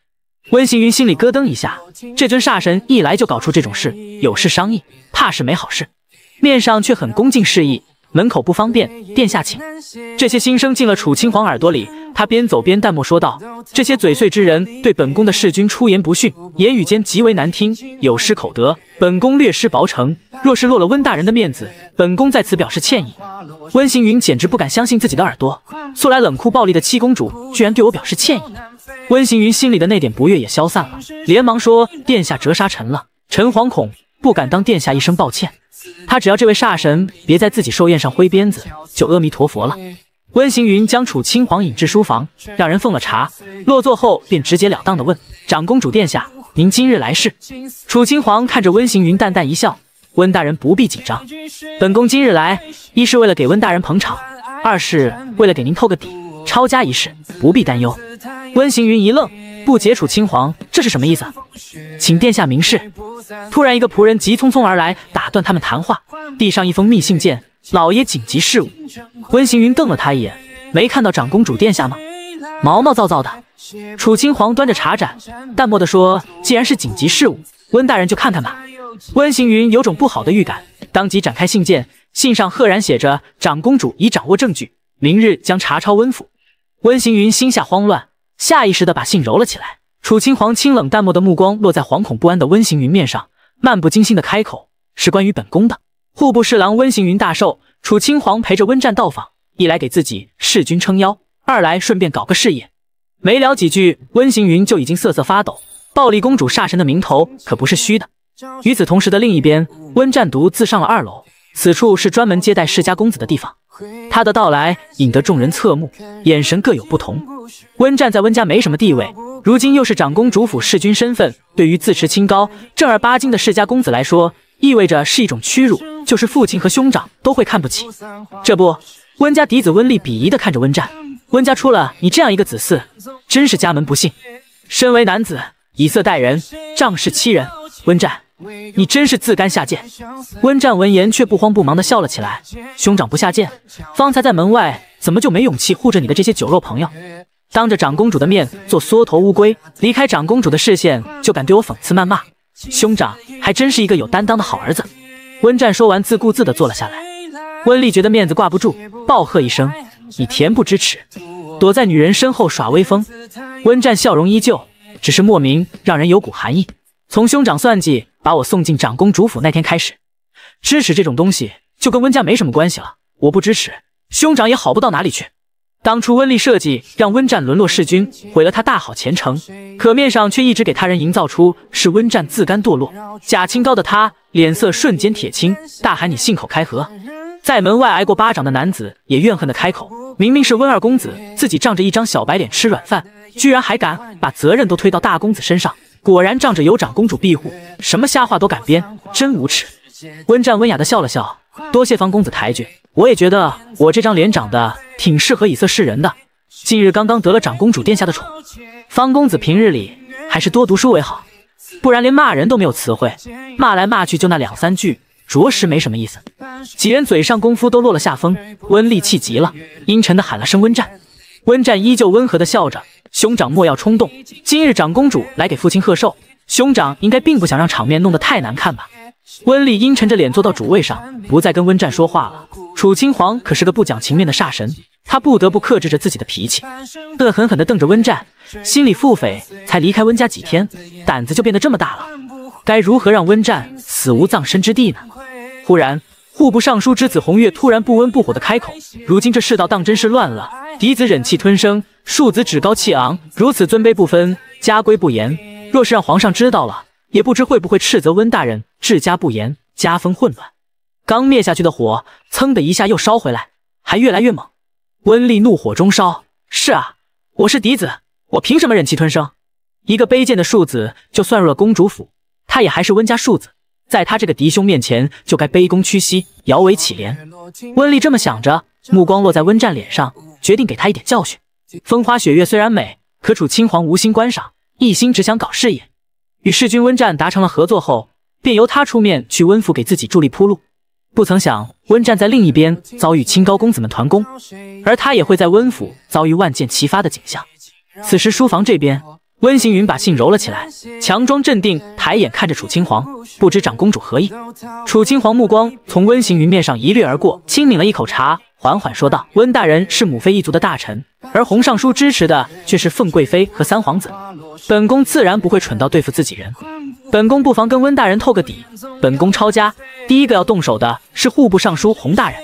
温行云心里咯噔一下，这尊煞神一来就搞出这种事，有事商议，怕是没好事。面上却很恭敬示意，门口不方便，殿下请。这些心声进了楚清皇耳朵里，他边走边淡漠说道：“这些嘴碎之人对本宫的弑君出言不逊，言语间极为难听，有失口德，本宫略施薄惩。若是落了温大人的面子，本宫在此表示歉意。”温行云简直不敢相信自己的耳朵，素来冷酷暴力的七公主，居然对我表示歉意。温行云心里的那点不悦也消散了，连忙说：“殿下折杀臣了，臣惶恐不敢当殿下一声抱歉。他只要这位煞神别在自己寿宴上挥鞭子，就阿弥陀佛了。”温行云将楚青皇引至书房，让人奉了茶，落座后便直截了当的问：“长公主殿下，您今日来是？”楚青皇看着温行云，淡淡一笑：“温大人不必紧张，本宫今日来，一是为了给温大人捧场，二是为了给您透个底，抄家一事不必担忧。”温行云一愣，不解楚青皇这是什么意思？请殿下明示。突然，一个仆人急匆匆而来，打断他们谈话，递上一封密信件。老爷紧急事务，温行云瞪了他一眼，没看到长公主殿下吗？毛毛躁躁的。楚青皇端着茶盏，淡漠的说：“既然是紧急事务，温大人就看看吧。”温行云有种不好的预感，当即展开信件，信上赫然写着：“长公主已掌握证据，明日将查抄温府。”温行云心下慌乱，下意识的把信揉了起来。楚清皇清冷淡漠的目光落在惶恐不安的温行云面上，漫不经心的开口：“是关于本宫的。”户部侍郎温行云大寿，楚清皇陪着温战到访，一来给自己弑君撑腰，二来顺便搞个事业。没聊几句，温行云就已经瑟瑟发抖。暴力公主煞神的名头可不是虚的。与此同时的另一边，温战独自上了二楼，此处是专门接待世家公子的地方。他的到来引得众人侧目，眼神各有不同。温战在温家没什么地位，如今又是长公主府侍君身份，对于自持清高、正儿八经的世家公子来说，意味着是一种屈辱。就是父亲和兄长都会看不起。这不，温家嫡子温丽鄙夷的看着温战，温家出了你这样一个子嗣，真是家门不幸。身为男子，以色待人，仗势欺人。温战，你真是自甘下贱。温战闻言却不慌不忙地笑了起来。兄长不下贱，方才在门外怎么就没勇气护着你的这些酒肉朋友？当着长公主的面做缩头乌龟，离开长公主的视线就敢对我讽刺谩骂。兄长还真是一个有担当的好儿子。温战说完，自顾自地坐了下来。温丽觉得面子挂不住，暴喝一声：“你恬不知耻，躲在女人身后耍威风！”温战笑容依旧，只是莫名让人有股寒意。从兄长算计把我送进长公主府那天开始，支持这种东西就跟温家没什么关系了。我不支持，兄长也好不到哪里去。当初温丽设计让温战沦落弑君，毁了他大好前程，可面上却一直给他人营造出是温战自甘堕落。假清高的他脸色瞬间铁青，大喊：“你信口开河！”在门外挨过巴掌的男子也怨恨的开口：“明明是温二公子自己仗着一张小白脸吃软饭，居然还敢把责任都推到大公子身上，果然仗着有长公主庇护，什么瞎话都敢编，真无耻！”温战温雅的笑了笑，多谢方公子抬举。我也觉得我这张脸长得挺适合以色示人的。近日刚刚得了长公主殿下的宠，方公子平日里还是多读书为好，不然连骂人都没有词汇，骂来骂去就那两三句，着实没什么意思。几人嘴上功夫都落了下风，温丽气急了，阴沉的喊了声温战。温战依旧温和的笑着，兄长莫要冲动，今日长公主来给父亲贺寿，兄长应该并不想让场面弄得太难看吧？温丽阴沉着脸坐到主位上，不再跟温战说话了。楚清皇可是个不讲情面的煞神，他不得不克制着自己的脾气，恶狠狠地瞪着温战，心里腹诽：才离开温家几天，胆子就变得这么大了，该如何让温战死无葬身之地呢？忽然，户部尚书之子红月突然不温不火的开口：如今这世道当真是乱了，嫡子忍气吞声，庶子趾高气昂，如此尊卑不分，家规不严，若是让皇上知道了，也不知会不会斥责温大人治家不严，家风混乱。刚灭下去的火，噌的一下又烧回来，还越来越猛。温丽怒火中烧：“是啊，我是嫡子，我凭什么忍气吞声？一个卑贱的庶子，就算入了公主府，他也还是温家庶子，在他这个嫡兄面前，就该卑躬屈膝，摇尾乞怜。”温丽这么想着，目光落在温战脸上，决定给他一点教训。风花雪月虽然美，可楚清皇无心观赏，一心只想搞事业。与弑君温战达成了合作后，便由他出面去温府给自己助力铺路。不曾想，温战在另一边遭遇清高公子们团攻，而他也会在温府遭遇万箭齐发的景象。此时书房这边，温行云把信揉了起来，强装镇定，抬眼看着楚清皇，不知长公主何意。楚清皇目光从温行云面上一掠而过，轻抿了一口茶，缓缓说道：“温大人是母妃一族的大臣，而洪尚书支持的却是凤贵妃和三皇子，本宫自然不会蠢到对付自己人。”本宫不妨跟温大人透个底。本宫抄家，第一个要动手的是户部尚书洪大人。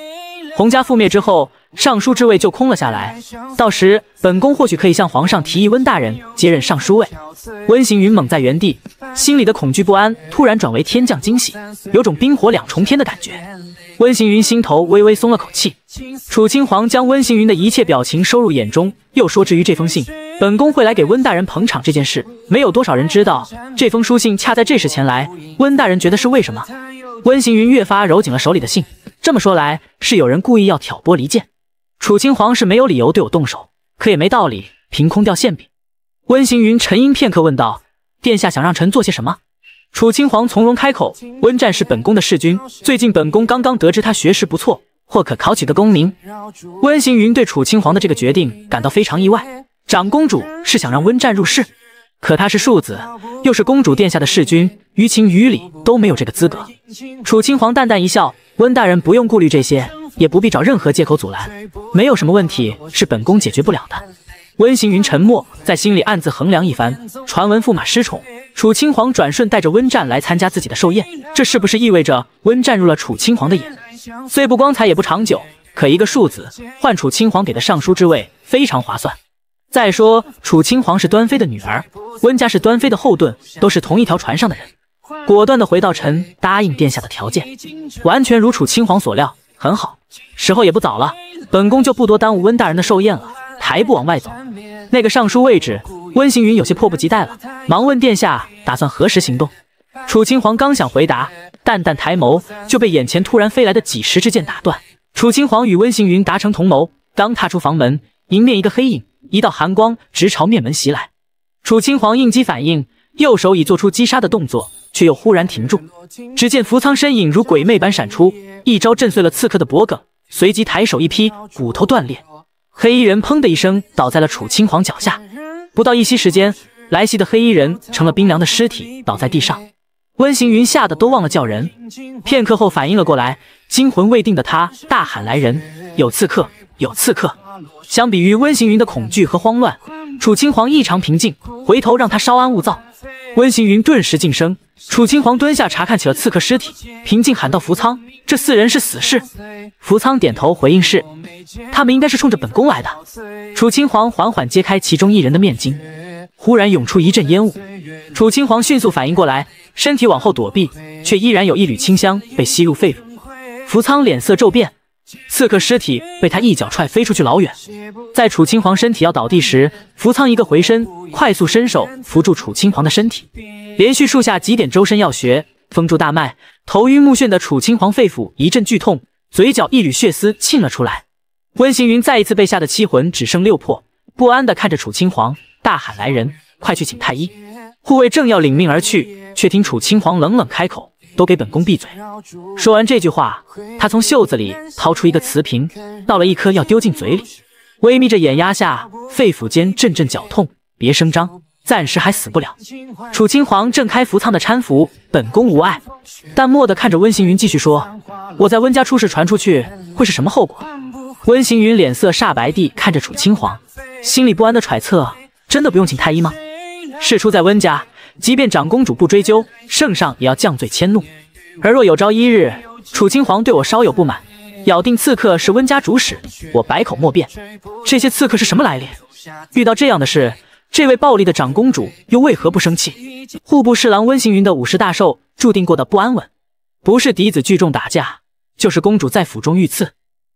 洪家覆灭之后，尚书之位就空了下来。到时本宫或许可以向皇上提议温大人接任尚书位。温行云猛在原地，心里的恐惧不安突然转为天降惊喜，有种冰火两重天的感觉。温行云心头微微松了口气。楚清皇将温行云的一切表情收入眼中，又说：“至于这封信，本宫会来给温大人捧场这件事，没有多少人知道。这封书信恰在这时前来，温大人觉得是为什么？”温行云越发揉紧了手里的信。这么说来，是有人故意要挑拨离间。楚清皇是没有理由对我动手，可也没道理凭空掉馅饼。温行云沉吟片刻，问道：“殿下想让臣做些什么？”楚清皇从容开口：“温战是本宫的侍君，最近本宫刚刚得知他学识不错，或可考取个功名。”温行云对楚清皇的这个决定感到非常意外。长公主是想让温战入室，可他是庶子，又是公主殿下的侍君，于情于理都没有这个资格。楚清皇淡淡一笑：“温大人不用顾虑这些，也不必找任何借口阻拦，没有什么问题是本宫解决不了的。”温行云沉默，在心里暗自衡量一番。传闻驸马失宠，楚清皇转瞬带着温战来参加自己的寿宴，这是不是意味着温战入了楚清皇的眼？虽不光彩也不长久，可一个庶子换楚清皇给的尚书之位，非常划算。再说楚清皇是端妃的女儿，温家是端妃的后盾，都是同一条船上的人。果断的回到臣答应殿下的条件，完全如楚清皇所料。很好，时候也不早了，本宫就不多耽误温大人的寿宴了。抬步往外走，那个尚书位置，温行云有些迫不及待了，忙问殿下打算何时行动。楚清皇刚想回答，淡淡抬眸就被眼前突然飞来的几十支箭打断。楚清皇与温行云达成同谋，刚踏出房门，迎面一个黑影，一道寒光直朝面门袭来。楚清皇应激反应，右手已做出击杀的动作，却又忽然停住。只见扶苍身影如鬼魅般闪出，一招震碎了刺客的脖颈，随即抬手一劈，骨头断裂。黑衣人砰的一声倒在了楚青皇脚下，不到一息时间，来袭的黑衣人成了冰凉的尸体，倒在地上。温行云吓得都忘了叫人，片刻后反应了过来，惊魂未定的他大喊：“来人！有刺客！有刺客！”相比于温行云的恐惧和慌乱，楚青皇异常平静，回头让他稍安勿躁。温行云顿时噤声。楚青皇蹲下查看起了刺客尸体，平静喊道：“福仓，这四人是死士。”福仓点头回应是：“他们应该是冲着本宫来的。”楚青皇缓缓揭开其中一人的面巾，忽然涌出一阵烟雾。楚青皇迅速反应过来，身体往后躲避，却依然有一缕清香被吸入肺腑。福仓脸色骤变，刺客尸体被他一脚踹飞出去老远。在楚清皇身体要倒地时，福仓一个回身，快速伸手扶住楚清皇的身体。连续数下几点周身要穴，封住大脉，头晕目眩的楚清皇肺腑一阵剧痛，嘴角一缕血丝沁了出来。温行云再一次被吓得七魂只剩六魄，不安的看着楚清皇，大喊：“来人，快去请太医！”护卫正要领命而去，却听楚清皇冷冷开口：“都给本宫闭嘴！”说完这句话，他从袖子里掏出一个瓷瓶，倒了一颗药丢进嘴里，微眯着眼压下，肺腑间阵阵绞痛，别声张。暂时还死不了。楚清皇挣开福仓的搀扶，本宫无碍。淡漠的看着温行云，继续说：“我在温家出事传出去，会是什么后果？”温行云脸色煞白地看着楚清皇，心里不安的揣测：真的不用请太医吗？事出在温家，即便长公主不追究，圣上也要降罪迁怒。而若有朝一日，楚清皇对我稍有不满，咬定刺客是温家主使，我百口莫辩。这些刺客是什么来历？遇到这样的事。这位暴力的长公主又为何不生气？户部侍郎温行云的五十大寿注定过得不安稳，不是嫡子聚众打架，就是公主在府中遇刺。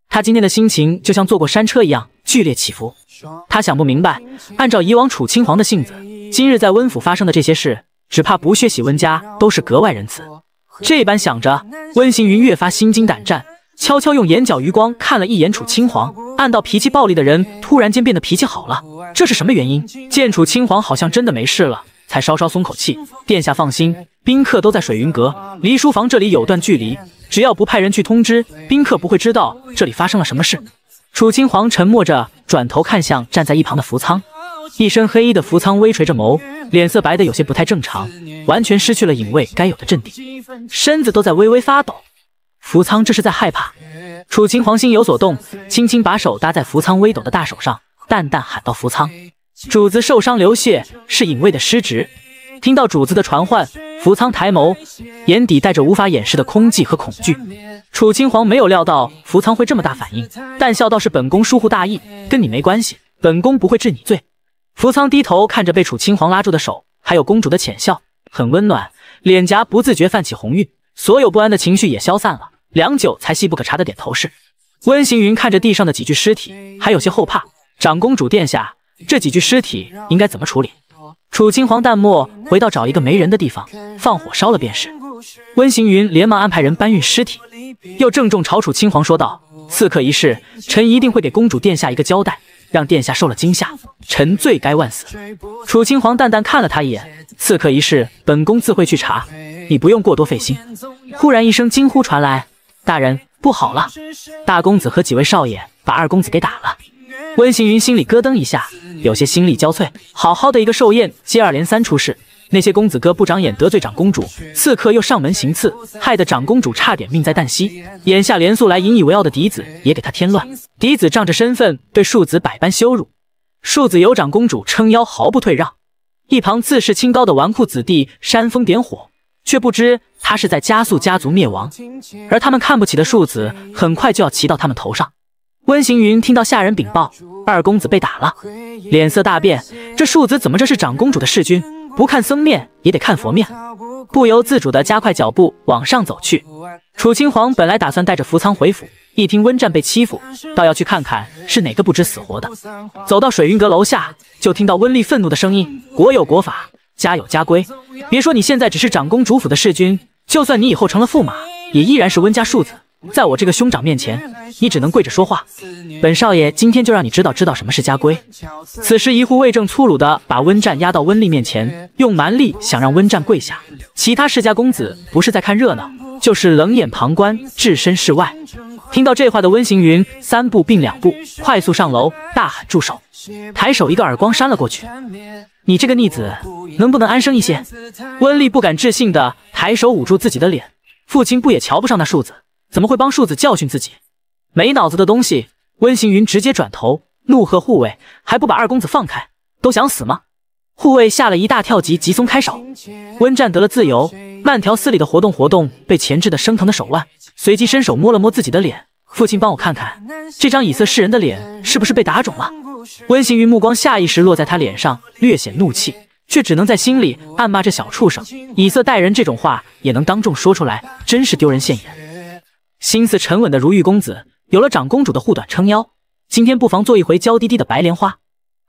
他今天的心情就像坐过山车一样剧烈起伏。他想不明白，按照以往楚清皇的性子，今日在温府发生的这些事，只怕不血洗温家都是格外仁慈。这般想着，温行云越发心惊胆战。悄悄用眼角余光看了一眼楚青黄，暗道脾气暴戾的人突然间变得脾气好了，这是什么原因？见楚青黄好像真的没事了，才稍稍松口气。殿下放心，宾客都在水云阁，离书房这里有段距离，只要不派人去通知，宾客不会知道这里发生了什么事。楚青黄沉默着，转头看向站在一旁的福仓，一身黑衣的福仓微垂着眸，脸色白得有些不太正常，完全失去了隐卫该有的镇定，身子都在微微发抖。福仓这是在害怕，楚清皇心有所动，轻轻把手搭在福仓微抖的大手上，淡淡喊道：“福仓，主子受伤流血是隐卫的失职，听到主子的传唤，福仓抬眸，眼底带着无法掩饰的空寂和恐惧。楚清皇没有料到福仓会这么大反应，淡笑道：“是本宫疏忽大意，跟你没关系，本宫不会治你罪。”扶桑低头看着被楚青皇拉住的手，还有公主的浅笑，很温暖，脸颊不自觉泛起红晕，所有不安的情绪也消散了。良久才细不可察的点头是。温行云看着地上的几具尸体，还有些后怕。长公主殿下，这几具尸体应该怎么处理？楚青皇淡漠，回到找一个没人的地方，放火烧了便是。温行云连忙安排人搬运尸体，又郑重朝楚青皇说道：“刺客一事，臣一定会给公主殿下一个交代，让殿下受了惊吓，臣罪该万死。”楚青皇淡淡看了他一眼：“刺客一事，本宫自会去查，你不用过多费心。”忽然一声惊呼传来：“大人！”不好了！大公子和几位少爷把二公子给打了。温行云心里咯噔一下，有些心力交瘁。好好的一个寿宴，接二连三出事，那些公子哥不长眼，得罪长公主，刺客又上门行刺，害得长公主差点命在旦夕。眼下连素来引以为傲的嫡子也给他添乱，嫡子仗着身份对庶子百般羞辱，庶子有长公主撑腰毫不退让。一旁自视清高的纨绔子弟煽风点火。却不知他是在加速家族灭亡，而他们看不起的庶子很快就要骑到他们头上。温行云听到下人禀报二公子被打了，脸色大变。这庶子怎么这是长公主的弑君？不看僧面也得看佛面，不由自主地加快脚步往上走去。楚清皇本来打算带着福仓回府，一听温战被欺负，倒要去看看是哪个不知死活的。走到水云阁楼下，就听到温丽愤怒的声音：“国有国法。”家有家规，别说你现在只是长公主府的侍君，就算你以后成了驸马，也依然是温家庶子。在我这个兄长面前，你只能跪着说话。本少爷今天就让你知道知道什么是家规。此时，一护卫正粗鲁地把温战压到温丽面前，用蛮力想让温战跪下。其他世家公子不是在看热闹，就是冷眼旁观，置身事外。听到这话的温行云三步并两步，快速上楼，大喊住手！抬手一个耳光扇了过去。你这个逆子，能不能安生一些？温丽不敢置信的抬手捂住自己的脸，父亲不也瞧不上那庶子，怎么会帮庶子教训自己？没脑子的东西！温行云直接转头怒喝护卫，还不把二公子放开？都想死吗？护卫吓了一大跳，急急松开手。温战得了自由，慢条斯理的活动活动被钳制的生疼的手腕，随即伸手摸了摸自己的脸，父亲帮我看看，这张以色示人的脸是不是被打肿了？温行云目光下意识落在他脸上，略显怒气，却只能在心里暗骂这小畜生。以色待人这种话也能当众说出来，真是丢人现眼。心思沉稳的如玉公子，有了长公主的护短撑腰，今天不妨做一回娇滴滴的白莲花。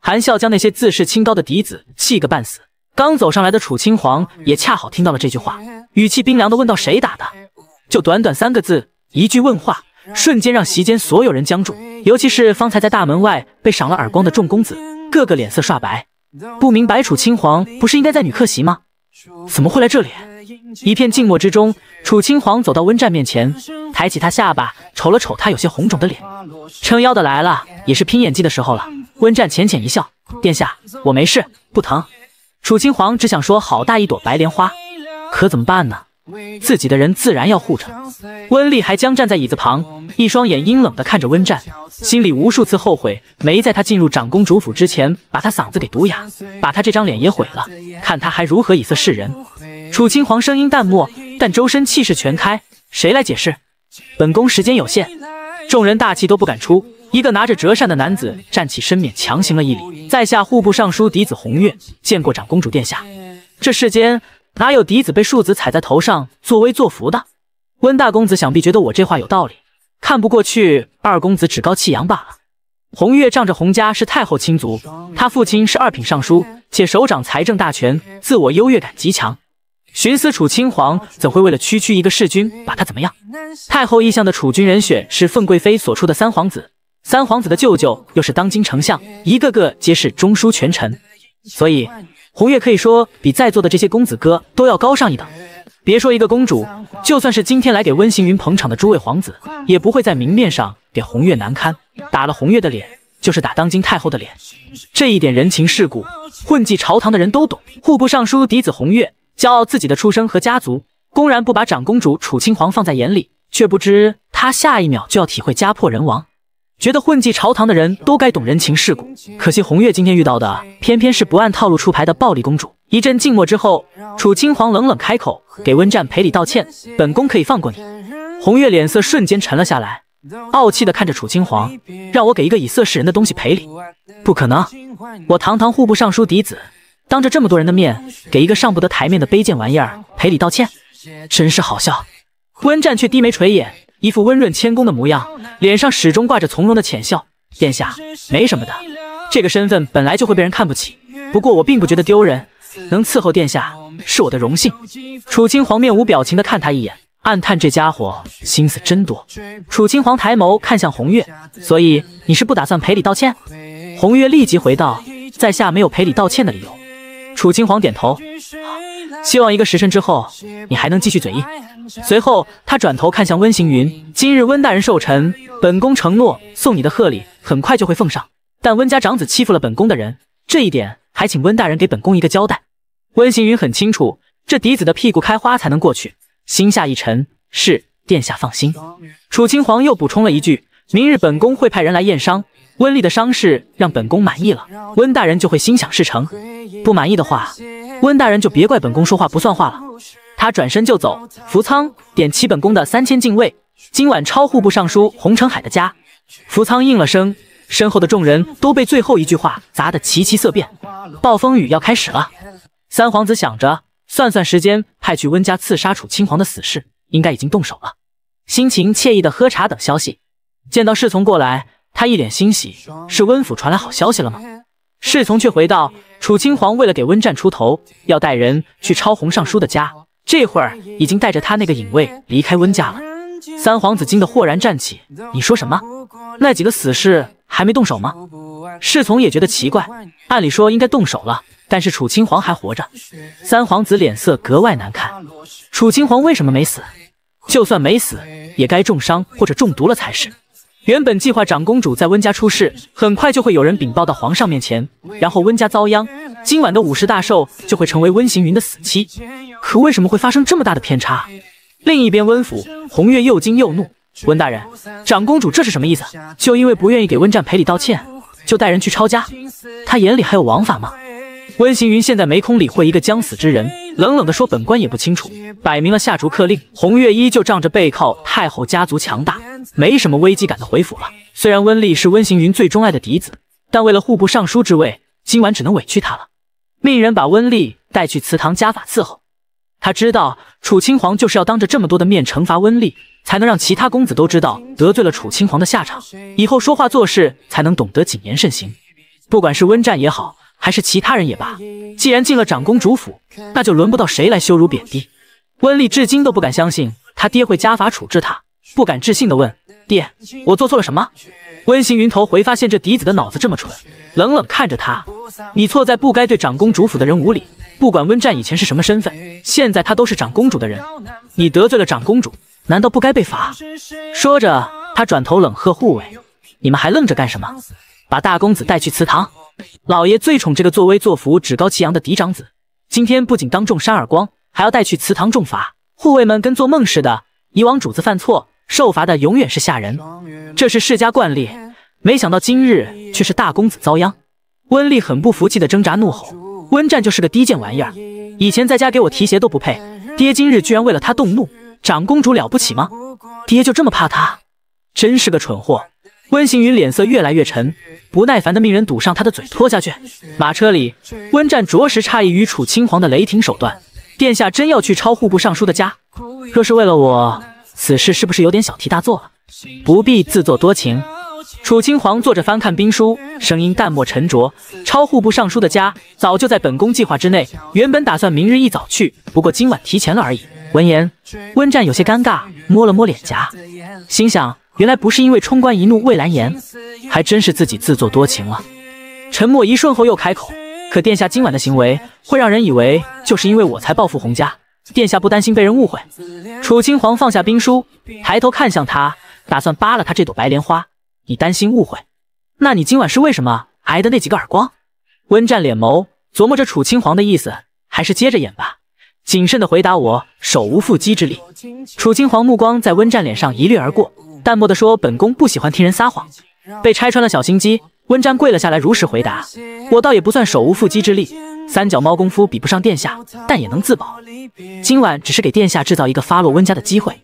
含笑将那些自视清高的嫡子气个半死。刚走上来的楚清皇也恰好听到了这句话，语气冰凉的问道：“谁打的？”就短短三个字，一句问话。瞬间让席间所有人僵住，尤其是方才在大门外被赏了耳光的众公子，个个脸色刷白。不明白楚青皇不是应该在女客席吗？怎么会来这里？一片静默之中，楚清皇走到温战面前，抬起他下巴，瞅了瞅他有些红肿的脸，撑腰的来了，也是拼演技的时候了。温战浅浅一笑：“殿下，我没事，不疼。”楚清皇只想说：“好大一朵白莲花，可怎么办呢？”自己的人自然要护着。温丽还僵站在椅子旁，一双眼阴冷的看着温战，心里无数次后悔没在他进入长公主府之前把他嗓子给堵哑，把他这张脸也毁了。看他还如何以色示人。楚清皇声音淡漠，但周身气势全开。谁来解释？本宫时间有限。众人大气都不敢出。一个拿着折扇的男子站起身免强行了一礼，在下户部尚书嫡子红月，见过长公主殿下。这世间。哪有嫡子被庶子踩在头上作威作福的？温大公子想必觉得我这话有道理，看不过去二公子趾高气扬罢了。红月仗着洪家是太后亲族，他父亲是二品尚书，且手掌财政大权，自我优越感极强。寻思楚亲皇怎会为了区区一个弑君把他怎么样？太后意向的储君人选是凤贵妃所出的三皇子，三皇子的舅舅又是当今丞相，一个个皆是中枢权臣，所以。红月可以说比在座的这些公子哥都要高上一等，别说一个公主，就算是今天来给温行云捧场的诸位皇子，也不会在明面上给红月难堪。打了红月的脸，就是打当今太后的脸，这一点人情世故，混迹朝堂的人都懂。户部尚书嫡子红月，骄傲自己的出生和家族，公然不把长公主楚清皇放在眼里，却不知他下一秒就要体会家破人亡。觉得混迹朝堂的人都该懂人情世故，可惜红月今天遇到的偏偏是不按套路出牌的暴力公主。一阵静默之后，楚清皇冷冷开口：“给温战赔礼道歉，本宫可以放过你。”红月脸色瞬间沉了下来，傲气的看着楚清皇：“让我给一个以色示人的东西赔礼？不可能！我堂堂户部尚书嫡子，当着这么多人的面，给一个上不得台面的卑贱玩意儿赔礼道歉，真是好笑。”温战却低眉垂眼，一副温润谦恭的模样，脸上始终挂着从容的浅笑。殿下，没什么的，这个身份本来就会被人看不起，不过我并不觉得丢人，能伺候殿下是我的荣幸。楚清皇面无表情的看他一眼，暗叹这家伙心思真多。楚清皇抬眸看向红月，所以你是不打算赔礼道歉？红月立即回道，在下没有赔礼道歉的理由。楚清皇点头。希望一个时辰之后，你还能继续嘴硬。随后，他转头看向温行云：“今日温大人寿辰，本宫承诺送你的贺礼很快就会奉上。但温家长子欺负了本宫的人，这一点还请温大人给本宫一个交代。”温行云很清楚，这嫡子的屁股开花才能过去，心下一沉：“是殿下放心。”楚清皇又补充了一句：“明日本宫会派人来验伤，温丽的伤势让本宫满意了，温大人就会心想事成；不满意的话。”温大人就别怪本宫说话不算话了。他转身就走，福仓点齐本宫的三千禁卫，今晚抄户部尚书洪承海的家。福仓应了声，身后的众人都被最后一句话砸得齐齐色变。暴风雨要开始了。三皇子想着，算算时间，派去温家刺杀楚清皇的死士，应该已经动手了。心情惬意的喝茶等消息。见到侍从过来，他一脸欣喜，是温府传来好消息了吗？侍从却回道：“楚清皇为了给温战出头，要带人去抄洪尚书的家，这会儿已经带着他那个影卫离开温家了。”三皇子惊得豁然站起：“你说什么？那几个死士还没动手吗？”侍从也觉得奇怪，按理说应该动手了，但是楚清皇还活着。三皇子脸色格外难看。楚清皇为什么没死？就算没死，也该重伤或者中毒了才是。原本计划长公主在温家出事，很快就会有人禀报到皇上面前，然后温家遭殃，今晚的五十大寿就会成为温行云的死期。可为什么会发生这么大的偏差？另一边温府，红月又惊又怒：“温大人，长公主这是什么意思？就因为不愿意给温战赔礼道歉，就带人去抄家？他眼里还有王法吗？”温行云现在没空理会一个将死之人，冷冷地说：“本官也不清楚，摆明了下逐客令。”红月依旧仗着背靠太后家族强大，没什么危机感的回府了。虽然温丽是温行云最钟爱的嫡子，但为了户部尚书之位，今晚只能委屈他了。命人把温丽带去祠堂加法伺候。他知道楚清皇就是要当着这么多的面惩罚温丽，才能让其他公子都知道得罪了楚清皇的下场，以后说话做事才能懂得谨言慎行。不管是温战也好。还是其他人也罢，既然进了长公主府，那就轮不到谁来羞辱贬低。温丽至今都不敢相信他爹会家法处置他，不敢置信的问：“爹，我做错了什么？”温行云头回，发现这嫡子的脑子这么蠢，冷冷看着他：“你错在不该对长公主府的人无礼。不管温战以前是什么身份，现在他都是长公主的人，你得罪了长公主，难道不该被罚？”说着，他转头冷喝护卫：“你们还愣着干什么？把大公子带去祠堂。”老爷最宠这个作威作福、趾高气扬的嫡长子，今天不仅当众扇耳光，还要带去祠堂重罚。护卫们跟做梦似的。以往主子犯错，受罚的永远是下人，这是世家惯例。没想到今日却是大公子遭殃。温丽很不服气的挣扎怒吼：“温战就是个低贱玩意儿，以前在家给我提鞋都不配，爹今日居然为了他动怒，长公主了不起吗？爹就这么怕他？真是个蠢货！”温行云脸色越来越沉，不耐烦的命人堵上他的嘴，拖下去。马车里，温战着实诧异于楚清皇的雷霆手段。殿下真要去抄户部尚书的家？若是为了我，此事是不是有点小题大做了？不必自作多情。楚清皇坐着翻看兵书，声音淡漠沉着。抄户部尚书的家早就在本宫计划之内，原本打算明日一早去，不过今晚提前了而已。闻言，温战有些尴尬，摸了摸脸颊，心想。原来不是因为冲冠一怒为蓝颜，还真是自己自作多情了。沉默一瞬后又开口：“可殿下今晚的行为会让人以为就是因为我才报复洪家，殿下不担心被人误会？”楚清皇放下兵书，抬头看向他，打算扒了他这朵白莲花。你担心误会？那你今晚是为什么挨的那几个耳光？温战脸眸琢磨着楚清皇的意思，还是接着演吧。谨慎的回答我：“手无缚鸡之力。”楚清皇目光在温战脸上一掠而过。淡漠地说：“本宫不喜欢听人撒谎，被拆穿了小心机。”温瞻跪了下来，如实回答：“我倒也不算手无缚鸡之力，三脚猫功夫比不上殿下，但也能自保。今晚只是给殿下制造一个发落温家的机会。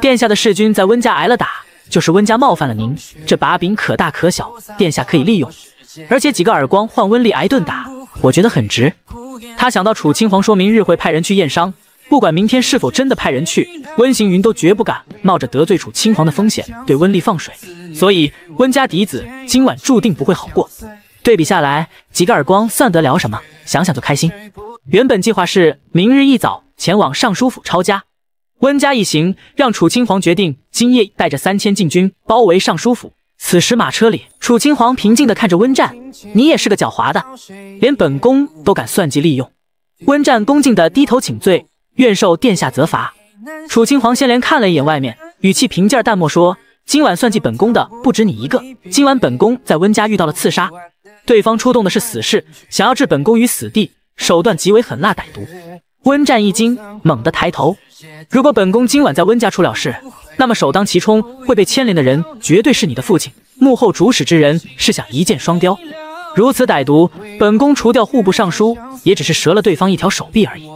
殿下的弑君在温家挨了打，就是温家冒犯了您，这把柄可大可小，殿下可以利用。而且几个耳光换温丽挨顿打，我觉得很值。”他想到楚青皇说明日会派人去验伤。不管明天是否真的派人去，温行云都绝不敢冒着得罪楚青皇的风险对温丽放水，所以温家嫡子今晚注定不会好过。对比下来，几个耳光算得了什么？想想就开心。原本计划是明日一早前往尚书府抄家，温家一行让楚青皇决定今夜带着三千禁军包围尚书府。此时马车里，楚青皇平静地看着温战：“你也是个狡猾的，连本宫都敢算计利用。”温战恭敬地低头请罪。愿受殿下责罚。楚青皇先连看了一眼外面，语气平静淡漠说：“今晚算计本宫的不止你一个。今晚本宫在温家遇到了刺杀，对方出动的是死士，想要置本宫于死地，手段极为狠辣歹毒。”温战一惊，猛地抬头：“如果本宫今晚在温家出了事，那么首当其冲会被牵连的人绝对是你的父亲。幕后主使之人是想一箭双雕，如此歹毒，本宫除掉户部尚书，也只是折了对方一条手臂而已。”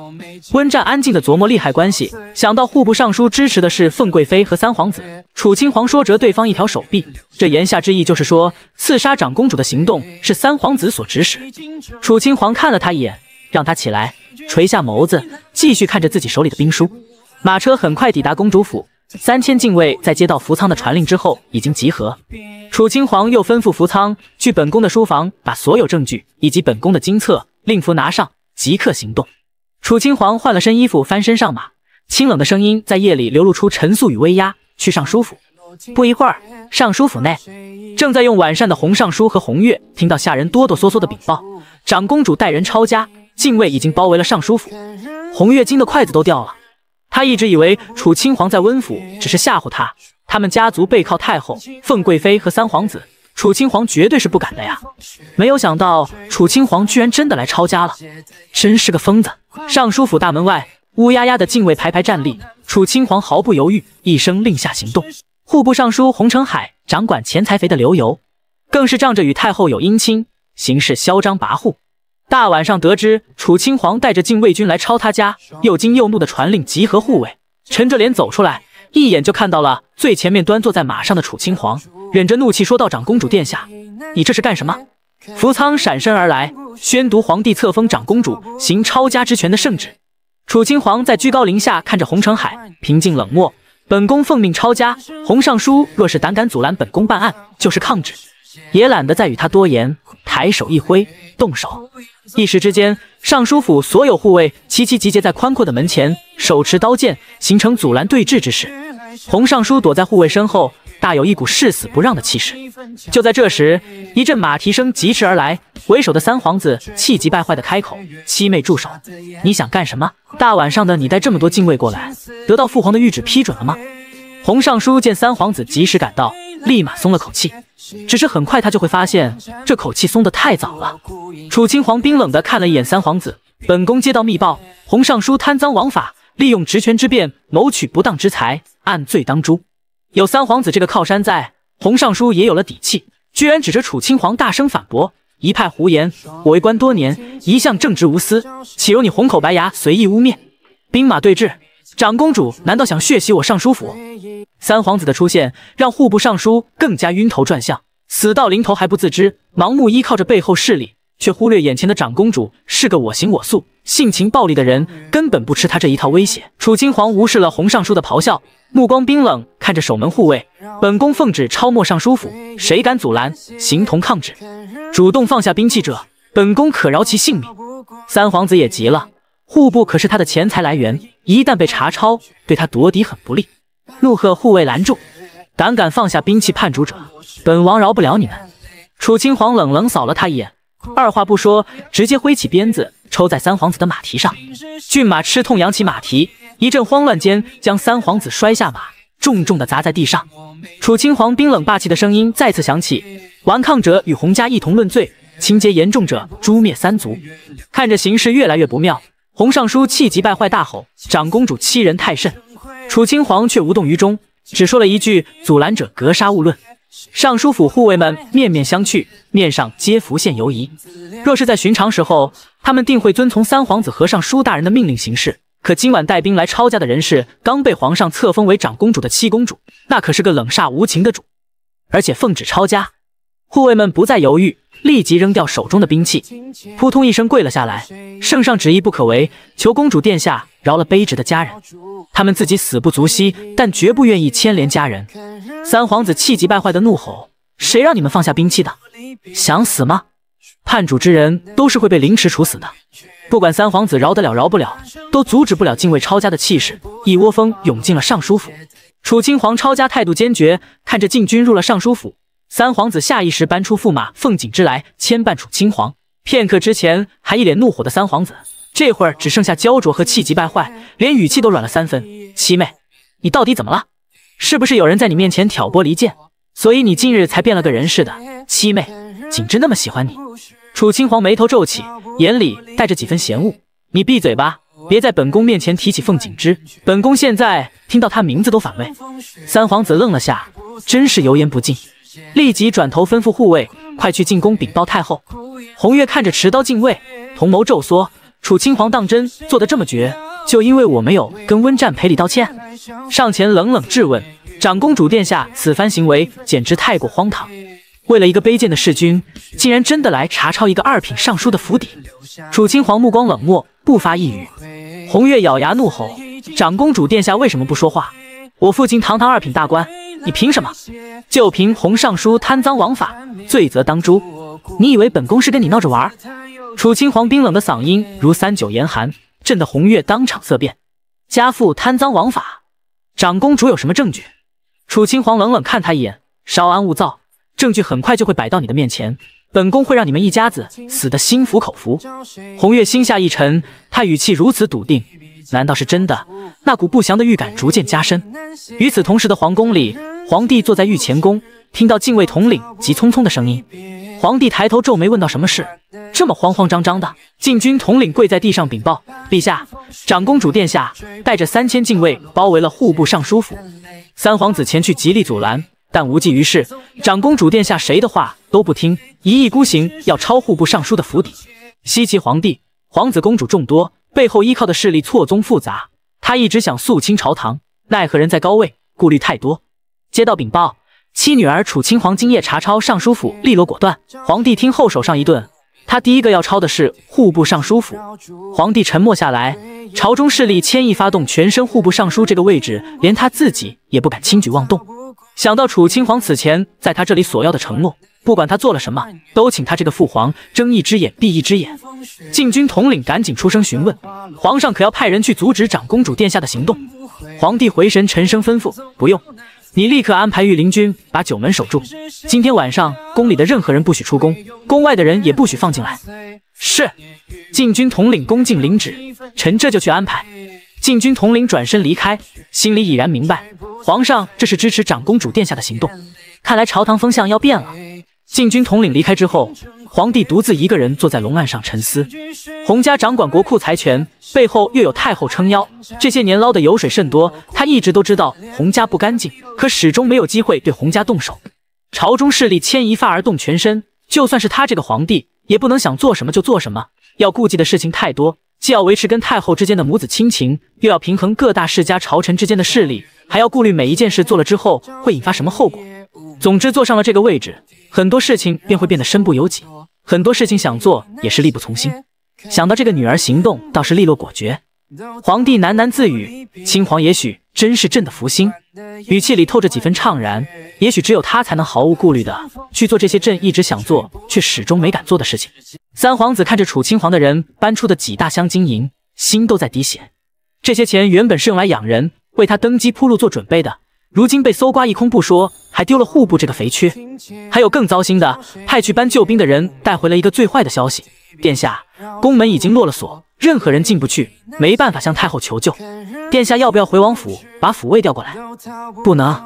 温战安静的琢磨利害关系，想到户部尚书支持的是凤贵妃和三皇子，楚青皇说折对方一条手臂，这言下之意就是说刺杀长公主的行动是三皇子所指使。楚青皇看了他一眼，让他起来，垂下眸子，继续看着自己手里的兵书。马车很快抵达公主府，三千禁卫在接到福仓的传令之后已经集合。楚青皇又吩咐福仓去本宫的书房，把所有证据以及本宫的金册令符拿上，即刻行动。楚青皇换了身衣服，翻身上马，清冷的声音在夜里流露出沉肃与威压。去尚书府。不一会儿，尚书府内正在用晚膳的洪尚书和洪月听到下人哆哆嗦嗦的禀报：长公主带人抄家，禁卫已经包围了尚书府。洪月惊得筷子都掉了。他一直以为楚青皇在温府只是吓唬他，他们家族背靠太后、凤贵妃和三皇子。楚青皇绝对是不敢的呀！没有想到楚青皇居然真的来抄家了，真是个疯子！尚书府大门外，乌压压的禁卫排排站立。楚青皇毫不犹豫，一声令下行动。户部尚书洪承海掌管钱财肥的刘游，更是仗着与太后有姻亲，行事嚣张跋扈。大晚上得知楚青皇带着禁卫军来抄他家，又惊又怒的传令集合护卫，沉着脸走出来，一眼就看到了最前面端坐在马上的楚青皇。忍着怒气说道：“长公主殿下，你这是干什么？”福仓闪身而来，宣读皇帝册封长公主行抄家之权的圣旨。楚青皇在居高临下看着洪承海，平静冷漠：“本宫奉命抄家，洪尚书若是胆敢阻拦本宫办案，就是抗旨。”也懒得再与他多言，抬手一挥，动手。一时之间，尚书府所有护卫齐齐集结在宽阔的门前，手持刀剑，形成阻拦对峙之势。洪尚书躲在护卫身后。大有一股誓死不让的气势。就在这时，一阵马蹄声疾驰而来，为首的三皇子气急败坏的开口：“七妹，住手！你想干什么？大晚上的，你带这么多禁卫过来，得到父皇的谕旨批准了吗？”洪尚书见三皇子及时赶到，立马松了口气。只是很快他就会发现，这口气松得太早了。楚青皇冰冷地看了一眼三皇子：“本宫接到密报，洪尚书贪赃枉法，利用职权之便谋取不当之财，按罪当诛。”有三皇子这个靠山在，洪尚书也有了底气，居然指着楚青皇大声反驳，一派胡言！我为官多年，一向正直无私，岂容你红口白牙随意污蔑？兵马对峙，长公主难道想血洗我尚书府？三皇子的出现让户部尚书更加晕头转向，死到临头还不自知，盲目依靠着背后势力，却忽略眼前的长公主是个我行我素、性情暴戾的人，根本不吃他这一套威胁。楚青皇无视了洪尚书的咆哮。目光冰冷看着守门护卫，本宫奉旨抄没尚书府，谁敢阻拦，形同抗旨。主动放下兵器者，本宫可饶其性命。三皇子也急了，户部可是他的钱财来源，一旦被查抄，对他夺嫡很不利。怒喝护卫拦住，胆敢放下兵器叛主者，本王饶不了你们。楚青皇冷冷扫了他一眼，二话不说，直接挥起鞭子抽在三皇子的马蹄上。骏马吃痛，扬起马蹄。一阵慌乱间，将三皇子摔下马，重重的砸在地上。楚青皇冰冷霸气的声音再次响起：“顽抗者与洪家一同论罪，情节严重者诛灭三族。”看着形势越来越不妙，洪尚书气急败坏，大吼：“长公主欺人太甚！”楚青皇却无动于衷，只说了一句：“阻拦者格杀勿论。”尚书府护卫们面面相觑，面上皆浮现犹疑。若是在寻常时候，他们定会遵从三皇子和尚书大人的命令行事。可今晚带兵来抄家的人是刚被皇上册封为长公主的七公主，那可是个冷煞无情的主，而且奉旨抄家。护卫们不再犹豫，立即扔掉手中的兵器，扑通一声跪了下来。圣上旨意不可违，求公主殿下饶了卑职的家人。他们自己死不足惜，但绝不愿意牵连家人。三皇子气急败坏的怒吼：“谁让你们放下兵器的？想死吗？叛主之人都是会被凌迟处死的。不管三皇子饶得了饶不了，都阻止不了禁卫抄家的气势。一窝蜂涌进了尚书府。楚清皇抄家态度坚决，看着禁军入了尚书府，三皇子下意识搬出驸马凤锦之来牵绊楚青皇。片刻之前还一脸怒火的三皇子，这会儿只剩下焦灼和气急败坏，连语气都软了三分。七妹，你到底怎么了？是不是有人在你面前挑拨离间，所以你近日才变了个人似的？七妹，景之那么喜欢你？楚青皇眉头皱起，眼里带着几分嫌恶。你闭嘴吧，别在本宫面前提起凤锦之，本宫现在听到他名字都反胃。三皇子愣了下，真是油盐不进，立即转头吩咐护卫，快去进宫禀报太后。红月看着持刀禁卫，瞳眸骤缩。楚清皇当真做得这么绝？就因为我没有跟温战赔礼道歉，上前冷冷质问长公主殿下，此番行为简直太过荒唐。为了一个卑贱的弑君，竟然真的来查抄一个二品尚书的府邸。楚清皇目光冷漠，不发一语。红月咬牙怒吼：长公主殿下为什么不说话？我父亲堂堂二品大官，你凭什么？就凭洪尚书贪赃枉法，罪责当诛。你以为本宫是跟你闹着玩？楚清皇冰冷的嗓音如三九严寒。震得红月当场色变，家父贪赃枉法，长公主有什么证据？楚清皇冷冷看他一眼，稍安勿躁，证据很快就会摆到你的面前，本宫会让你们一家子死得心服口服。红月心下一沉，他语气如此笃定，难道是真的？那股不祥的预感逐渐加深。与此同时的皇宫里，皇帝坐在御前宫，听到禁卫统领急匆匆的声音。皇帝抬头皱眉，问道：“什么事？这么慌慌张张的？”禁军统领跪在地上禀报：“陛下，长公主殿下带着三千禁卫包围了户部尚书府。三皇子前去极力阻拦，但无济于事。长公主殿下谁的话都不听，一意孤行要抄户部尚书的府邸。西岐皇帝、皇子公主众多，背后依靠的势力错综复杂。他一直想肃清朝堂，奈何人在高位，顾虑太多。接到禀报。”七女儿楚清皇今夜查抄尚书府，利落果断。皇帝听后手上一顿，他第一个要抄的是户部尚书府。皇帝沉默下来，朝中势力牵一发动全身，户部尚书这个位置，连他自己也不敢轻举妄动。想到楚清皇此前在他这里所要的承诺，不管他做了什么，都请他这个父皇睁一只眼闭一只眼。禁军统领赶紧出声询问：皇上可要派人去阻止长公主殿下的行动？皇帝回神，沉声吩咐：不用。你立刻安排御林军把九门守住。今天晚上，宫里的任何人不许出宫，宫外的人也不许放进来。是。禁军统领恭敬领旨，臣这就去安排。禁军统领转身离开，心里已然明白，皇上这是支持长公主殿下的行动。看来朝堂风向要变了。禁军统领离开之后。皇帝独自一个人坐在龙案上沉思。洪家掌管国库财权，背后又有太后撑腰，这些年捞的油水甚多。他一直都知道洪家不干净，可始终没有机会对洪家动手。朝中势力牵一发而动全身，就算是他这个皇帝，也不能想做什么就做什么。要顾忌的事情太多，既要维持跟太后之间的母子亲情，又要平衡各大世家朝臣之间的势力，还要顾虑每一件事做了之后会引发什么后果。总之，坐上了这个位置，很多事情便会变得身不由己。很多事情想做也是力不从心。想到这个女儿行动倒是利落果决，皇帝喃喃自语：“亲皇也许真是朕的福星。”语气里透着几分怅然。也许只有他才能毫无顾虑的去做这些朕一直想做却始终没敢做的事情。三皇子看着楚清皇的人搬出的几大箱金银，心都在滴血。这些钱原本是用来养人、为他登基铺路做准备的。如今被搜刮一空不说，还丢了户部这个肥缺。还有更糟心的，派去搬救兵的人带回了一个最坏的消息：殿下，宫门已经落了锁，任何人进不去，没办法向太后求救。殿下要不要回王府，把抚慰调过来？不能。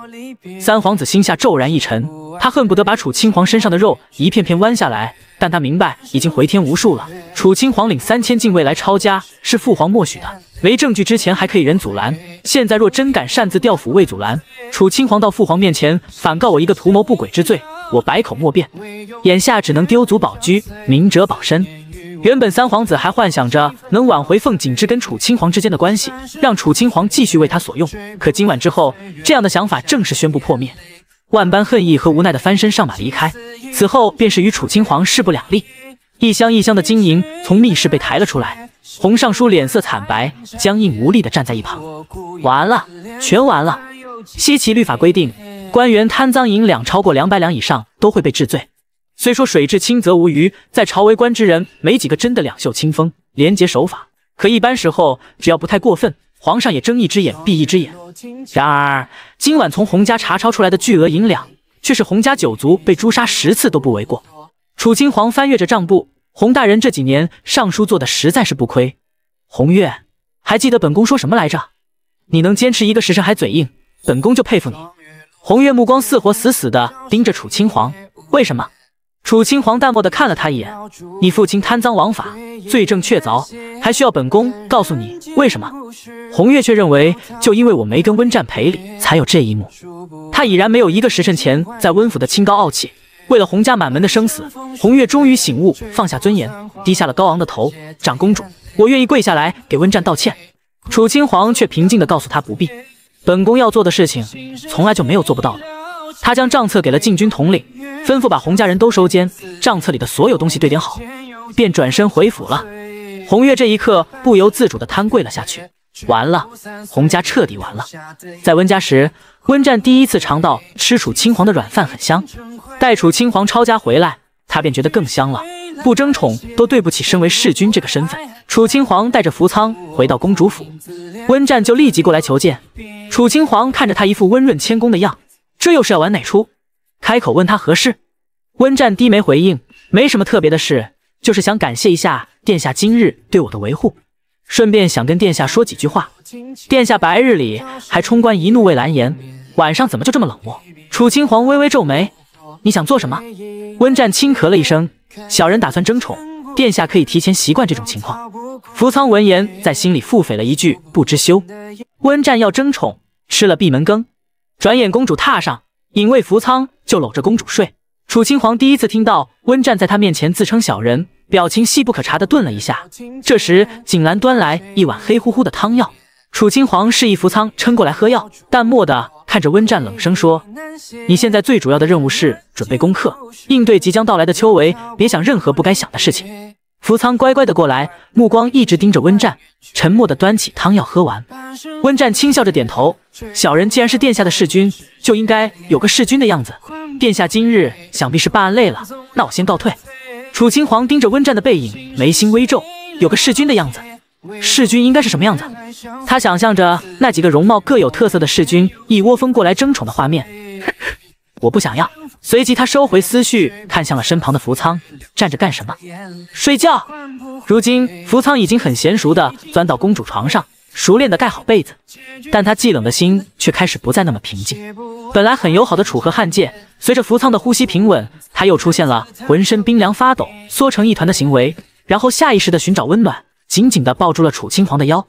三皇子心下骤然一沉，他恨不得把楚清皇身上的肉一片片剜下来，但他明白已经回天无术了。楚清皇领三千禁卫来抄家，是父皇默许的。没证据之前还可以人阻拦，现在若真敢擅自调府卫阻拦，楚清皇到父皇面前反告我一个图谋不轨之罪，我百口莫辩。眼下只能丢卒保车，明哲保身。原本三皇子还幻想着能挽回凤锦之跟楚清皇之间的关系，让楚清皇继续为他所用。可今晚之后，这样的想法正式宣布破灭。万般恨意和无奈的翻身上马离开，此后便是与楚清皇势不两立。一箱一箱的金银从密室被抬了出来，洪尚书脸色惨白，僵硬无力地站在一旁。完了，全完了！西岐律法规定，官员贪赃银两超过两百两以上都会被治罪。虽说水至清则无鱼，在朝为官之人没几个真的两袖清风、廉洁守法。可一般时候，只要不太过分，皇上也睁一只眼闭一只眼。然而今晚从洪家查抄出来的巨额银两，却是洪家九族被诛杀十次都不为过。楚清皇翻阅着账簿，洪大人这几年尚书做的实在是不亏。洪月，还记得本宫说什么来着？你能坚持一个时辰还嘴硬，本宫就佩服你。洪月目光似火死死的盯着楚清皇，为什么？楚清皇淡漠的看了他一眼，你父亲贪赃枉法，罪证确凿，还需要本宫告诉你为什么？红月却认为，就因为我没跟温战赔礼，才有这一幕。他已然没有一个时辰前在温府的清高傲气。为了洪家满门的生死，红月终于醒悟，放下尊严，低下了高昂的头。长公主，我愿意跪下来给温战道歉。楚清皇却平静的告诉他不必，本宫要做的事情，从来就没有做不到的。他将账册给了禁军统领。吩咐把洪家人都收监，账册里的所有东西对点好，便转身回府了。红月这一刻不由自主地瘫跪了下去。完了，洪家彻底完了。在温家时，温战第一次尝到吃楚清皇的软饭很香，待楚清皇抄家回来，他便觉得更香了。不争宠都对不起身为弑君这个身份。楚清皇带着福仓回到公主府，温战就立即过来求见。楚清皇看着他一副温润谦恭的样，这又是要玩哪出？开口问他何事，温战低眉回应：“没什么特别的事，就是想感谢一下殿下今日对我的维护，顺便想跟殿下说几句话。殿下白日里还冲冠一怒为蓝颜，晚上怎么就这么冷漠？”楚清皇微微皱眉：“你想做什么？”温战轻咳了一声：“小人打算争宠，殿下可以提前习惯这种情况。”福仓闻言在心里腹诽了一句：“不知羞。”温战要争宠，吃了闭门羹。转眼公主榻上。隐卫扶苍就搂着公主睡。楚清皇第一次听到温战在他面前自称小人，表情细不可察的顿了一下。这时景兰端来一碗黑乎乎的汤药，楚清皇示意扶苍撑过来喝药，淡漠的看着温战，冷声说：“你现在最主要的任务是准备功课，应对即将到来的秋闱，别想任何不该想的事情。”扶仓乖乖的过来，目光一直盯着温战，沉默的端起汤药喝完。温战轻笑着点头：“小人既然是殿下的侍君，就应该有个侍君的样子。殿下今日想必是办案累了，那我先告退。”楚清皇盯着温战的背影，眉心微皱：“有个侍君的样子，侍君应该是什么样子？”他想象着那几个容貌各有特色的侍君一窝蜂过来争宠的画面。我不想要。随即，他收回思绪，看向了身旁的福仓，站着干什么？睡觉。如今，福仓已经很娴熟的钻到公主床上，熟练的盖好被子，但他寂冷的心却开始不再那么平静。本来很友好的楚河汉界，随着福仓的呼吸平稳，他又出现了浑身冰凉发抖、缩成一团的行为，然后下意识的寻找温暖，紧紧的抱住了楚清皇的腰。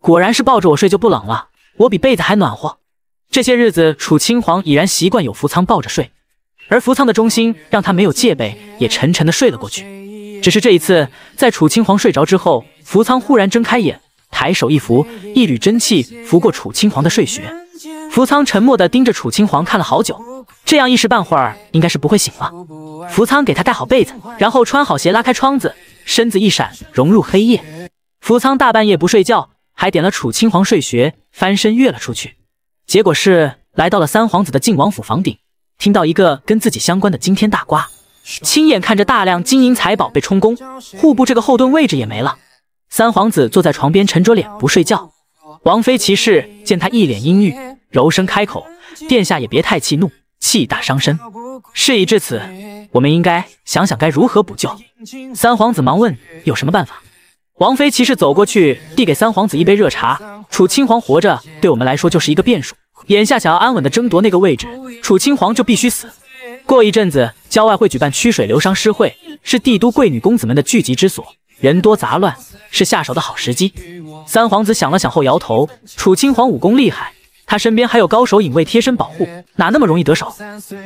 果然是抱着我睡就不冷了，我比被子还暖和。这些日子，楚清皇已然习惯有福仓抱着睡。而福仓的忠心让他没有戒备，也沉沉的睡了过去。只是这一次，在楚清皇睡着之后，福仓忽然睁开眼，抬手一拂，一缕真气拂过楚清皇的睡穴。福仓沉默的盯着楚清皇看了好久，这样一时半会儿应该是不会醒了。福仓给他盖好被子，然后穿好鞋，拉开窗子，身子一闪，融入黑夜。福仓大半夜不睡觉，还点了楚清皇睡穴，翻身跃了出去，结果是来到了三皇子的晋王府房顶。听到一个跟自己相关的惊天大瓜，亲眼看着大量金银财宝被充公，户部这个后盾位置也没了。三皇子坐在床边沉着脸不睡觉。王妃骑士见他一脸阴郁，柔声开口：“殿下也别太气怒，气大伤身。事已至此，我们应该想想该如何补救。”三皇子忙问：“有什么办法？”王妃骑士走过去，递给三皇子一杯热茶。楚清皇活着，对我们来说就是一个变数。眼下想要安稳的争夺那个位置，楚清皇就必须死。过一阵子，郊外会举办曲水流觞诗会，是帝都贵女公子们的聚集之所。人多杂乱，是下手的好时机。三皇子想了想后摇头：“楚清皇武功厉害。”他身边还有高手影卫贴身保护，哪那么容易得手？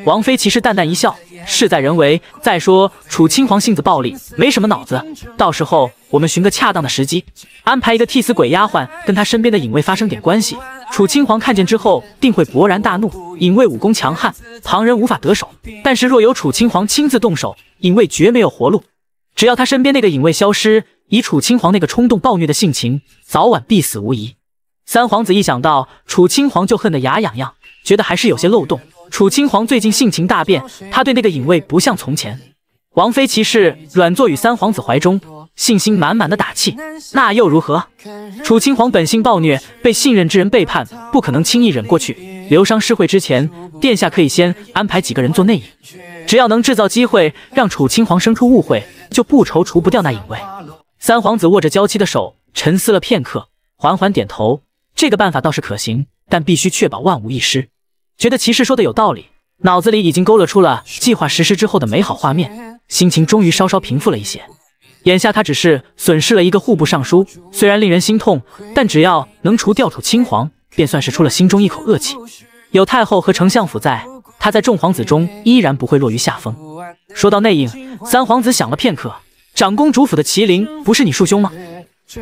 王妃其实淡淡一笑，事在人为。再说楚清皇性子暴戾，没什么脑子。到时候我们寻个恰当的时机，安排一个替死鬼丫鬟跟他身边的影卫发生点关系。楚清皇看见之后，定会勃然大怒。影卫武功强悍，旁人无法得手。但是若有楚清皇亲自动手，影卫绝没有活路。只要他身边那个影卫消失，以楚清皇那个冲动暴虐的性情，早晚必死无疑。三皇子一想到楚清皇就恨得牙痒痒，觉得还是有些漏洞。楚清皇最近性情大变，他对那个隐卫不像从前。王妃骑士软坐于三皇子怀中，信心满满的打气：“那又如何？楚清皇本性暴虐，被信任之人背叛，不可能轻易忍过去。流伤施惠之前，殿下可以先安排几个人做内应，只要能制造机会让楚清皇生出误会，就不愁除不掉那隐卫。”三皇子握着娇妻的手，沉思了片刻，缓缓点头。这个办法倒是可行，但必须确保万无一失。觉得骑士说的有道理，脑子里已经勾勒出了计划实施之后的美好画面，心情终于稍稍平复了一些。眼下他只是损失了一个户部尚书，虽然令人心痛，但只要能除掉楚青皇，便算是出了心中一口恶气。有太后和丞相府在，他在众皇子中依然不会落于下风。说到内应，三皇子想了片刻，长公主府的麒麟不是你叔兄吗？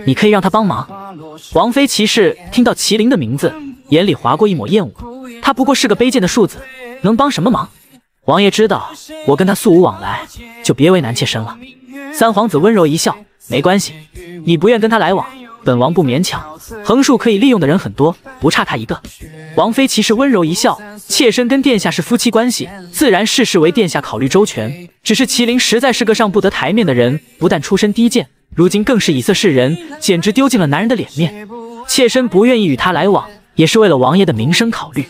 你可以让他帮忙。王妃骑士听到麒麟的名字，眼里划过一抹厌恶。他不过是个卑贱的庶子，能帮什么忙？王爷知道我跟他素无往来，就别为难妾身了。三皇子温柔一笑，没关系，你不愿跟他来往，本王不勉强。横竖可以利用的人很多，不差他一个。王妃骑士温柔一笑，妾身跟殿下是夫妻关系，自然事事为殿下考虑周全。只是麒麟实在是个上不得台面的人，不但出身低贱。如今更是以色示人，简直丢尽了男人的脸面。妾身不愿意与他来往，也是为了王爷的名声考虑。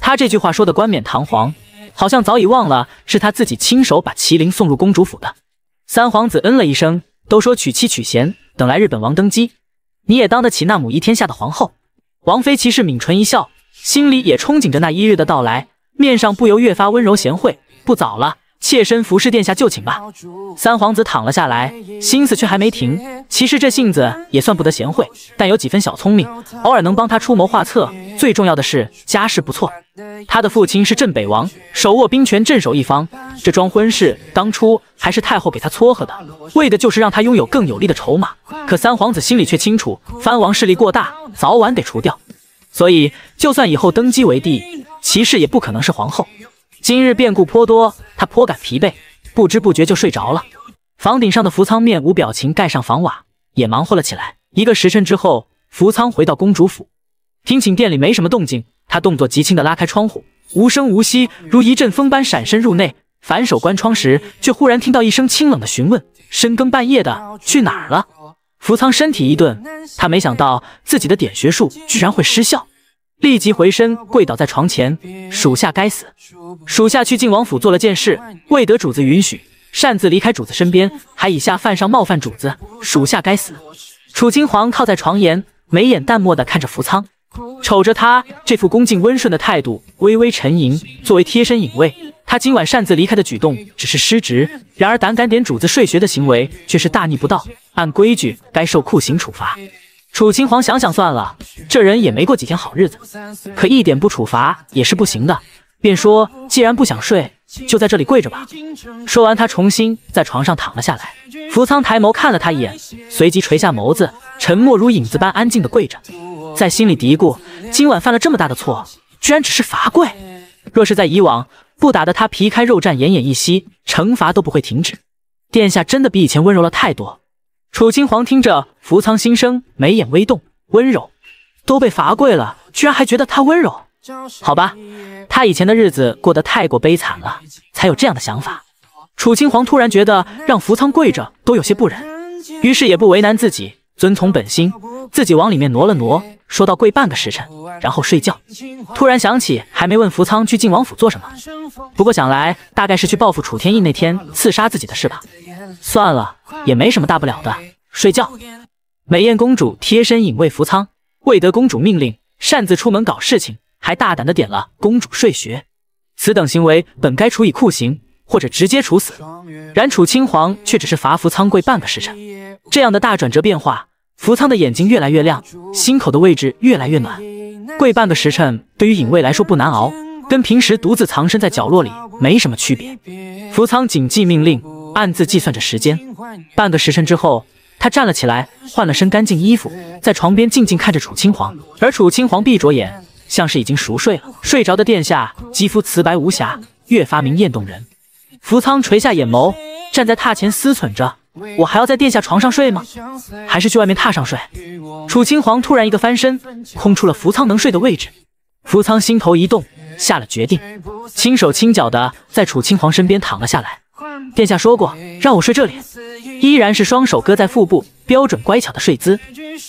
他这句话说的冠冕堂皇，好像早已忘了是他自己亲手把麒麟送入公主府的。三皇子嗯了一声，都说娶妻娶贤，等来日本王登基，你也当得起那母仪天下的皇后。王妃骑士抿唇一笑，心里也憧憬着那一日的到来，面上不由越发温柔贤惠。不早了。妾身服侍殿下就寝吧。三皇子躺了下来，心思却还没停。其实这性子也算不得贤惠，但有几分小聪明，偶尔能帮他出谋划策。最重要的是家世不错，他的父亲是镇北王，手握兵权，镇守一方。这桩婚事当初还是太后给他撮合的，为的就是让他拥有更有力的筹码。可三皇子心里却清楚，藩王势力过大，早晚得除掉。所以，就算以后登基为帝，骑士也不可能是皇后。今日变故颇多，他颇感疲惫，不知不觉就睡着了。房顶上的福仓面无表情盖上房瓦，也忙活了起来。一个时辰之后，福仓回到公主府，听寝殿里没什么动静，他动作极轻的拉开窗户，无声无息，如一阵风般闪身入内。反手关窗时，却忽然听到一声清冷的询问：“深更半夜的去哪儿了？”福仓身体一顿，他没想到自己的点穴术居然会失效。立即回身跪倒在床前，属下该死，属下去晋王府做了件事，未得主子允许，擅自离开主子身边，还以下犯上冒犯主子，属下该死。楚清皇靠在床沿，眉眼淡漠的看着福仓，瞅着他这副恭敬温顺的态度，微微沉吟。作为贴身隐卫，他今晚擅自离开的举动只是失职，然而胆敢点主子睡穴的行为却是大逆不道，按规矩该受酷刑处罚。楚清皇想想算了，这人也没过几天好日子，可一点不处罚也是不行的，便说：“既然不想睡，就在这里跪着吧。”说完，他重新在床上躺了下来。福仓抬眸看了他一眼，随即垂下眸子，沉默如影子般安静的跪着，在心里嘀咕：今晚犯了这么大的错，居然只是罚跪。若是在以往，不打得他皮开肉绽、奄奄一息，惩罚都不会停止。殿下真的比以前温柔了太多。楚清皇听着福仓心声，眉眼微动，温柔，都被罚跪了，居然还觉得他温柔？好吧，他以前的日子过得太过悲惨了，才有这样的想法。楚清皇突然觉得让福仓跪着都有些不忍，于是也不为难自己，遵从本心，自己往里面挪了挪，说到跪半个时辰，然后睡觉。突然想起还没问福仓去晋王府做什么，不过想来大概是去报复楚天印那天刺杀自己的事吧。算了，也没什么大不了的，睡觉。美艳公主贴身隐卫福仓，未得公主命令，擅自出门搞事情，还大胆的点了公主睡穴，此等行为本该处以酷刑，或者直接处死。然楚清皇却只是罚扶仓跪半个时辰，这样的大转折变化，扶仓的眼睛越来越亮，心口的位置越来越暖。跪半个时辰对于隐卫来说不难熬，跟平时独自藏身在角落里没什么区别。扶仓谨记命令，暗自计算着时间。半个时辰之后，他站了起来，换了身干净衣服，在床边静静看着楚清皇。而楚清皇闭着眼，像是已经熟睡了。睡着的殿下肌肤瓷白无瑕，越发明艳动人。扶仓垂下眼眸，站在榻前思忖着：我还要在殿下床上睡吗？还是去外面榻上睡？楚清皇突然一个翻身，空出了扶仓能睡的位置。扶仓心头一动，下了决定，轻手轻脚的在楚清皇身边躺了下来。殿下说过让我睡这里，依然是双手搁在腹部，标准乖巧的睡姿。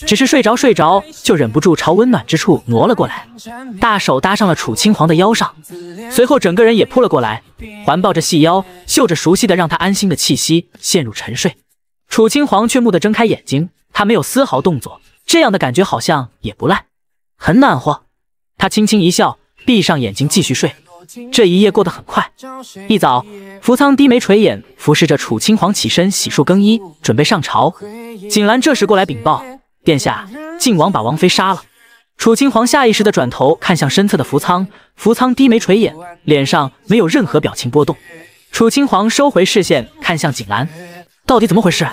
只是睡着睡着就忍不住朝温暖之处挪了过来，大手搭上了楚青皇的腰上，随后整个人也扑了过来，环抱着细腰，嗅着熟悉的让他安心的气息，陷入沉睡。楚青皇却蓦地睁开眼睛，他没有丝毫动作，这样的感觉好像也不赖，很暖和。他轻轻一笑，闭上眼睛继续睡。这一夜过得很快。一早，扶仓低眉垂眼，服侍着楚清皇起身洗漱更衣，准备上朝。锦兰这时过来禀报：“殿下，靖王把王妃杀了。”楚清皇下意识地转头看向身侧的扶仓，扶仓低眉垂眼，脸上没有任何表情波动。楚清皇收回视线，看向锦兰：“到底怎么回事？”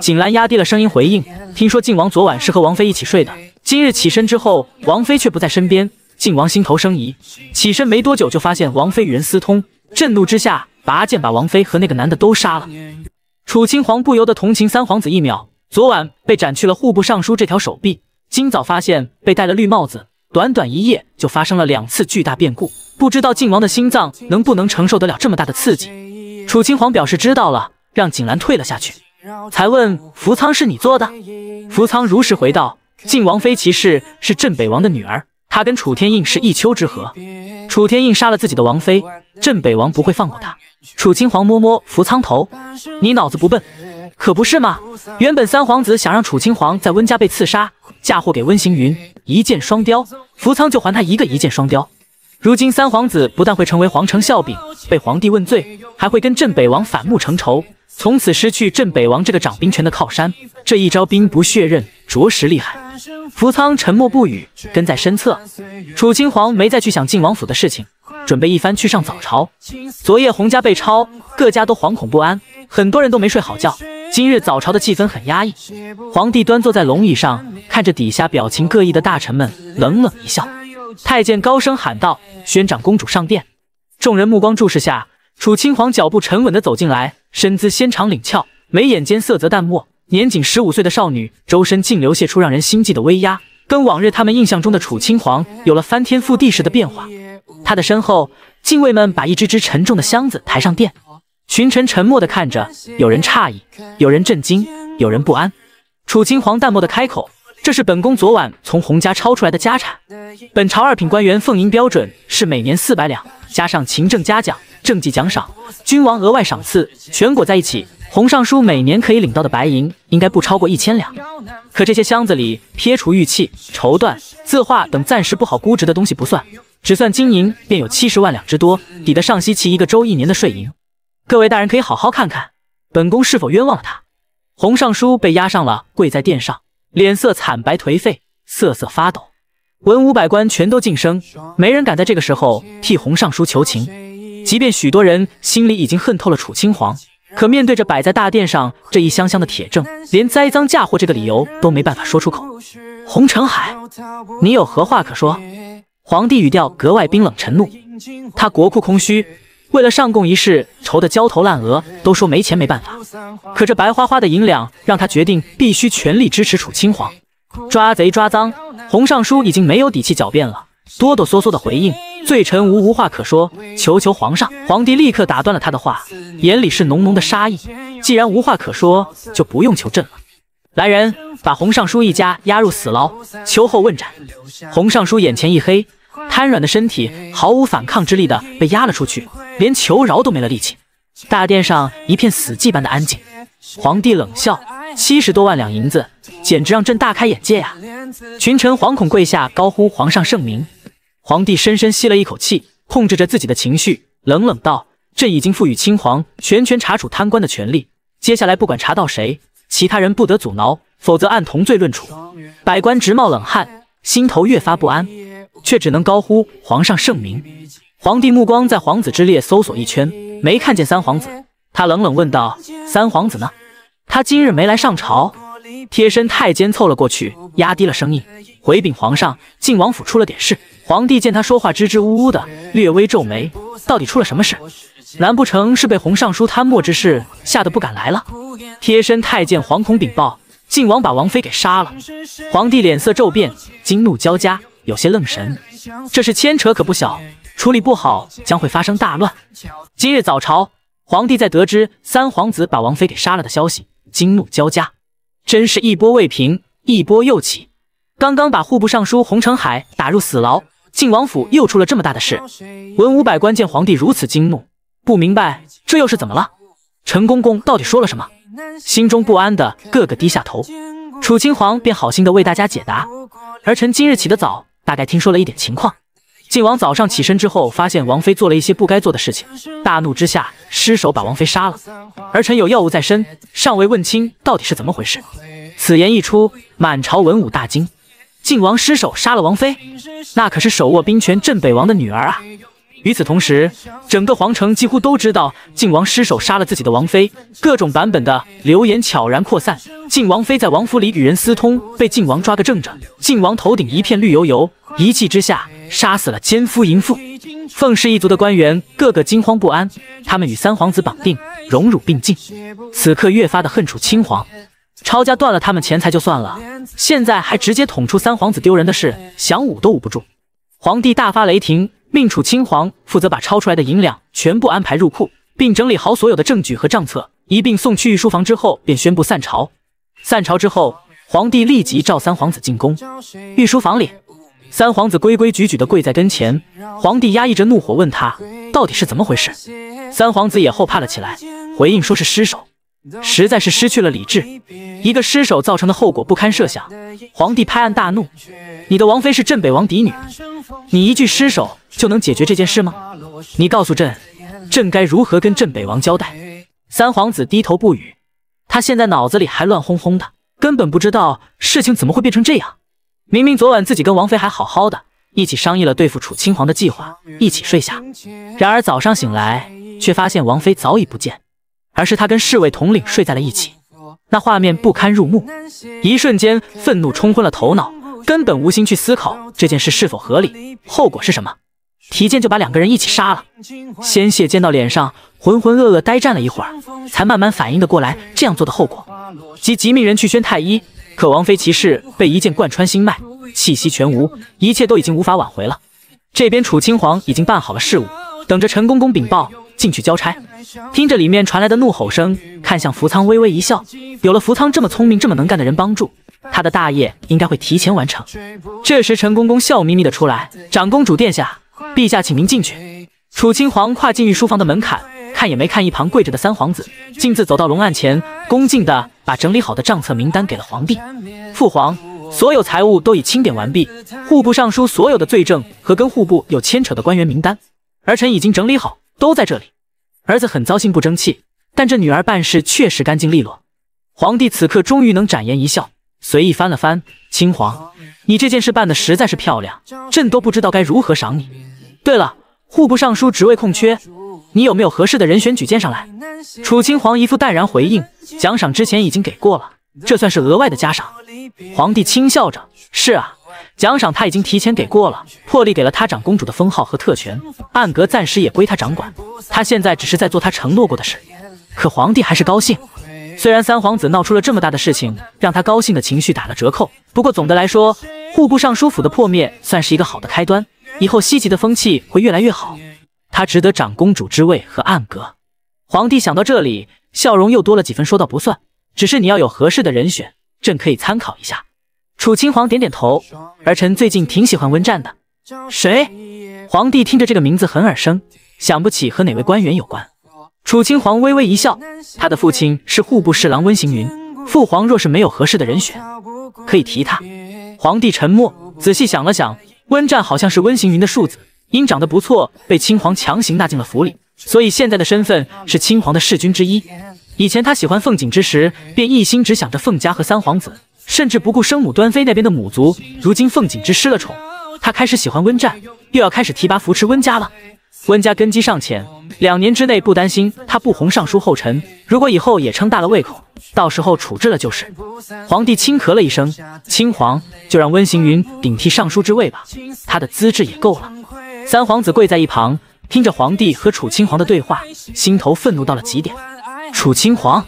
锦兰压低了声音回应：“听说靖王昨晚是和王妃一起睡的，今日起身之后，王妃却不在身边。”靖王心头生疑，起身没多久就发现王妃与人私通，震怒之下拔剑把王妃和那个男的都杀了。楚清皇不由得同情三皇子一秒，昨晚被斩去了户部尚书这条手臂，今早发现被戴了绿帽子，短短一夜就发生了两次巨大变故，不知道靖王的心脏能不能承受得了这么大的刺激。楚清皇表示知道了，让景兰退了下去，才问扶仓是你做的？扶仓如实回道：靖王妃其氏是镇北王的女儿。他跟楚天印是一丘之貉，楚天印杀了自己的王妃，镇北王不会放过他。楚清皇摸摸扶苍头，你脑子不笨，可不是吗？原本三皇子想让楚清皇在温家被刺杀，嫁祸给温行云，一箭双雕，扶苍就还他一个一箭双雕。如今三皇子不但会成为皇城笑柄，被皇帝问罪，还会跟镇北王反目成仇，从此失去镇北王这个掌兵权的靠山。这一招兵不血刃，着实厉害。扶仓沉默不语，跟在身侧。楚清皇没再去想晋王府的事情，准备一番去上早朝。昨夜洪家被抄，各家都惶恐不安，很多人都没睡好觉。今日早朝的气氛很压抑。皇帝端坐在龙椅上，看着底下表情各异的大臣们，冷冷一笑。太监高声喊道：“宣长公主上殿。”众人目光注视下，楚清皇脚步沉稳地走进来，身姿纤长领俏，眉眼间色泽淡漠。年仅十五岁的少女，周身竟流泻出让人心悸的威压，跟往日他们印象中的楚清皇有了翻天覆地式的变化。他的身后，禁卫们把一只只沉重的箱子抬上殿，群臣沉默地看着，有人诧异，有人震惊，有人不安。楚清皇淡漠地开口：“这是本宫昨晚从洪家抄出来的家产，本朝二品官员俸银标准是每年四百两，加上勤政嘉奖、政绩奖赏、君王额外赏赐，全裹在一起。”洪尚书每年可以领到的白银应该不超过一千两，可这些箱子里撇除玉器、绸缎、字画等暂时不好估值的东西不算，只算金银便有七十万两之多，抵得上西岐一个州一年的税银。各位大人可以好好看看，本宫是否冤枉了他。洪尚书被押上了，跪在殿上，脸色惨白颓废，瑟瑟发抖。文武百官全都噤声，没人敢在这个时候替洪尚书求情，即便许多人心里已经恨透了楚清皇。可面对着摆在大殿上这一箱箱的铁证，连栽赃嫁祸这个理由都没办法说出口。洪承海，你有何话可说？皇帝语调格外冰冷沉怒。他国库空虚，为了上贡一事愁得焦头烂额，都说没钱没办法。可这白花花的银两，让他决定必须全力支持楚清皇。抓贼抓赃，洪尚书已经没有底气狡辩了，哆哆嗦嗦的回应。罪臣无无话可说，求求皇上！皇帝立刻打断了他的话，眼里是浓浓的杀意。既然无话可说，就不用求朕了。来人，把洪尚书一家押入死牢，秋后问斩。洪尚书眼前一黑，瘫软的身体毫无反抗之力的被押了出去，连求饶都没了力气。大殿上一片死寂般的安静。皇帝冷笑：七十多万两银子，简直让朕大开眼界呀！群臣惶恐跪下，高呼皇上圣明。皇帝深深吸了一口气，控制着自己的情绪，冷冷道：“朕已经赋予亲皇全权查处贪官的权利，接下来不管查到谁，其他人不得阻挠，否则按同罪论处。百官直冒冷汗，心头越发不安，却只能高呼皇上圣明。皇帝目光在皇子之列搜索一圈，没看见三皇子，他冷冷问道：“三皇子呢？他今日没来上朝。”贴身太监凑了过去，压低了声音回禀皇上：“晋王府出了点事。”皇帝见他说话支支吾吾的，略微皱眉：“到底出了什么事？难不成是被洪尚书贪墨之事吓得不敢来了？”贴身太监惶恐禀报：“晋王把王妃给杀了。”皇帝脸色骤变，惊怒交加，有些愣神。这事牵扯可不小，处理不好将会发生大乱。今日早朝，皇帝在得知三皇子把王妃给杀了的消息，惊怒交加。真是一波未平，一波又起。刚刚把户部尚书洪承海打入死牢，晋王府又出了这么大的事。文武百官见皇帝如此惊怒，不明白这又是怎么了。陈公公到底说了什么？心中不安的个个低下头。楚亲皇便好心的为大家解答。儿臣今日起得早，大概听说了一点情况。靖王早上起身之后，发现王妃做了一些不该做的事情，大怒之下失手把王妃杀了。儿臣有要务在身，尚未问清到底是怎么回事。此言一出，满朝文武大惊。靖王失手杀了王妃，那可是手握兵权镇北王的女儿啊！与此同时，整个皇城几乎都知道靖王失手杀了自己的王妃，各种版本的流言悄然扩散。靖王妃在王府里与人私通，被靖王抓个正着。靖王头顶一片绿油油，一气之下。杀死了奸夫淫妇，凤氏一族的官员个个惊慌不安，他们与三皇子绑定，荣辱并进，此刻越发的恨楚亲皇。抄家断了他们钱财就算了，现在还直接捅出三皇子丢人的事，想捂都捂不住。皇帝大发雷霆，命楚亲皇负责把抄出来的银两全部安排入库，并整理好所有的证据和账册，一并送去御书房之后，便宣布散朝。散朝之后，皇帝立即召三皇子进宫，御书房里。三皇子规规矩矩地跪在跟前，皇帝压抑着怒火问他到底是怎么回事。三皇子也后怕了起来，回应说是失手，实在是失去了理智。一个失手造成的后果不堪设想。皇帝拍案大怒：“你的王妃是镇北王嫡女，你一句失手就能解决这件事吗？你告诉朕，朕该如何跟镇北王交代？”三皇子低头不语，他现在脑子里还乱哄哄的，根本不知道事情怎么会变成这样。明明昨晚自己跟王妃还好好的，一起商议了对付楚亲皇的计划，一起睡下。然而早上醒来，却发现王妃早已不见，而是他跟侍卫统领睡在了一起。那画面不堪入目，一瞬间愤怒冲昏了头脑，根本无心去思考这件事是否合理，后果是什么，提剑就把两个人一起杀了。鲜血溅到脸上，浑浑噩噩呆站了一会儿，才慢慢反应的过来这样做的后果，即即命人去宣太医。可王妃骑士被一剑贯穿心脉，气息全无，一切都已经无法挽回了。这边楚青皇已经办好了事务，等着陈公公禀报进去交差。听着里面传来的怒吼声，看向福仓，微微一笑。有了福仓这么聪明、这么能干的人帮助，他的大业应该会提前完成。这时陈公公笑眯眯的出来：“长公主殿下，陛下请您进去。”楚青皇跨进御书房的门槛。看也没看一旁跪着的三皇子，径自走到龙案前，恭敬的把整理好的账册名单给了皇帝。父皇，所有财物都已清点完毕，户部尚书所有的罪证和跟户部有牵扯的官员名单，儿臣已经整理好，都在这里。儿子很糟心不争气，但这女儿办事确实干净利落。皇帝此刻终于能展颜一笑，随意翻了翻，亲皇，你这件事办得实在是漂亮，朕都不知道该如何赏你。对了，户部尚书职位空缺。你有没有合适的人选举荐上来？楚清皇一副淡然回应：“奖赏之前已经给过了，这算是额外的加赏。”皇帝轻笑着：“是啊，奖赏他已经提前给过了，破例给了他长公主的封号和特权，暗格暂时也归他掌管。他现在只是在做他承诺过的事。”可皇帝还是高兴，虽然三皇子闹出了这么大的事情，让他高兴的情绪打了折扣，不过总的来说，户部尚书府的破灭算是一个好的开端，以后西岐的风气会越来越好。他值得长公主之位和暗格。皇帝想到这里，笑容又多了几分，说道：“不算，只是你要有合适的人选，朕可以参考一下。”楚亲皇点点头，儿臣最近挺喜欢温战的。谁？皇帝听着这个名字很耳生，想不起和哪位官员有关。楚亲皇微微一笑，他的父亲是户部侍郎温行云。父皇若是没有合适的人选，可以提他。皇帝沉默，仔细想了想，温战好像是温行云的庶子。因长得不错，被亲皇强行纳进了府里。所以现在的身份是亲皇的侍君之一。以前他喜欢凤锦之时，便一心只想着凤家和三皇子，甚至不顾生母端妃那边的母族。如今凤锦之失了宠，他开始喜欢温战，又要开始提拔扶持温家了。温家根基尚浅，两年之内不担心他不红尚书后尘。如果以后也撑大了胃口，到时候处置了就是。皇帝轻咳了一声，亲皇就让温行云顶替尚书之位吧，他的资质也够了。三皇子跪在一旁，听着皇帝和楚亲皇的对话，心头愤怒到了极点。楚亲皇，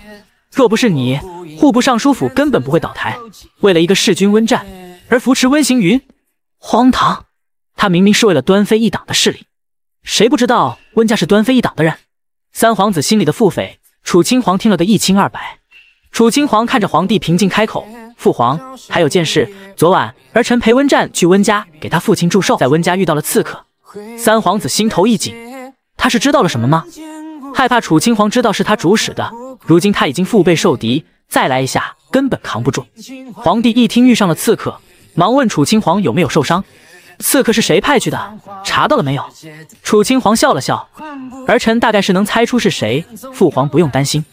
若不是你，户部尚书府根本不会倒台。为了一个弑君温战而扶持温行云，荒唐！他明明是为了端妃一党的势力，谁不知道温家是端妃一党的人？三皇子心里的腹诽，楚清皇听了个一清二白。楚清皇看着皇帝，平静开口：“父皇，还有件事，昨晚儿臣陪温战去温家给他父亲祝寿，在温家遇到了刺客。”三皇子心头一紧，他是知道了什么吗？害怕楚清皇知道是他主使的，如今他已经腹背受敌，再来一下根本扛不住。皇帝一听遇上了刺客，忙问楚亲皇有没有受伤。刺客是谁派去的？查到了没有？楚亲皇笑了笑，儿臣大概是能猜出是谁。父皇不用担心。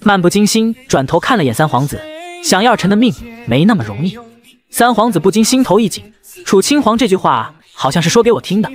漫不经心转头看了眼三皇子，想要儿臣的命没那么容易。三皇子不禁心头一紧，楚亲皇这句话好像是说给我听的。